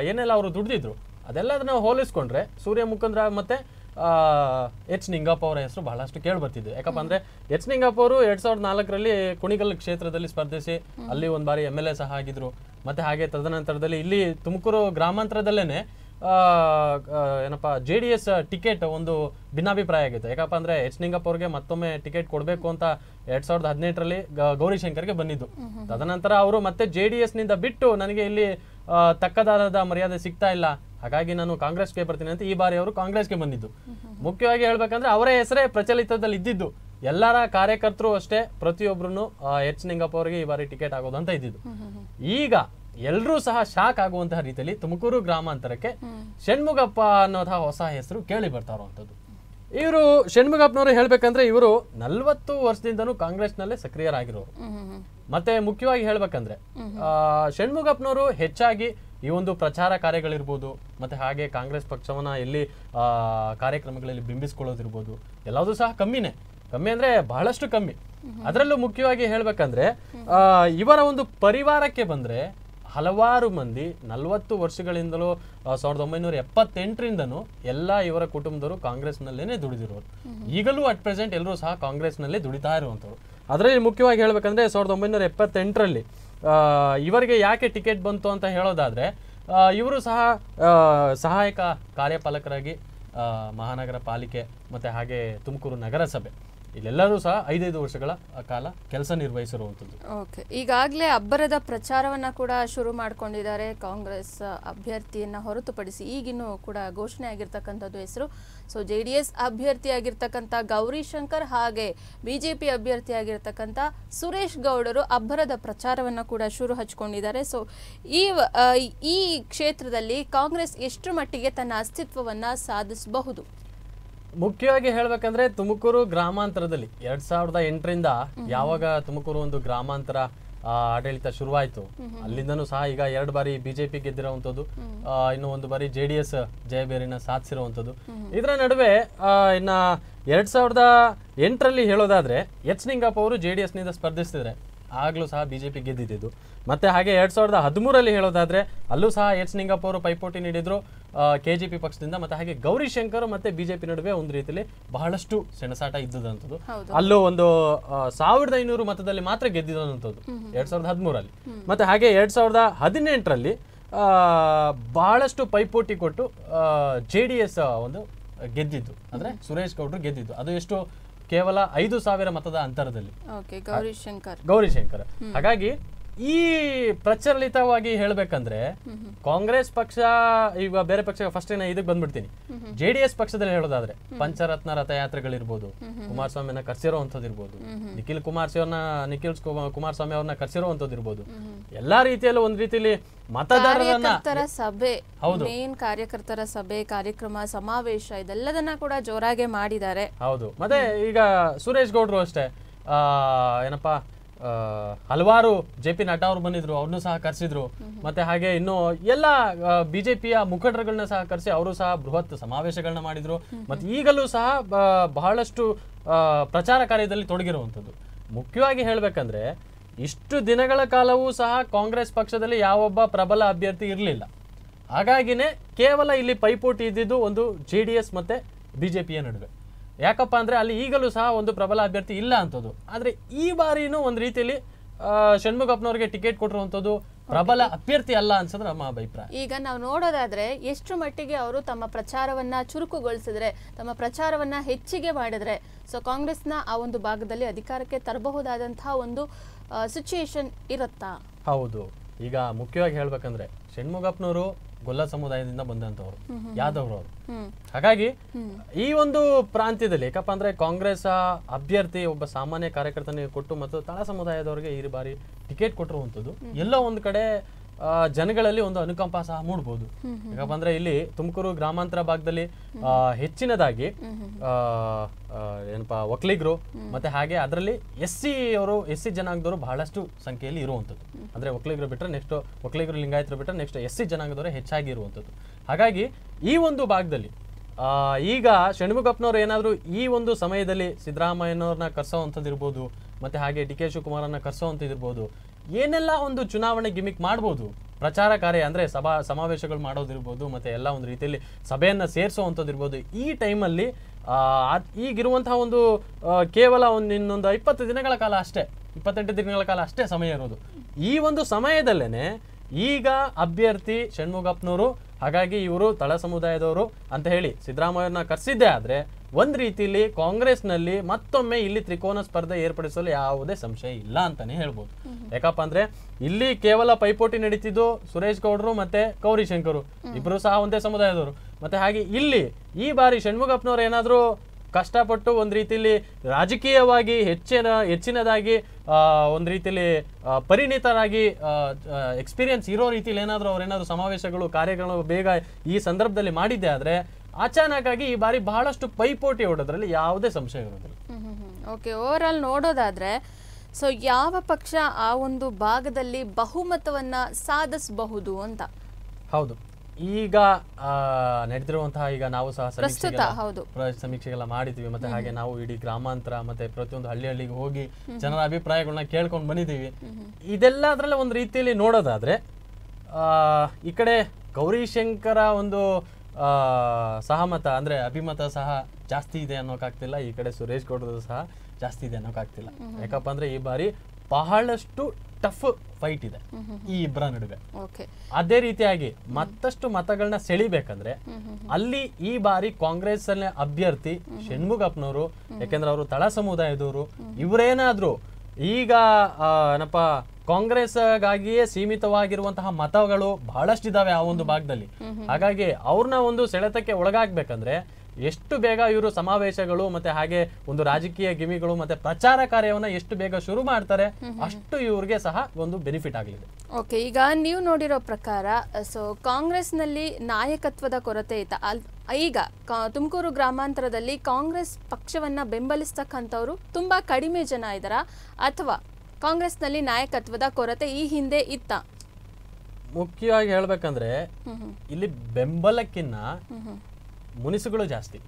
ಏನೆಲ್ಲ ಅವರು ದುಡ್ದಿದ್ರು ಅದೆಲ್ಲದನ್ನ ಹೋಲಿಸ್ಕೊಂಡ್ರೆ ಸೂರ್ಯ ಮುಖಂದ್ರ ಮತ್ತೆ ಎಚ್ ನಿಂಗಪ್ಪ ಅವರ ಹೆಸರು ಬಹಳಷ್ಟು ಕೇಳಿ ಬರ್ತಿದ್ದೆ. ಯಾಕಪ್ಪ ಅಂದ್ರೆ ಎಚ್ ನಿಂಗಪ್ಪ ಅವರು ಎರಡ್ ಸಾವಿರದ ನಾಲ್ಕರಲ್ಲಿ ಕುಣಿಗಲ್ ಕ್ಷೇತ್ರದಲ್ಲಿ ಸ್ಪರ್ಧಿಸಿ ಅಲ್ಲಿ ಒಂದ್ ಬಾರಿ ಎಂ ಎಲ್ ಎ ಸಹ ಆಗಿದ್ರು. ಮತ್ತೆ ಹಾಗೆ ತದನಂತರದಲ್ಲಿ ಇಲ್ಲಿ ತುಮಕೂರು ಗ್ರಾಮಾಂತರದಲ್ಲೇನೆ ಏನಪ್ಪಾ ಜೆ ಡಿ ಎಸ್ ಟಿಕೆಟ್ ಒಂದು ಭಿನ್ನಾಭಿಪ್ರಾಯ ಆಗಿತ್ತು. ಯಾಕಪ್ಪ ಅಂದ್ರೆ ಎಚ್ ನಿಂಗಪ್ಪ ಅವ್ರಿಗೆ ಮತ್ತೊಮ್ಮೆ ಟಿಕೆಟ್ ಕೊಡಬೇಕು ಅಂತ ಎರಡ್ ಸಾವಿರದ ಹದಿನೆಂಟರಲ್ಲಿ ಗೌರಿಶಂಕರ್ಗೆ ಬಂದಿದ್ದು. ತದನಂತರ ಅವರು ಮತ್ತೆ ಜೆ ಡಿ ಎಸ್ನಿಂದ ಬಿಟ್ಟು ನನಗೆ ಇಲ್ಲಿ ತಕ್ಕದಾದ ಮರ್ಯಾದೆ ಸಿಗ್ತಾ ಇಲ್ಲ. ಹಾಗಾಗಿ ನಾನು ಕಾಂಗ್ರೆಸ್ಗೆ ಬರ್ತೀನಿ ಅಂತ ಈ ಬಾರಿ ಅವರು ಕಾಂಗ್ರೆಸ್ಗೆ ಬಂದಿದ್ದು. ಮುಖ್ಯವಾಗಿ ಹೇಳ್ಬೇಕಂದ್ರೆ ಅವರ ಹೆಸರೇ ಪ್ರಚಲಿತದಲ್ಲಿ ಇದ್ದಿದ್ದು. ಎಲ್ಲರ ಕಾರ್ಯಕರ್ತರು ಅಷ್ಟೇ ಪ್ರತಿಯೊಬ್ಬರು ಎಚ್ ನಿಂಗಪ್ಪ ಅವರಿಗೆ ಈ ಬಾರಿ ಟಿಕೆಟ್ ಆಗೋದು ಅಂತ ಇದ್ದಿದ್ದು. ಈಗ ಎಲ್ಲರೂ ಸಹ ಶಾಕ್ ಆಗುವಂತಹ ರೀತಿಯಲ್ಲಿ ತುಮಕೂರು ಗ್ರಾಮಾಂತರಕ್ಕೆ ಷಣ್ಮುಗಪ್ಪ ಅನ್ನೋದ ಹೊಸ ಹೆಸರು ಕೇಳಿ ಬರ್ತಾ ಇರುವಂಥದ್ದು. ಇವರು ಷಣ್ಮುಗಪ್ಪನವರು ಹೇಳ್ಬೇಕಂದ್ರೆ ಇವರು ನಲ್ವತ್ತು ವರ್ಷದಿಂದನೂ ಕಾಂಗ್ರೆಸ್ನಲ್ಲೇ ಸಕ್ರಿಯರಾಗಿರೋರು. ಮತ್ತೆ ಮುಖ್ಯವಾಗಿ ಹೇಳ್ಬೇಕಂದ್ರೆ ಆ, ಷಣ್ಮುಗಪ್ಪನವರು ಹೆಚ್ಚಾಗಿ ಈ ಒಂದು ಪ್ರಚಾರ ಕಾರ್ಯಗಳಿರ್ಬೋದು ಮತ್ತೆ ಹಾಗೆ ಕಾಂಗ್ರೆಸ್ ಪಕ್ಷವನ್ನ ಎಲ್ಲಿ ಕಾರ್ಯಕ್ರಮಗಳಲ್ಲಿ ಬಿಂಬಿಸ್ಕೊಳ್ಳೋದಿರ್ಬೋದು ಎಲ್ಲದೂ ಸಹ ಕಮ್ಮಿನೇ. ಕಮ್ಮಿ ಅಂದ್ರೆ ಬಹಳಷ್ಟು ಕಮ್ಮಿ. ಅದರಲ್ಲೂ ಮುಖ್ಯವಾಗಿ ಹೇಳಬೇಕಂದ್ರೆ ಇವರ ಒಂದು ಪರಿವಾರಕ್ಕೆ ಬಂದ್ರೆ ಹಲವಾರು ಮಂದಿ ನಲವತ್ತು ವರ್ಷಗಳಿಂದಲೂ ಸಾವಿರದ ಒಂಬೈನೂರ ಎಪ್ಪತ್ತೆಂಟರಿಂದನೂ ಎಲ್ಲ ಇವರ ಕುಟುಂಬದವರು ಕಾಂಗ್ರೆಸ್ನಲ್ಲೇ ದುಡಿದಿರೋರು. ಈಗಲೂ ಅಟ್ ಪ್ರೆಸೆಂಟ್ ಎಲ್ಲರೂ ಸಹ ಕಾಂಗ್ರೆಸ್ನಲ್ಲೇ ದುಡಿತಾ ಇರುವಂಥವ್ರು. ಅದರಲ್ಲಿ ಮುಖ್ಯವಾಗಿ ಹೇಳಬೇಕಂದ್ರೆ ಸಾವಿರದ ಒಂಬೈನೂರ ಎಪ್ಪತ್ತೆಂಟರಲ್ಲಿ ಇವರಿಗೆ ಯಾಕೆ ಟಿಕೆಟ್ ಬಂತು ಅಂತ ಹೇಳೋದಾದರೆ ಇವರು ಸಹ ಸಹಾಯಕ ಕಾರ್ಯಪಾಲಕರಾಗಿ ಮಹಾನಗರ ಪಾಲಿಕೆ ಮತ್ತು ಹಾಗೆ ತುಮಕೂರು ನಗರಸಭೆ. ಇಲ್ಲೆಲ್ಲರೂ ಸಹ ಐದೈದು ವರ್ಷಗಳ ಕಾಲ ಕೆಲಸ ನಿರ್ವಹಿಸಿರುವಂಥದ್ದು. ಓಕೆ ಈಗಾಗಲೇ ಅಬ್ಬರದ ಪ್ರಚಾರವನ್ನ ಕೂಡ ಶುರು ಮಾಡ್ಕೊಂಡಿದ್ದಾರೆ. ಕಾಂಗ್ರೆಸ್ ಅಭ್ಯರ್ಥಿಯನ್ನ ಹೊರತುಪಡಿಸಿ ಈಗಿನ್ನೂ ಕೂಡ ಘೋಷಣೆ ಆಗಿರ್ತಕ್ಕಂಥದ್ದು ಹೆಸರು. ಸೊ ಜೆ ಡಿ ಎಸ್ ಅಭ್ಯರ್ಥಿಯಾಗಿರ್ತಕ್ಕಂಥ ಗೌರಿ ಶಂಕರ್ ಹಾಗೆ ಬಿಜೆಪಿ ಅಭ್ಯರ್ಥಿ ಆಗಿರ್ತಕ್ಕಂಥ ಸುರೇಶ್ ಗೌಡರು ಅಬ್ಬರದ ಪ್ರಚಾರವನ್ನ ಕೂಡ ಶುರು ಹಚ್ಕೊಂಡಿದ್ದಾರೆ. ಸೊ ಈ ಈ ಕ್ಷೇತ್ರದಲ್ಲಿ ಕಾಂಗ್ರೆಸ್ ಎಷ್ಟು ಮಟ್ಟಿಗೆ ತನ್ನ ಅಸ್ತಿತ್ವವನ್ನ ಸಾಧಿಸಬಹುದು? ಮುಖ್ಯವಾಗಿ ಹೇಳ್ಬೇಕಂದ್ರೆ ತುಮಕೂರು ಗ್ರಾಮಾಂತರದಲ್ಲಿ ಎರಡ್ ಸಾವಿರದ ಎಂಟರಿಂದ ಯಾವಾಗ ತುಮಕೂರು ಒಂದು ಗ್ರಾಮಾಂತರ ಆಡಳಿತ ಶುರುವಾಯ್ತು ಅಲ್ಲಿಂದನೂ ಸಹ ಈಗ ಎರಡು ಬಾರಿ ಬಿಜೆಪಿ ಗೆದ್ದಿರುವಂತದ್ದು ಇನ್ನು ಒಂದು ಬಾರಿ ಜೆ ಡಿ ಎಸ್ ಜಯಬೇರಿನ ಸಾಧಿಸಿರುವಂತದ್ದು ಇದರ ನಡುವೆ ಇನ್ನ ಎರಡ್ ಸಾವಿರದ ಎಂಟರಲ್ಲಿ ಹೇಳೋದಾದ್ರೆ ಎಚ್ ನಿಂಗಪ್ಪ ಅವರು ಜೆ ಡಿ ಎಸ್ನಿಂದ ಸ್ಪರ್ಧಿಸಿದ್ರೆ ಆಗ್ಲೂ ಸಹ ಬಿಜೆಪಿ ಗೆದ್ದಿದ್ದು. ಮತ್ತೆ ಹಾಗೆ ಎರಡ್ ಸಾವಿರದ ಹದಿಮೂರಲ್ಲಿ ಹೇಳೋದಾದ್ರೆ ಅಲ್ಲೂ ಸಹ ಎಚ್ ನಿಂಗಪ್ಪ ಅವರು ಪೈಪೋಟಿ ನೀಡಿದ್ರು ಪಿ ಪಕ್ಷದಿಂದ ಮತ್ತೆ ಹಾಗೆ ಗೌರಿ ಶಂಕರ್ ಮತ್ತೆ ಬಿಜೆಪಿ ನಡುವೆ ಒಂದು ರೀತಿಯಲ್ಲಿ ಬಹಳಷ್ಟು ಸೆಣಸಾಟ ಇದ್ದದಂಥದ್ದು ಅಲ್ಲೂ ಒಂದು ಸಾವಿರದ ಐನೂರು ಮತದಲ್ಲಿ ಮಾತ್ರ ಗೆದ್ದಿದಂಥದ್ದು ಎರಡ್ ಸಾವಿರದ ಹದಿಮೂರಲ್ಲಿ. ಮತ್ತೆ ಹಾಗೆ ಎರಡ್ ಸಾವಿರದ ಹದಿನೆಂಟರಲ್ಲಿ ಆ, ಬಹಳಷ್ಟು ಪೈಪೋಟಿ ಕೊಟ್ಟು ಜೆ ಡಿ ಎಸ್ ಒಂದು ಗೆದ್ದಿದ್ದು. ಅಂದ್ರೆ ಸುರೇಶ್ ಗೌಡರು ಗೆದ್ದಿದ್ದು. ಅದು ಎಷ್ಟು ಕೇವಲ ಐದು ಸಾವಿರ ಮತದ ಅಂತರದಲ್ಲಿ. ಗೌರಿಶಂಕರ್. ಹಾಗಾಗಿ ಈ ಪ್ರಚಲಿತವಾಗಿ ಹೇಳ್ಬೇಕಂದ್ರೆ ಕಾಂಗ್ರೆಸ್ ಪಕ್ಷ ಈಗ ಬೇರೆ ಪಕ್ಷ ಫಸ್ಟ್ ಇದಕ್ಕೆ ಬಂದ್ಬಿಡ್ತೀನಿ. ಜೆ ಡಿ ಎಸ್ ಪಕ್ಷದಲ್ಲಿ ಹೇಳೋದಾದ್ರೆ ಪಂಚರತ್ನ ರಥಯಾತ್ರೆಗಳಿರ್ಬೋದು ಕುಮಾರಸ್ವಾಮಿನ ಇರ್ಬೋದು ನಿಖಿಲ್ ಕುಮಾರಸ್ವಾಮಿಯವ್ರನ್ನ ನಿಖಿಲ್ ಕುಮ- ಕುಮಾರಸ್ವಾಮಿ ಅವ್ರನ್ನ ಕರ್ಸಿರೋವಂಥದ್ದು ಇರ್ಬೋದು. ಎಲ್ಲಾ ರೀತಿಯಲ್ಲೂ ಒಂದ್ ರೀತಿಯಲ್ಲಿ ಮತದಾರರ ಸಭೆ ಹೌದು. ಮೇನ್ ಕಾರ್ಯಕರ್ತರ ಸಭೆ ಕಾರ್ಯಕ್ರಮ ಸಮಾವೇಶ ಇದೆಲ್ಲದನ್ನ ಕೂಡ ಜೋರಾಗೆ ಮಾಡಿದ್ದಾರೆ. ಹೌದು. ಮತ್ತೆ ಈಗ ಸುರೇಶ್ ಗೌಡ್ರು ಅಷ್ಟೇ ಆ, ಏನಪ್ಪಾ ಹಲವಾರು ಜೆ ಪಿ ನಡ್ಡಾ ಅವರು ಬಂದಿದ್ರು ಅವ್ರನ್ನೂ ಸಹ ಕರೆಸಿದ್ರು. ಮತ್ತೆ ಹಾಗೆ ಇನ್ನು ಎಲ್ಲ ಬಿಜೆಪಿಯ ಮುಖಂಡರುಗಳನ್ನ ಸಹ ಕರೆಸಿ ಅವರು ಸಹ ಬೃಹತ್ ಸಮಾವೇಶಗಳನ್ನ ಮಾಡಿದ್ರು. ಮತ್ತೆ ಈಗಲೂ ಸಹ ಬಹಳಷ್ಟು ಪ್ರಚಾರ ಕಾರ್ಯದಲ್ಲಿ ತೊಡಗಿರುವಂಥದ್ದು. ಮುಖ್ಯವಾಗಿ ಹೇಳಬೇಕಂದ್ರೆ ಇಷ್ಟು ದಿನಗಳ ಕಾಲವೂ ಸಹ ಕಾಂಗ್ರೆಸ್ ಪಕ್ಷದಲ್ಲಿ ಯಾವೊಬ್ಬ ಪ್ರಬಲ ಅಭ್ಯರ್ಥಿ ಇರಲಿಲ್ಲ. ಹಾಗಾಗಿನೇ ಕೇವಲ ಇಲ್ಲಿ ಪೈಪೋಟಿ ಇದ್ದಿದ್ದು ಒಂದು ಜೆ ಡಿ ಎಸ್ ಮತ್ತೆ ಬಿಜೆಪಿಯ ನಡುವೆ. ಯಾಕಪ್ಪ ಅಂದರೆ ಅಲ್ಲಿ ಈಗಲೂ ಸಹ ಒಂದು ಪ್ರಬಲ ಅಭ್ಯರ್ಥಿ ಇಲ್ಲ ಅಂಥದ್ದು ಆದರೆ ಈ ಬಾರಿನೂ ಒಂದು ರೀತಿಯಲ್ಲಿ ಷಣ್ಮುಗಪ್ಪನವ್ರಿಗೆ ಟಿಕೆಟ್ ಕೊಟ್ಟಿರುವಂಥದ್ದು ಪ್ರಬಲ ಅಭ್ಯರ್ಥಿ ಅಲ್ಲ ಅನ್ಸೋದು ನಮ್ಮ ಅಭಿಪ್ರಾಯ. ಈಗ ನಾವು ನೋಡೋದಾದ್ರೆ ಎಷ್ಟು ಮಟ್ಟಿಗೆ ಅವರು ತಮ್ಮ ಪ್ರಚಾರವನ್ನ ಚುರುಕುಗೊಳಿಸಿದ್ರೆ ತಮ್ಮ ಪ್ರಚಾರವನ್ನ ಹೆಚ್ಚಿಗೆ ಮಾಡಿದ್ರೆ ಸೊ ಕಾಂಗ್ರೆಸ್ನ ಆ ಒಂದು ಭಾಗದಲ್ಲಿ ಅಧಿಕಾರಕ್ಕೆ ತರಬಹುದಾದಂತಹ ಒಂದು ಸಿಚುಯೇಷನ್ ಇರುತ್ತಾ? ಹೌದು. ಈಗ ಮುಖ್ಯವಾಗಿ ಹೇಳ್ಬೇಕಂದ್ರೆ ಷಣ್ಮುಗಪ್ಪನವರು ಗೊಲ್ಲ ಸಮುದಾಯದಿಂದ ಬಂದಂತವ್ರು ಯಾದವ್ರು ಅವರು. ಹಾಗಾಗಿ ಈ ಒಂದು ಪ್ರಾಂತ್ಯದಲ್ಲಿ ಯಾಕಪ್ಪ ಅಂದ್ರೆ ಕಾಂಗ್ರೆಸ್ ಅಭ್ಯರ್ಥಿ ಒಬ್ಬ ಸಾಮಾನ್ಯ ಕಾರ್ಯಕರ್ತನಿಗೆ ಕೊಟ್ಟು ಮತ್ತು ತಳ ಸಮುದಾಯದವರಿಗೆ ಈ ಬಾರಿ ಟಿಕೆಟ್ ಕೊಟ್ಟಿರುವಂಥದ್ದು ಎಲ್ಲ ಒಂದು ಕಡೆ ಜನಗಳಲ್ಲಿ ಒಂದು ಅನುಕಂಪ ಸಹ ಮೂಡ್ಬೋದು. ಯಾಕಪ್ಪ ಅಂದ್ರೆ ಇಲ್ಲಿ ತುಮಕೂರು ಗ್ರಾಮಾಂತರ ಭಾಗದಲ್ಲಿ ಹೆಚ್ಚಿನದಾಗಿ ಏನಪ್ಪಾ ಒಕ್ಕಲಿಗರು ಮತ್ತೆ ಹಾಗೆ ಅದರಲ್ಲಿ ಎಸ್ ಸಿ ಅವರು ಎಸ್ ಸಿ ಜನಾಂಗದವರು ಬಹಳಷ್ಟು ಸಂಖ್ಯೆಯಲ್ಲಿ ಇರುವಂಥದ್ದು. ಅಂದ್ರೆ ಒಕ್ಲಿಗರು ಬಿಟ್ಟರೆ ನೆಕ್ಸ್ಟ್ ಒಕ್ಲಿಗರು ಲಿಂಗಾಯತರು ಬಿಟ್ಟರೆ ನೆಕ್ಸ್ಟ್ ಎಸ್ ಸಿ ಜನಾಂಗದವರು ಹೆಚ್ಚಾಗಿ ಇರುವಂಥದ್ದು. ಹಾಗಾಗಿ ಈ ಒಂದು ಭಾಗದಲ್ಲಿ ಈಗ ಷಣ್ಮುಖಪ್ಪನವರು ಏನಾದರೂ ಈ ಒಂದು ಸಮಯದಲ್ಲಿ ಸಿದ್ದರಾಮಯ್ಯನವ್ರನ್ನ ಕರ್ಸೋವಂಥದ್ದು ಇರ್ಬೋದು ಮತ್ತೆ ಹಾಗೆ ಡಿ ಕೆ ಶಿವಕುಮಾರನ್ನ ಕರ್ಸೋವಂಥದ್ದು ಇರ್ಬೋದು ಏನೆಲ್ಲ ಒಂದು ಚುನಾವಣೆ ಗಿಮಿಕ್ ಮಾಡ್ಬೋದು? ಪ್ರಚಾರ ಕಾರ್ಯ ಅಂದರೆ ಸಭಾ ಸಮಾವೇಶಗಳು ಮಾಡೋದಿರ್ಬೋದು, ಮತ್ತು ಎಲ್ಲ ಒಂದು ರೀತಿಯಲ್ಲಿ ಸಭೆಯನ್ನು ಸೇರಿಸುವಂಥದ್ದು ಇರ್ಬೋದು ಈ ಟೈಮಲ್ಲಿ ಈಗಿರುವಂತಹ ಒಂದು ಕೇವಲ ಒಂದು ಇನ್ನೊಂದು ಇಪ್ಪತ್ತು ದಿನಗಳ ಕಾಲ ಅಷ್ಟೇ, ಇಪ್ಪತ್ತೆಂಟು ದಿನಗಳ ಕಾಲ ಅಷ್ಟೇ ಸಮಯ ಇರೋದು. ಈ ಒಂದು ಸಮಯದಲ್ಲೇ ಈಗ ಅಭ್ಯರ್ಥಿ ಷಣ್ಮುಗಪ್ಪನವರು, ಹಾಗಾಗಿ ಇವರು ತಳ ಸಮುದಾಯದವರು ಅಂತ ಹೇಳಿ ಸಿದ್ದರಾಮಯ್ಯನ ಕರೆಸಿದ್ದೇ ಆದ್ರೆ ಒಂದ್ ರೀತಿಯಲ್ಲಿ ಕಾಂಗ್ರೆಸ್ನಲ್ಲಿ ಮತ್ತೊಮ್ಮೆ ಇಲ್ಲಿ ತ್ರಿಕೋನ ಸ್ಪರ್ಧೆ ಏರ್ಪಡಿಸಲು ಯಾವುದೇ ಸಂಶಯ ಇಲ್ಲ ಅಂತಾನೆ ಹೇಳ್ಬೋದು. ಯಾಕಪ್ಪ ಅಂದ್ರೆ ಇಲ್ಲಿ ಕೇವಲ ಪೈಪೋಟಿ ನಡೀತಿದ್ದು ಸುರೇಶ್ ಗೌಡರು ಮತ್ತೆ ಗೌರಿ ಶಂಕರು. ಇಬ್ರು ಸಹ ಒಂದೇ ಸಮುದಾಯದವರು. ಮತ್ತೆ ಹಾಗೆ ಇಲ್ಲಿ ಈ ಬಾರಿ ಷಣ್ಮುಗಪ್ಪನವ್ರು ಏನಾದರೂ ಕಷ್ಟಪಟ್ಟು ಒಂದು ರೀತಿಯಲ್ಲಿ ರಾಜಕೀಯವಾಗಿ ಹೆಚ್ಚಿನ ಹೆಚ್ಚಿನದಾಗಿ ಒಂದು ರೀತಿಯಲ್ಲಿ ಪರಿಣಿತರಾಗಿ ಎಕ್ಸ್ಪೀರಿಯನ್ಸ್ ಇರೋ ರೀತಿಯಲ್ಲಿ ಏನಾದರೂ ಅವರೇನಾದರೂ ಸಮಾವೇಶಗಳು ಕಾರ್ಯಗಳು ಬೇಗ ಈ ಸಂದರ್ಭದಲ್ಲಿ ಮಾಡಿದ್ದೆ ಆದರೆ ಅಚಾನಕ್ ಆಗಿ ಈ ಬಾರಿ ಬಹಳಷ್ಟು ಪೈಪೋಟಿ ಹೊಡೋದ್ರಲ್ಲಿ ಯಾವುದೇ ಸಂಶಯ ಇರೋದಿಲ್ಲ. ಓಕೆ ಓವರ್ ಆಲ್ ನೋಡೋದಾದ್ರೆ ಸೊ ಯಾವ ಪಕ್ಷ ಆ ಒಂದು ಭಾಗದಲ್ಲಿ ಬಹುಮತವನ್ನ ಸಾಧಿಸಬಹುದು ಅಂತ? ಹೌದು. ಈಗ ನಡೆದಿರುವಂತಹ ಈಗ ನಾವು ಸಹ ಸಮೀಕ್ಷೆಗೆಲ್ಲ- ಸಮೀಕ್ಷೆಗೆಲ್ಲ ಮಾಡಿದ್ವಿ ಮತ್ತೆ ಹಾಗೆ ನಾವು ಇಡೀ ಗ್ರಾಮಾಂತರ ಮತ್ತೆ ಪ್ರತಿಯೊಂದು ಹಳ್ಳಿ ಹಳ್ಳಿಗೆ ಹೋಗಿ ಜನರ ಅಭಿಪ್ರಾಯಗಳನ್ನ ಕೇಳ್ಕೊಂಡು ಬಂದಿದ್ದೀವಿ. ಇದೆಲ್ಲದ್ರಲ್ಲೇ ಒಂದು ರೀತಿಯಲ್ಲಿ ನೋಡೋದಾದ್ರೆ ಆ, ಈ ಕಡೆ ಗೌರಿಶಂಕರ ಒಂದು ಸಹಮತ ಅಂದ್ರೆ ಅಭಿಮತ ಸಹ ಜಾಸ್ತಿ ಇದೆ ಅನ್ನೋಕ್ಕಾಗ್ತಿಲ್ಲ ಈ ಕಡೆ ಸುರೇಶ್ ಗೌಡರು ಸಹ ಜಾಸ್ತಿ ಇದೆ ಅನ್ನೋಕ್ಕಾಗ್ತಿಲ್ಲ ಯಾಕಪ್ಪ ಅಂದ್ರೆ ಈ ಬಾರಿ ಬಹಳಷ್ಟು ಟಫ್ ಫೈಟ್ ಇದೆ ಈ ಇಬ್ಬರ ನಡುವೆ. ಅದೇ ರೀತಿಯಾಗಿ ಮತ್ತಷ್ಟು ಮತಗಳನ್ನ ಸೆಳಿಬೇಕಂದ್ರೆ ಅಲ್ಲಿ ಈ ಬಾರಿ ಕಾಂಗ್ರೆಸ್ ಅಲ್ಲೇ ಅಭ್ಯರ್ಥಿ ಷಣ್ಮುಗಪ್ಪನವರು ಯಾಕಂದ್ರೆ ಅವರು ತಳ ಸಮುದಾಯದವರು ಇವರೇನಾದ್ರು ಈಗ ಆ, ಏನಪ್ಪ ಕಾಂಗ್ರೆಸ್ಗಾಗಿಯೇ ಸೀಮಿತವಾಗಿರುವಂತಹ ಮತಗಳು ಬಹಳಷ್ಟಿದಾವೆ ಆ ಒಂದು ಭಾಗದಲ್ಲಿ. ಹಾಗಾಗಿ ಅವ್ರನ್ನ ಒಂದು ಸೆಳೆತಕ್ಕೆ ಒಳಗಾಗ್ಬೇಕಂದ್ರೆ ಎಷ್ಟು ಬೇಗ ಇವರು ಸಮಾವೇಶಗಳು ಮತ್ತೆ ಹಾಗೆ ಒಂದು ರಾಜಕೀಯ ಗಿಮಿಗಳು ಮತ್ತೆ ಪ್ರಚಾರ ಕಾರ್ಯವನ್ನ ಎಷ್ಟು ಬೇಗ ಶುರು ಮಾಡ್ತಾರೆ ಅಷ್ಟು ಇವ್ರಿಗೆ ಸಹ ಒಂದು ಬೆನಿಫಿಟ್ ಆಗಲಿದೆ. ಓಕೆ ಈಗ ನೀವು ನೋಡಿರೋ ಪ್ರಕಾರ ಸೊ ಕಾಂಗ್ರೆಸ್ನಲ್ಲಿ ನಾಯಕತ್ವದ ಕೊರತೆ ಇತ್ತ ಈಗ ತುಮಕೂರು ಗ್ರಾಮಾಂತರದಲ್ಲಿ ಕಾಂಗ್ರೆಸ್ ಪಕ್ಷವನ್ನ ಬೆಂಬಲಿಸ್ತಕ್ಕಂಥವ್ರು ತುಂಬಾ ಕಡಿಮೆ ಜನ ಇದ್ದಾರಾ? ಅಥವಾ ಕಾಂಗ್ರೆಸ್ನಲ್ಲಿ ನಾಯಕತ್ವದ ಕೊರತೆ ಈ ಹಿಂದೆ ಇತ್ತ? ಮುಖ್ಯವಾಗಿ ಹೇಳ್ಬೇಕಂದ್ರೆ ಇಲ್ಲಿ ಬೆಂಬಲಕ್ಕಿನ್ನ ಮುನಿಸುಗಳು ಜಾಸ್ತಿ.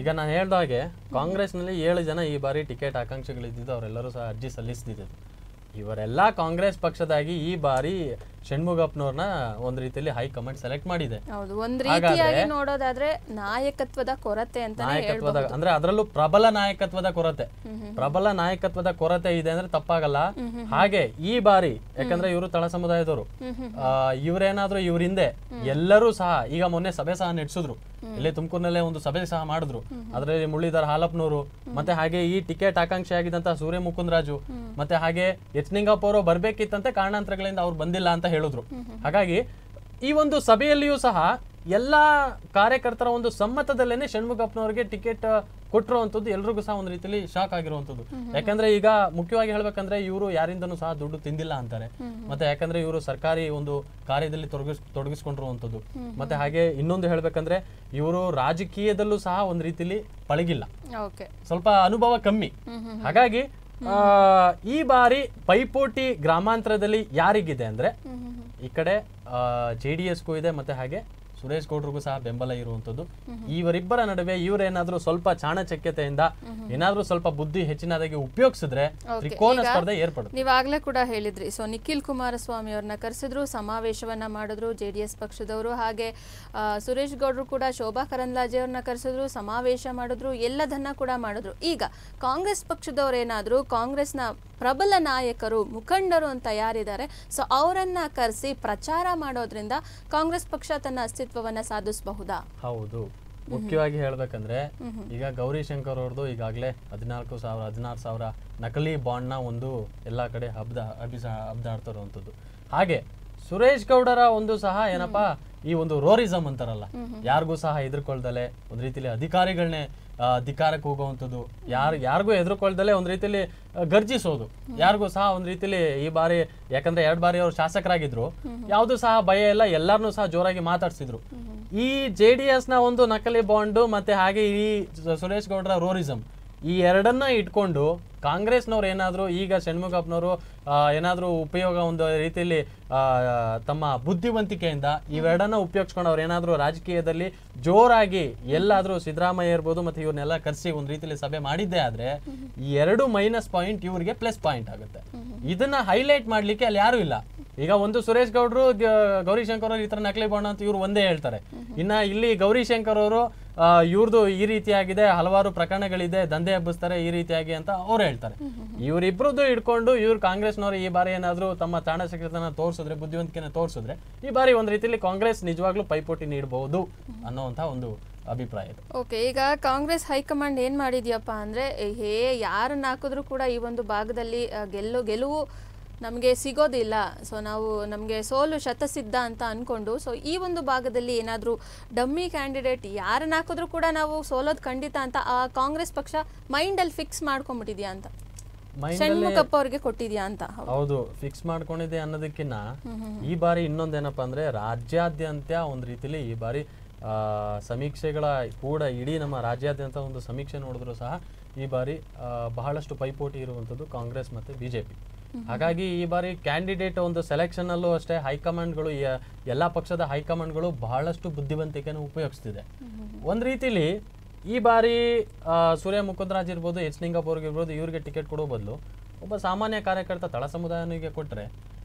ಈಗ ನಾನು ಹೇಳ್ದ ಹಾಗೆ ಕಾಂಗ್ರೆಸ್ನಲ್ಲಿ ಏಳು ಜನ ಈ ಬಾರಿ ಟಿಕೆಟ್ ಆಕಾಂಕ್ಷೆಗಳಿದ್ದಿದ್ದು ಅವರೆಲ್ಲರೂ ಸಹ ಅರ್ಜಿ ಸಲ್ಲಿಸ್ತಿದ್ದು ಇವರೆಲ್ಲ ಕಾಂಗ್ರೆಸ್ ಪಕ್ಷದಾಗಿ ಈ ಬಾರಿ ಷಣ್ಮುಗಪ್ಪನವ್ರನ್ನ ಒಂದ್ ರೀತಿಯಲ್ಲಿ ಹೈಕಮಾಂಡ್ ಸೆಲೆಕ್ಟ್ ಮಾಡಿದೆ. ಹೌದು ಒಂದ್ ರೀತಿಯಾಗಿ ನೋಡೋದಾದ್ರೆ ನಾಯಕತ್ವದ ಕೊರತೆ ಅಂತ ನಾಯಕತ್ವದ ಅಂದ್ರೆ ಅದರಲ್ಲೂ ಪ್ರಬಲ ನಾಯಕತ್ವದ ಕೊರತೆ. ಪ್ರಬಲ ನಾಯಕತ್ವದ ಕೊರತೆ ಇದೆ ಅಂದ್ರೆ ತಪ್ಪಾಗಲ್ಲ. ಹಾಗೆ ಈ ಬಾರಿ ಯಾಕಂದ್ರೆ ಇವರು ತಳ ಸಮುದಾಯದವರು. ಇವ್ರೇನಾದ್ರೂ ಇವ್ರ ಹಿಂದೆ ಎಲ್ಲರೂ ಸಹ ಈಗ ಮೊನ್ನೆ ಸಭೆ ಸಹ ನಡೆಸಿದ್ರು. ಇಲ್ಲಿ ತುಮಕೂರಿನಲ್ಲೇ ಒಂದು ಸಭೆ ಸಹ ಮಾಡಿದ್ರು. ಅದರಲ್ಲಿ ಮುಳ್ಳಿದಾರ್ ಹಾಲಪ್ಪನವರು ಮತ್ತೆ ಹಾಗೆ ಈ ಟಿಕೆಟ್ ಆಕಾಂಕ್ಷಿ ಆಗಿದ್ದಂತಹ ಸೂರ್ಯ ಮುಕುಂದರಾಜು ಮತ್ತೆ ಹಾಗೆ ಎಚ್ ನಿಂಗಪ್ಪ ಅವರು ಬರ್ಬೇಕಿತ್ತಂತೆ ಕಾರಣಾಂತರಗಳಿಂದ ಅವ್ರು ಬಂದಿಲ್ಲ ಅಂತ ಹೇಳಿದ್ರು. ಹಾಗಾಗಿ ಈ ಒಂದು ಸಭೆಯಲ್ಲಿಯೂ ಸಹ ಎಲ್ಲಾ ಕಾರ್ಯಕರ್ತರ ಒಂದು ಸಮ್ಮತದಲ್ಲೇನೆ ಷಣ್ಮುಖಪ್ಪನವರಿಗೆ ಟಿಕೆಟ್ ಕೊಟ್ಟಿರುವಂತದ್ದು ಎಲ್ರಿಗೂ ಸಹ ಒಂದು ರೀತಿಯಲ್ಲಿ ಶಾಕ್ ಆಗಿರುವಂಥದ್ದು. ಯಾಕಂದ್ರೆ ಈಗ ಮುಖ್ಯವಾಗಿ ಹೇಳ್ಬೇಕಂದ್ರೆ ಇವರು ಯಾರಿಂದನೂ ಸಹ ದುಡ್ಡು ತಿಂದಿಲ್ಲ ಅಂತಾರೆ. ಮತ್ತೆ ಯಾಕಂದ್ರೆ ಇವರು ಸರ್ಕಾರಿ ಒಂದು ಕಾರ್ಯದಲ್ಲಿ ತೊಡಗಿಸ್ ತೊಡಗಿಸ್ಕೊಂಡಿರುವಂಥದ್ದು. ಮತ್ತೆ ಹಾಗೆ ಇನ್ನೊಂದು ಹೇಳ್ಬೇಕಂದ್ರೆ ಇವರು ರಾಜಕೀಯದಲ್ಲೂ ಸಹ ಒಂದು ರೀತಿಯಲ್ಲಿ ಪಳಗಿಲ್ಲ. ಸ್ವಲ್ಪ ಅನುಭವ ಕಮ್ಮಿ. ಹಾಗಾಗಿ ಈ ಬಾರಿ ಪೈಪೋಟಿ ಗ್ರಾಮಾಂತರದಲ್ಲಿ ಯಾರಿಗಿದೆ ಅಂದ್ರೆ ಈ ಕಡೆ ಜೆ ಡಿ ಎಸ್ಗೂ ಇದೆ ಮತ್ತೆ ಹಾಗೆ ಸುರೇಶ್ ಗೌಡ್ರಿಗೂ ಸಹ ಬೆಂಬಲ ಇರುವಂತದ್ದು ಇವರಿಬ್ಬರ ನಡುವೆ ಇವರೇನಾದ್ರೂ ಸ್ವಲ್ಪ ಚಾಣಚಕ್ಯತೆಯಿಂದ ಏನಾದ್ರೂ ಸ್ವಲ್ಪ ಬುದ್ಧಿ ಹೆಚ್ಚಿನದಾಗಿ ಉಪಯೋಗಿಸಿದ್ರೆ ತ್ರಿಕೋನ ಸ್ಪರ್ಧೆ ಏರ್ಪಡುತ್ತೆ. ನೀವಾಗ್ಲೇ ಕೂಡ ಹೇಳಿದ್ರಿ. ಸೊ ನಿಖಿಲ್ ಕುಮಾರಸ್ವಾಮಿ ಅವ್ರನ್ನ ಕರೆಸಿದ್ರು ಸಮಾವೇಶವನ್ನ ಮಾಡಿದ್ರು ಜೆ ಡಿ ಎಸ್ ಪಕ್ಷದವರು ಹಾಗೆ ಸುರೇಶ್ ಗೌಡ್ರು ಕೂಡ ಶೋಭಾ ಕರಂದ್ಲಾಜೆ ಅವ್ರನ್ನ ಕರೆಸಿದ್ರು ಸಮಾವೇಶ ಮಾಡಿದ್ರು ಎಲ್ಲದನ್ನ ಕೂಡ ಮಾಡಿದ್ರು. ಈಗ ಕಾಂಗ್ರೆಸ್ ಪಕ್ಷದವರು ಏನಾದ್ರು ಕಾಂಗ್ರೆಸ್ನ ಪ್ರಬಲ ನಾಯಕರು ಮುಖಂಡರು ಅಂತ ಯಾರಿದ್ದಾರೆ ಸೊ ಅವರನ್ನ ಕರೆಸಿ ಪ್ರಚಾರ ಮಾಡೋದ್ರಿಂದ ಕಾಂಗ್ರೆಸ್ ಪಕ್ಷ ತನ್ನ ಅಸ್ತಿತ್ವವನ್ನ ಸಾಧಿಸಬಹುದಾ? ಹೌದು. ಮುಖ್ಯವಾಗಿ ಹೇಳ್ಬೇಕಂದ್ರೆ ಈಗ ಗೌರಿ ಶಂಕರ್ ಅವ್ರದ್ದು ಈಗಾಗಲೇ ಹದಿನಾಲ್ಕು ಸಾವಿರ ಹದಿನಾರು ಸಾವಿರ ನಕಲಿ ಬಾಂಡ್ನ ಒಂದು ಎಲ್ಲಾ ಕಡೆ ಹಬ್ದ ಹಬ್ಬಿಸ ಹಬ್ದಾಡ್ತಿರುವಂಥದ್ದು ಹಾಗೆ ಸುರೇಶ್ ಗೌಡರ ಒಂದು ಸಹ ಏನಪ್ಪಾ ಈ ಒಂದು ರೋರಿಸಮ್ ಅಂತಾರಲ್ಲ ಯಾರಿಗೂ ಸಹ ಎದ್ರಕೊಳ್ದಲೆ ಒಂದ್ ರೀತಿಲಿ ಅಧಿಕಾರಿಗಳನ್ನೇ ಆ, ಅಧಿಕಾರಕ್ಕೆ ಹೋಗುವಂಥದ್ದು. ಯಾರು ಯಾರಿಗೂ ಎದುರ್ಕೊಳ್ದಲೆ ಒಂದು ರೀತಿಯಲ್ಲಿ ಗರ್ಜಿಸೋದು. ಯಾರಿಗೂ ಸಹ ಒಂದು ರೀತಿಯಲ್ಲಿ ಈ ಬಾರಿ ಯಾಕಂದ್ರೆ ಎರಡು ಬಾರಿ ಅವರು ಶಾಸಕರಾಗಿದ್ರು ಯಾವುದು ಸಹ ಭಯ ಇಲ್ಲ ಎಲ್ಲರನ್ನೂ ಸಹ ಜೋರಾಗಿ ಮಾತಾಡ್ಸಿದ್ರು. ಈ ಜೆ ಡಿ ಎಸ್ನ ಒಂದು ನಕಲಿ ಬಾಂಡು ಮತ್ತೆ ಹಾಗೆ ಈ ಸುರೇಶ್ ಗೌಡ್ರ ರೋರಿಸಮ್ ಈ ಎರಡನ್ನ ಇಟ್ಕೊಂಡು ಕಾಂಗ್ರೆಸ್ನವ್ರು ಏನಾದರೂ ಈಗ ಷಣ್ಮುಖಪ್ಪನವರು ಏನಾದರೂ ಉಪಯೋಗ ಒಂದು ರೀತಿಯಲ್ಲಿ ತಮ್ಮ ಬುದ್ಧಿವಂತಿಕೆಯಿಂದ ಇವೆರಡನ್ನ ಉಪಯೋಗಿಸ್ಕೊಂಡು ಅವ್ರು ಏನಾದರೂ ರಾಜಕೀಯದಲ್ಲಿ ಜೋರಾಗಿ ಎಲ್ಲಾದರೂ ಸಿದ್ದರಾಮಯ್ಯ ಇರ್ಬೋದು ಮತ್ತು ಇವ್ರನ್ನೆಲ್ಲ ಕರೆಸಿ ಒಂದು ರೀತಿಯಲ್ಲಿ ಸಭೆ ಮಾಡಿದ್ದೇ ಆದರೆ ಈ ಎರಡು ಮೈನಸ್ ಪಾಯಿಂಟ್ ಇವರಿಗೆ ಪ್ಲಸ್ ಪಾಯಿಂಟ್ ಆಗುತ್ತೆ. ಇದನ್ನ ಹೈಲೈಟ್ ಮಾಡಲಿಕ್ಕೆ ಅಲ್ಲಿ ಯಾರೂ ಇಲ್ಲ. ಈಗ ಒಂದು ಸುರೇಶ್ ಗೌಡ್ರು ಗೌರಿಶಂಕರ್ ಅವರು ಈ ಥರ ನಕಲಿ ಬಣ್ಣ ಅಂತ ಇವರು ಒಂದೇ ಹೇಳ್ತಾರೆ. ಇನ್ನು ಇಲ್ಲಿ ಗೌರಿಶಂಕರ್ ಅವರು ಇವ್ರದ್ದು ಈ ರೀತಿಯಾಗಿದೆ, ಹಲವಾರು ಪ್ರಕರಣಗಳಿದೆ, ದಂಧೆ ಹಬ್ಬಿಸ್ತಾರೆ ಈ ರೀತಿಯಾಗಿ ಅಂತ ಅವ್ರು ಹೇಳ್ತಾರೆ. ಇವರಿಬ್ರದ್ದು ಇಟ್ಕೊಂಡು ಇವ್ರು ಕಾಂಗ್ರೆಸ್ನವರು ಈ ಬಾರಿ ಏನಾದರೂ ತಮ್ಮ ಚಾಣಶಕ್ತಿಯನ್ನ ತೋರಿಸಿದ್ರೆ, ಬುದ್ಧಿವಂತಿಕೆನ ತೋರಿಸಿದ್ರೆ, ಈ ಬಾರಿ ಒಂದು ರೀತಿಯಲ್ಲಿ ಕಾಂಗ್ರೆಸ್ ನಿಜವಾಗ್ಲೂ ಪೈಪೋಟಿ ನೀಡಬಹುದು ಅನ್ನೋವಂಥ ಒಂದು ಅಭಿಪ್ರಾಯ ಓಕೆ, ಈಗ ಕಾಂಗ್ರೆಸ್ ಹೈಕಮಾಂಡ್ ಏನ್ ಮಾಡಿದ್ಯಪ್ಪ ಅಂದ್ರೆ ಹೇ ಯಾರನ್ನ ಹಾಕಿದ್ರು ಕೂಡ ಈ ಒಂದು ಭಾಗದಲ್ಲಿ ಗೆಲ್ಲು, ಗೆಲುವು ನಮಗೆ ಸಿಗೋದಿಲ್ಲ. ಸೊ ನಾವು ನಮಗೆ ಸೋಲು ಶತಸಿದ್ಧ ಅಂತ ಅನ್ಕೊಂಡು ಸೊ ಈ ಒಂದು ಭಾಗದಲ್ಲಿ ಏನಾದರೂ ಡಮ್ಮಿ ಕ್ಯಾಂಡಿಡೇಟ್ ಯಾರನ್ನ ಹಾಕಿದ್ರೂ ಕೂಡ ನಾವು ಸೋಲೋದು ಖಂಡಿತ ಅಂತ ಆ ಕಾಂಗ್ರೆಸ್ ಪಕ್ಷ ಮೈಂಡಲ್ಲಿ ಫಿಕ್ಸ್ ಮಾಡ್ಕೊಂಡ್ಬಿಟ್ಟಿದ್ಯಾ ಅಂತ. ಷಣ್ಮುಖಪ್ಪ ಅವ್ರಿಗೆ ಕೊಟ್ಟಿದ್ಯಾ ಅಂತ. ಹೌದು. ಫಿಕ್ಸ್ ಮಾಡ್ಕೊಂಡಿದೆ ಅನ್ನೋದಕ್ಕಿನ್ನ ಈ ಬಾರಿ ಇನ್ನೊಂದೇನಪ್ಪ ಅಂದ್ರೆ ರಾಜ್ಯಾದ್ಯಂತ ಒಂದು ರೀತಿಲಿ ಈ ಬಾರಿ ಆ, ಸಮೀಕ್ಷೆಗಳ ಕೂಡ ಇಡೀ ನಮ್ಮ ರಾಜ್ಯಾದ್ಯಂತ ಒಂದು ಸಮೀಕ್ಷೆ ನೋಡಿದ್ರು ಸಹ ಈ ಬಾರಿ ಬಹಳಷ್ಟು ಪೈಪೋಟಿ ಇರುವಂಥದ್ದು ಕಾಂಗ್ರೆಸ್ ಮತ್ತೆ ಬಿಜೆಪಿ. ಹಾಗಾಗಿ ಈ ಬಾರಿ ಕ್ಯಾಂಡಿಡೇಟ್ ಒಂದು ಸೆಲೆಕ್ಷನ್ ಅಲ್ಲೂ ಅಷ್ಟೇ ಹೈಕಮಾಂಡ್ಗಳು ಎಲ್ಲ ಪಕ್ಷದ ಹೈಕಮಾಂಡ್ಗಳು ಬಹಳಷ್ಟು ಬುದ್ಧಿವಂತಿಕೆಯನ್ನು ಉಪಯೋಗಿಸ್ತಿದೆ. ಒಂದ್ ರೀತಿಲಿ ಈ ಬಾರಿ ಸೂರ್ಯ ಮುಕುಂದರಾಜ್ ಇರ್ಬೋದು, ಎಚ್ ನಿಂಗಪ್ಪ ಇರ್ಬೋದು, ಇವ್ರಿಗೆ ಟಿಕೆಟ್ ಕೊಡೋ ಬದಲು ಒಬ್ಬ ಸಾಮಾನ್ಯ ಕಾರ್ಯಕರ್ತ ತಳ ಸಮುದಾಯನಿಗೆ ಕೊಟ್ಟರೆ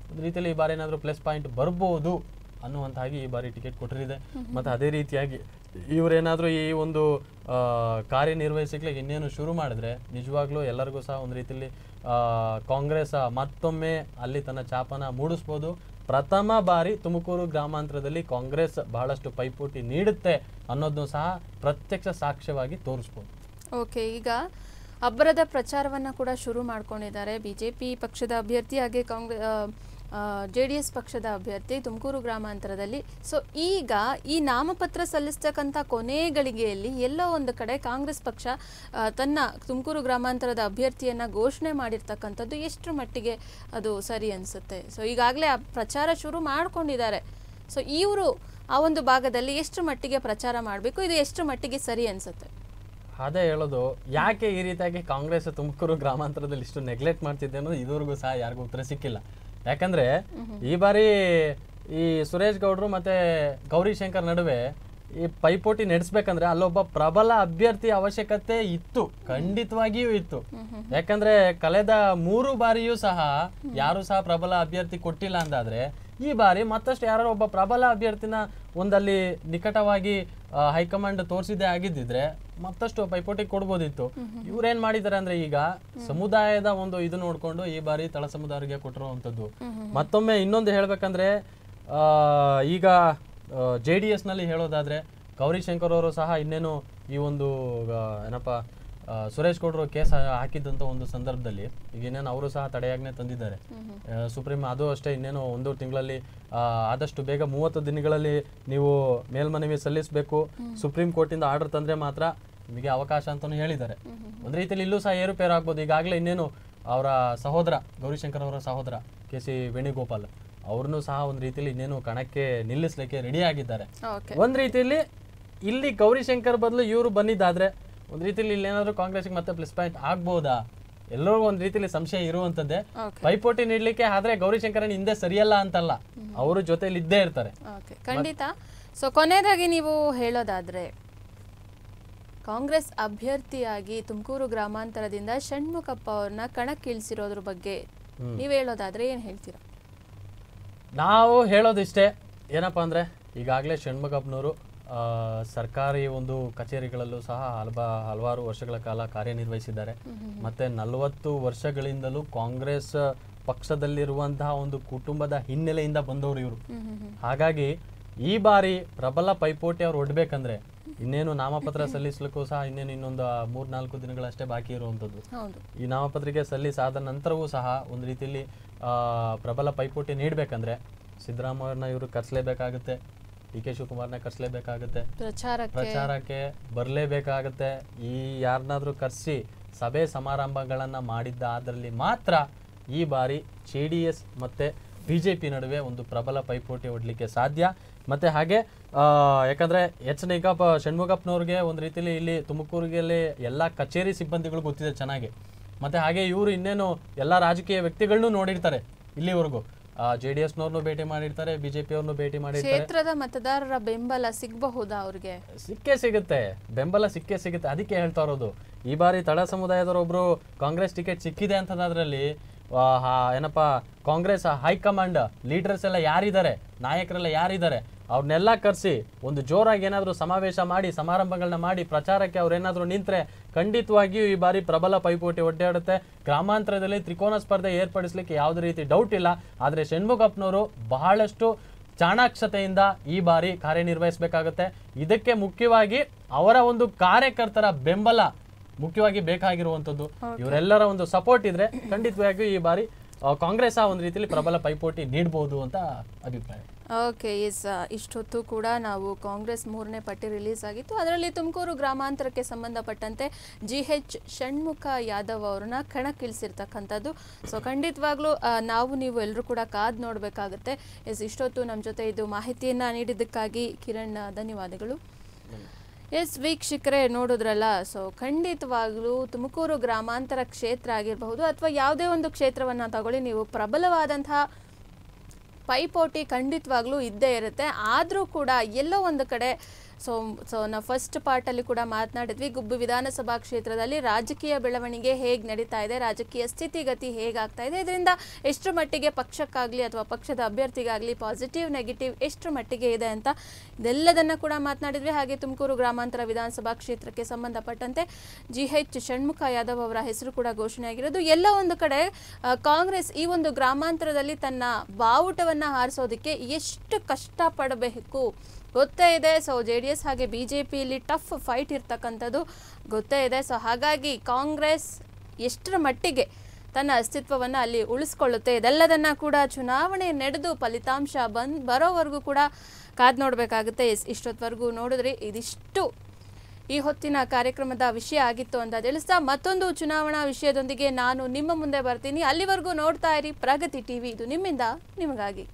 ಒಂದು ರೀತಿಯಲ್ಲಿ ಈ ಬಾರಿ ಏನಾದರೂ ಪ್ಲಸ್ ಪಾಯಿಂಟ್ ಬರ್ಬೋದು ಅನ್ನುವಂತಾಗಿ ಈ ಬಾರಿ ಟಿಕೆಟ್ ಕೊಟ್ಟಿರಿದೆ. ಮತ್ತು ಅದೇ ರೀತಿಯಾಗಿ ಇವರೇನಾದರೂ ಈ ಒಂದು ಕಾರ್ಯನಿರ್ವಹಿಸಲಿಕ್ಕೆ ಇನ್ನೇನು ಶುರು ಮಾಡಿದ್ರೆ ನಿಜವಾಗ್ಲೂ ಎಲ್ಲರಿಗೂ ಸಹ ಒಂದು ರೀತಿಯಲ್ಲಿ ಕಾಂಗ್ರೆಸ್ ಮತ್ತೊಮ್ಮೆ ಅಲ್ಲಿ ತನ್ನ ಚಾಪನ ಮೂಡಿಸ್ಬೋದು. ಪ್ರಥಮ ಬಾರಿ ತುಮಕೂರು ಗ್ರಾಮಾಂತರದಲ್ಲಿ ಕಾಂಗ್ರೆಸ್ ಬಹಳಷ್ಟು ಪೈಪೋಟಿ ನೀಡುತ್ತೆ ಅನ್ನೋದನ್ನು ಸಹ ಪ್ರತ್ಯಕ್ಷ ಸಾಕ್ಷ್ಯವಾಗಿ ತೋರಿಸ್ಬೋದು. ಓಕೆ, ಈಗ ಅಬ್ಬರದ ಪ್ರಚಾರವನ್ನ ಕೂಡ ಶುರು ಮಾಡ್ಕೊಂಡಿದ್ದಾರೆ. ಬಿಜೆಪಿ ಪಕ್ಷದ ಅಭ್ಯರ್ಥಿಯಾಗಿ ಕಾಂಗ್ರೆಸ್ ಜೆ ಡಿ ಎಸ್ ಪಕ್ಷದ ಅಭ್ಯರ್ಥಿ ತುಮಕೂರು ಗ್ರಾಮಾಂತರದಲ್ಲಿ. ಸೊ ಈಗ ಈ ನಾಮಪತ್ರ ಸಲ್ಲಿಸ್ತಕ್ಕಂಥ ಕೊನೆ ಗಳಿಗೆಯಲ್ಲಿ ಎಲ್ಲೋ ಒಂದು ಕಡೆ ಕಾಂಗ್ರೆಸ್ ಪಕ್ಷ ತನ್ನ ತುಮಕೂರು ಗ್ರಾಮಾಂತರದ ಅಭ್ಯರ್ಥಿಯನ್ನ ಘೋಷಣೆ ಮಾಡಿರ್ತಕ್ಕಂಥದ್ದು ಎಷ್ಟು ಮಟ್ಟಿಗೆ ಅದು ಸರಿ ಅನಿಸುತ್ತೆ. ಸೊ ಈಗಾಗಲೇ ಪ್ರಚಾರ ಶುರು ಮಾಡ್ಕೊಂಡಿದ್ದಾರೆ. ಸೊ ಇವರು ಆ ಒಂದು ಭಾಗದಲ್ಲಿ ಎಷ್ಟು ಮಟ್ಟಿಗೆ ಪ್ರಚಾರ ಮಾಡಬೇಕು, ಇದು ಎಷ್ಟು ಮಟ್ಟಿಗೆ ಸರಿ ಅನಿಸುತ್ತೆ? ಅದೇ ಹೇಳೋದು, ಯಾಕೆ ಈ ರೀತಿಯಾಗಿ ಕಾಂಗ್ರೆಸ್ ತುಮಕೂರು ಗ್ರಾಮಾಂತರದಲ್ಲಿ ಇಷ್ಟು ನೆಗ್ಲೆಕ್ಟ್ ಮಾಡ್ತಿದ್ದೆ ಅನ್ನೋದು ಇದುವರೆಗೂ ಸಹ ಯಾರಿಗೂ ಉತ್ತರ ಸಿಕ್ಕಿಲ್ಲ. ಯಾಕಂದ್ರೆ ಈ ಬಾರಿ ಈ ಸುರೇಶ್ ಗೌಡ್ರು ಮತ್ತೆ ಗೌರಿಶಂಕರ್ ನಡುವೆ ಈ ಪೈಪೋಟಿ ನಡೆಸ್ಬೇಕಂದ್ರೆ ಅಲ್ಲೊಬ್ಬ ಪ್ರಬಲ ಅಭ್ಯರ್ಥಿ ಅವಶ್ಯಕತೆ ಇತ್ತು. ಖಂಡಿತವಾಗಿಯೂ ಇತ್ತು. ಯಾಕಂದ್ರೆ ಕಳೆದ ಮೂರು ಬಾರಿಯೂ ಸಹ ಯಾರು ಸಹ ಪ್ರಬಲ ಅಭ್ಯರ್ಥಿ ಕೊಟ್ಟಿಲ್ಲ ಅಂದಾದ್ರೆ ಈ ಬಾರಿ ಮತ್ತಷ್ಟು ಯಾರೋ ಒಬ್ಬ ಪ್ರಬಲ ಅಭ್ಯರ್ಥಿನ ಒಂದಲ್ಲಿ ನಿಕಟವಾಗಿ ಹೈಕಮಾಂಡ್ ತೋರಿಸಿದ್ದೇ ಆಗಿದ್ದಿದ್ರೆ ಮತ್ತಷ್ಟು ಪೈಪೋಟಿ ಕೊಡ್ಬೋದಿತ್ತು. ಇವ್ರೇನ್ ಮಾಡಿದ್ದಾರೆ ಅಂದ್ರೆ ಈಗ ಸಮುದಾಯದ ಒಂದು ಇದು ನೋಡ್ಕೊಂಡು ಈ ಬಾರಿ ತಳ ಸಮುದಾಯರಿಗೆ ಕೊಟ್ಟಿರುವಂತದ್ದು ಮತ್ತೊಮ್ಮೆ ಇನ್ನೊಂದು ಹೇಳ್ಬೇಕಂದ್ರೆ ಆ, ಈಗ ಜೆ ಡಿ ಎಸ್ನಲ್ಲಿ ಹೇಳೋದಾದ್ರೆ ಗೌರಿಶಂಕರ್ ಅವರು ಸಹ ಇನ್ನೇನು ಈ ಒಂದು ಏನಪ್ಪಾ ಸುರೇಶ್ ಗೌಡರು ಕೇಸ್ ಹಾಕಿದಂತ ಒಂದು ಸಂದರ್ಭದಲ್ಲಿ ಈಗ ಇನ್ನೇನು ಅವರು ಸಹ ತಡೆಯಾಜ್ಞೆ ತಂದಿದ್ದಾರೆ. ಸುಪ್ರೀಂ ಅದು ಅಷ್ಟೇ ಇನ್ನೇನು ಒಂದು ತಿಂಗಳಲ್ಲಿ ಆದಷ್ಟು ಬೇಗ ಮೂವತ್ತು ದಿನಗಳಲ್ಲಿ ನೀವು ಮೇಲ್ಮನವಿ ಸಲ್ಲಿಸಬೇಕು. ಸುಪ್ರೀಂ ಕೋರ್ಟಿಂದ ಆರ್ಡರ್ ತಂದ್ರೆ ಮಾತ್ರ ನಿಮಗೆ ಅವಕಾಶ ಅಂತಾನು ಹೇಳಿದ್ದಾರೆ. ಒಂದ್ ರೀತಿಯಲ್ಲಿ ಇಲ್ಲೂ ಸಹ ಏರುಪೇರು ಆಗ್ಬೋದು. ಈಗಾಗಲೇ ಇನ್ನೇನು ಅವರ ಸಹೋದರ ಗೌರಿಶಂಕರ್ ಅವರ ಸಹೋದರ ಕೆ ಸಿ ವೇಣುಗೋಪಾಲ್ ಅವ್ರನ್ನೂ ಸಹ ಒಂದು ರೀತಿಯಲ್ಲಿ ಇನ್ನೇನು ಕಣಕ್ಕೆ ನಿಲ್ಲಿಸ್ಲಿಕ್ಕೆ ರೆಡಿ ಆಗಿದ್ದಾರೆ. ಒಂದ್ ರೀತಿಯಲ್ಲಿ ಇಲ್ಲಿ ಗೌರಿಶಂಕರ್ ಬದಲು ಇವರು ಬಂದಿದ್ದಾದ್ರೆ ಒಂದ್ ರೀತಿಯಲ್ಲಿ ಇಲ್ಲಿ ಕಾಂಗ್ರೆಸ್ ಕಾಂಗ್ರೆಸ್ಗೆ ಮತ್ತೆ ಪ್ಲಸ್ ಪಾಯಿಂಟ್ ಆಗ್ಬೋದಾ? ಎಲ್ಲರಿಗೂ ಒಂದ್ ರೀತಿಯಲ್ಲಿ ಸಂಶಯ ಇರುವಂತದ್ದೇ. ಪೈಪೋಟಿ ನೀಡ್ಲಿಕ್ಕೆ ಆದ್ರೆ ಗೌರಿಶಂಕರನ್ ಹಿಂದೆ ಸರಿಯಲ್ಲ ಅಂತಲ್ಲ. ಅವರು ಜೊತೆಲಿ ಇದ್ದೇ ಇರ್ತಾರೆ. ಖಂಡಿತ. ಸೊ ಕೊನೆಯದಾಗಿ ನೀವು ಹೇಳೋದಾದ್ರೆ ಕಾಂಗ್ರೆಸ್ ಅಭ್ಯರ್ಥಿಯಾಗಿ ತುಮಕೂರು ಗ್ರಾಮಾಂತರದಿಂದ ಷಣ್ಮುಖಪ್ಪ ಅವ್ರನ್ನ ಕಣಕ್ಕಿಳಿಸಿರೋದ್ರ ಬಗ್ಗೆ ನೀವು ಹೇಳೋದಾದ್ರೆ ಏನ್ ಹೇಳ್ತೀರಾ? ನಾವು ಹೇಳೋದಿಷ್ಟೇ. ಏನಪ್ಪಾ ಅಂದ್ರೆ ಈಗಾಗಲೇ ಷಣ್ಮುಖಪ್ಪನವರು ಸರ್ಕಾರಿ ಒಂದು ಕಚೇರಿಗಳಲ್ಲೂ ಸಹ ಹಲವ ಹಲವಾರು ವರ್ಷಗಳ ಕಾಲ ಕಾರ್ಯನಿರ್ವಹಿಸಿದ್ದಾರೆ. ಮತ್ತೆ ನಲವತ್ತು ವರ್ಷಗಳಿಂದಲೂ ಕಾಂಗ್ರೆಸ್ ಪಕ್ಷದಲ್ಲಿರುವಂತಹ ಒಂದು ಕುಟುಂಬದ ಹಿನ್ನೆಲೆಯಿಂದ ಬಂದವರು ಇವರು. ಹಾಗಾಗಿ ಈ ಬಾರಿ ಪ್ರಬಲ ಪೈಪೋಟಿ ಅವ್ರು ಒಡ್ಬೇಕಂದ್ರೆ ಇನ್ನೇನು ನಾಮಪತ್ರ ಸಲ್ಲಿಸಲಿಕ್ಕೂ ಸಹ ಇನ್ನೇನು ಇನ್ನೊಂದು ಮೂರ್ನಾಲ್ಕು ದಿನಗಳಷ್ಟೇ ಬಾಕಿ ಇರುವಂತದ್ದು ಈ ನಾಮಪತ್ರಿಕೆ ಸಲ್ಲಿಸಾದ ನಂತರವೂ ಸಹ ಒಂದು ರೀತಿಯಲ್ಲಿ ಪ್ರಬಲ ಪೈಪೋಟಿ ನೀಡಬೇಕಂದ್ರೆ ಸಿದ್ದರಾಮಯ್ಯನ ಇವರು ಕರ್ಸ್ಲೇಬೇಕಾಗುತ್ತೆ. D K ಶಿವಕುಮಾರ್ನ ಕರ್ಸ್ಲೇಬೇಕಾಗುತ್ತೆ. ಪ್ರಚಾರಕ್ಕೆ. ಪ್ರಚಾರಕ್ಕೆ ಬರಲೇಬೇಕಾಗತ್ತೆ. ಈ ಯಾರನ್ನಾದ್ರೂ ಕರೆಸಿ ಸಭೆ ಸಮಾರಂಭಗಳನ್ನ ಮಾಡಿದ್ದಾದ್ರಲ್ಲಿ ಮಾತ್ರ ಈ ಬಾರಿ ಜೆ ಡಿ ಎಸ್ ಮತ್ತೆ ಬಿಜೆಪಿ ನಡುವೆ ಒಂದು ಪ್ರಬಲ ಪೈಪೋಟಿ ಹೊಡ್ಲಿಕ್ಕೆ ಸಾಧ್ಯ. ಮತ್ತೆ ಹಾಗೆ ಆ, ಯಾಕಂದ್ರೆ ಎಚ್ ನಿಗಪ್ಪ ಷಣ್ಮುಖಪ್ಪನವ್ರಿಗೆ ಒಂದು ರೀತಿಯಲ್ಲಿ ಇಲ್ಲಿ ತುಮಕೂರಿಗೆಲ್ಲಿ ಎಲ್ಲ ಕಚೇರಿ ಸಿಬ್ಬಂದಿಗಳು ಗೊತ್ತಿದೆ ಚೆನ್ನಾಗಿ. ಮತ್ತೆ ಹಾಗೆ ಇವರು ಇನ್ನೇನು ಎಲ್ಲ ರಾಜಕೀಯ ವ್ಯಕ್ತಿಗಳನ್ನೂ ನೋಡಿರ್ತಾರೆ ಇಲ್ಲಿವರೆಗೂ. ಜೆ ಡಿ ಎಸ್ನವ್ರನ್ನು ಭೇಟಿ ಮಾಡಿರ್ತಾರೆ ಬಿಜೆಪಿ ಅವ್ರನ್ನೂ ಭೇಟಿ ಮಾಡಿರ್ತಾರೆ. ಕ್ಷೇತ್ರದ ಮತದಾರರ ಬೆಂಬಲ ಸಿಗಬಹುದಾ ಅವ್ರಿಗೆ? ಸಿಕ್ಕೇ ಸಿಗುತ್ತೆ. ಬೆಂಬಲ ಸಿಕ್ಕೇ ಸಿಗುತ್ತೆ. ಅದಕ್ಕೆ ಹೇಳ್ತಾ ಇರೋದು ಈ ಬಾರಿ ತಳ ಸಮುದಾಯದವರೊಬ್ರು ಕಾಂಗ್ರೆಸ್ ಟಿಕೆಟ್ ಸಿಕ್ಕಿದೆ ಅಂತದ್ರಲ್ಲಿ ಆ, ಏನಪ್ಪ ಕಾಂಗ್ರೆಸ್ ಹೈಕಮಾಂಡ್ ಲೀಡರ್ಸ್ ಎಲ್ಲ ಯಾರಿದ್ದಾರೆ? ನಾಯಕರೆಲ್ಲ ಯಾರಿದ್ದಾರೆ? ಅವ್ರನ್ನೆಲ್ಲ ಕರೆಸಿ ಒಂದು ಜೋರಾಗಿ ಏನಾದರೂ ಸಮಾವೇಶ ಮಾಡಿ ಸಮಾರಂಭಗಳನ್ನ ಮಾಡಿ ಪ್ರಚಾರಕ್ಕೆ ಅವರೇನಾದರೂ ನಿಂತರೆ ಖಂಡಿತವಾಗಿಯೂ ಈ ಬಾರಿ ಪ್ರಬಲ ಪೈಪೋಟಿ ಒಡ್ಡಾಡುತ್ತೆ. ಗ್ರಾಮಾಂತರದಲ್ಲಿ ತ್ರಿಕೋನ ಸ್ಪರ್ಧೆ ಏರ್ಪಡಿಸಲಿಕ್ಕೆ ಯಾವುದೇ ರೀತಿ ಡೌಟ್ ಇಲ್ಲ. ಆದರೆ ಷಣ್ಮುಖಪ್ಪನವರು ಬಹಳಷ್ಟು ಚಾಣಾಕ್ಷತೆಯಿಂದ ಈ ಬಾರಿ ಕಾರ್ಯನಿರ್ವಹಿಸಬೇಕಾಗುತ್ತೆ. ಇದಕ್ಕೆ ಮುಖ್ಯವಾಗಿ ಅವರ ಒಂದು ಕಾರ್ಯಕರ್ತರ ಬೆಂಬಲ ಮುಖ್ಯವಾಗಿ ಬೇಕಾಗಿರುವಂಥದ್ದು. ಇವರೆಲ್ಲರ ಒಂದು ಸಪೋರ್ಟ್ ಇದ್ರೆ ಖಂಡಿತವಾಗಿಯೂ ಈ ಬಾರಿ ಕಾಂಗ್ರೆಸ್ ಆ ಒಂದು ರೀತಿಯಲ್ಲಿ ಪ್ರಬಲ ಪೈಪೋಟಿ ನೀಡಬಹುದು ಅಂತ ಅಭಿಪ್ರಾಯ. ಓಕೆ ಎಸ್ ಇಷ್ಟೊತ್ತು ಕೂಡ ನಾವು ಕಾಂಗ್ರೆಸ್ ಮೂರನೇ ಪಟ್ಟಿ ರಿಲೀಸ್ ಆಗಿತ್ತು. ಅದರಲ್ಲಿ ತುಮಕೂರು ಗ್ರಾಮಾಂತರಕ್ಕೆ ಸಂಬಂಧಪಟ್ಟಂತೆ ಜಿ ಎಚ್ ಷಣ್ಮುಖ ಯಾದವ್ ಅವ್ರನ್ನ ಕಣಕ್ಕಿಳಿಸಿರ್ತಕ್ಕಂಥದ್ದು. ಸೊ ಖಂಡಿತವಾಗ್ಲೂ ನಾವು ನೀವು ಎಲ್ಲರೂ ಕೂಡ ಕಾದ್ ನೋಡಬೇಕಾಗುತ್ತೆ. ಎಸ್ ಇಷ್ಟೊತ್ತು ನಮ್ಮ ಜೊತೆ ಇದು ಮಾಹಿತಿಯನ್ನು ನೀಡಿದ್ದಕ್ಕಾಗಿ ಕಿರಣ್ ಧನ್ಯವಾದಗಳು. ಎಸ್ ವೀಕ್ಷಕರೇ, ನೋಡಿದ್ರಲ್ಲ ಸೊ ಖಂಡಿತವಾಗ್ಲೂ ತುಮಕೂರು ಗ್ರಾಮಾಂತರ ಕ್ಷೇತ್ರ ಆಗಿರಬಹುದು ಅಥವಾ ಯಾವುದೇ ಒಂದು ಕ್ಷೇತ್ರವನ್ನು ತಗೊಳ್ಳಿ, ನೀವು ಪ್ರಬಲವಾದಂತಹ ಪೈಪೋಟಿ ಖಂಡಿತವಾಗ್ಲೂ ಇದ್ದೇ ಇರುತ್ತೆ. ಆದರೂ ಕೂಡ ಎಲ್ಲೋ ಒಂದು ಕಡೆ ಸೊ ಸೊ ನಾವು ಫಸ್ಟ್ ಪಾರ್ಟಲ್ಲಿ ಕೂಡ ಮಾತನಾಡಿದ್ವಿ, ಗುಬ್ಬಿ ವಿಧಾನಸಭಾ ಕ್ಷೇತ್ರದಲ್ಲಿ ರಾಜಕೀಯ ಬೆಳವಣಿಗೆ ಹೇಗೆ ನಡೀತಾ ಇದೆ, ರಾಜಕೀಯ ಸ್ಥಿತಿಗತಿ ಹೇಗಾಗ್ತಾ ಇದೆ, ಇದರಿಂದ ಎಷ್ಟರ ಮಟ್ಟಿಗೆ ಪಕ್ಷಕ್ಕಾಗಲಿ ಅಥವಾ ಪಕ್ಷದ ಅಭ್ಯರ್ಥಿಗಾಗಲಿ ಪಾಸಿಟಿವ್ ನೆಗೆಟಿವ್ ಎಷ್ಟರ ಮಟ್ಟಿಗೆ ಇದೆ ಅಂತ ಇದೆಲ್ಲದನ್ನು ಕೂಡ ಮಾತನಾಡಿದ್ವಿ. ಹಾಗೆ ತುಮಕೂರು ಗ್ರಾಮಾಂತರ ವಿಧಾನಸಭಾ ಕ್ಷೇತ್ರಕ್ಕೆ ಸಂಬಂಧಪಟ್ಟಂತೆ ಜಿ ಎಚ್ ಷಣ್ಮುಖ ಯಾದವ್ ಅವರ ಹೆಸರು ಕೂಡ ಘೋಷಣೆಯಾಗಿರೋದು. ಎಲ್ಲ ಒಂದು ಕಡೆ ಕಾಂಗ್ರೆಸ್ ಈ ಒಂದು ಗ್ರಾಮಾಂತರದಲ್ಲಿ ತನ್ನ ಬಾವುಟವನ್ನು ಹಾರಿಸೋದಕ್ಕೆ ಎಷ್ಟು ಕಷ್ಟಪಡಬೇಕು ಗೊತ್ತೇ ಇದೆ. ಸೊ ಜೆ ಡಿ ಎಸ್ ಹಾಗೆ ಬಿ ಜೆ ಪಿಯಲ್ಲಿ ಟಫ್ ಫೈಟ್ ಇರ್ತಕ್ಕಂಥದ್ದು ಗೊತ್ತೇ ಇದೆ. ಸೊ ಹಾಗಾಗಿ ಕಾಂಗ್ರೆಸ್ ಎಷ್ಟರ ಮಟ್ಟಿಗೆ ತನ್ನ ಅಸ್ತಿತ್ವವನ್ನು ಅಲ್ಲಿ ಉಳಿಸ್ಕೊಳ್ಳುತ್ತೆ, ಇದೆಲ್ಲದನ್ನ ಕೂಡ ಚುನಾವಣೆ ನಡೆದು ಫಲಿತಾಂಶ ಬಂದ್ ಬರೋವರೆಗೂ ಕೂಡ ಕಾದು ನೋಡಬೇಕಾಗುತ್ತೆ. ಇಷ್ಟೊತ್ತವರೆಗೂ ನೋಡಿದ್ರೆ ಇದಿಷ್ಟು ಈ ಹೊತ್ತಿನ ಕಾರ್ಯಕ್ರಮದ ವಿಷಯ ಆಗಿತ್ತು ಅಂತ ತಿಳಿಸ್ತಾ ಮತ್ತೊಂದು ಚುನಾವಣಾ ವಿಷಯದೊಂದಿಗೆ ನಾನು ನಿಮ್ಮ ಮುಂದೆ ಬರ್ತೀನಿ. ಅಲ್ಲಿವರೆಗೂ ನೋಡ್ತಾ ಇರಿ ಪ್ರಗತಿ ಟಿವಿ. ಇದು ನಿಮ್ಮಿಂದ, ನಿಮಗಾಗಿ.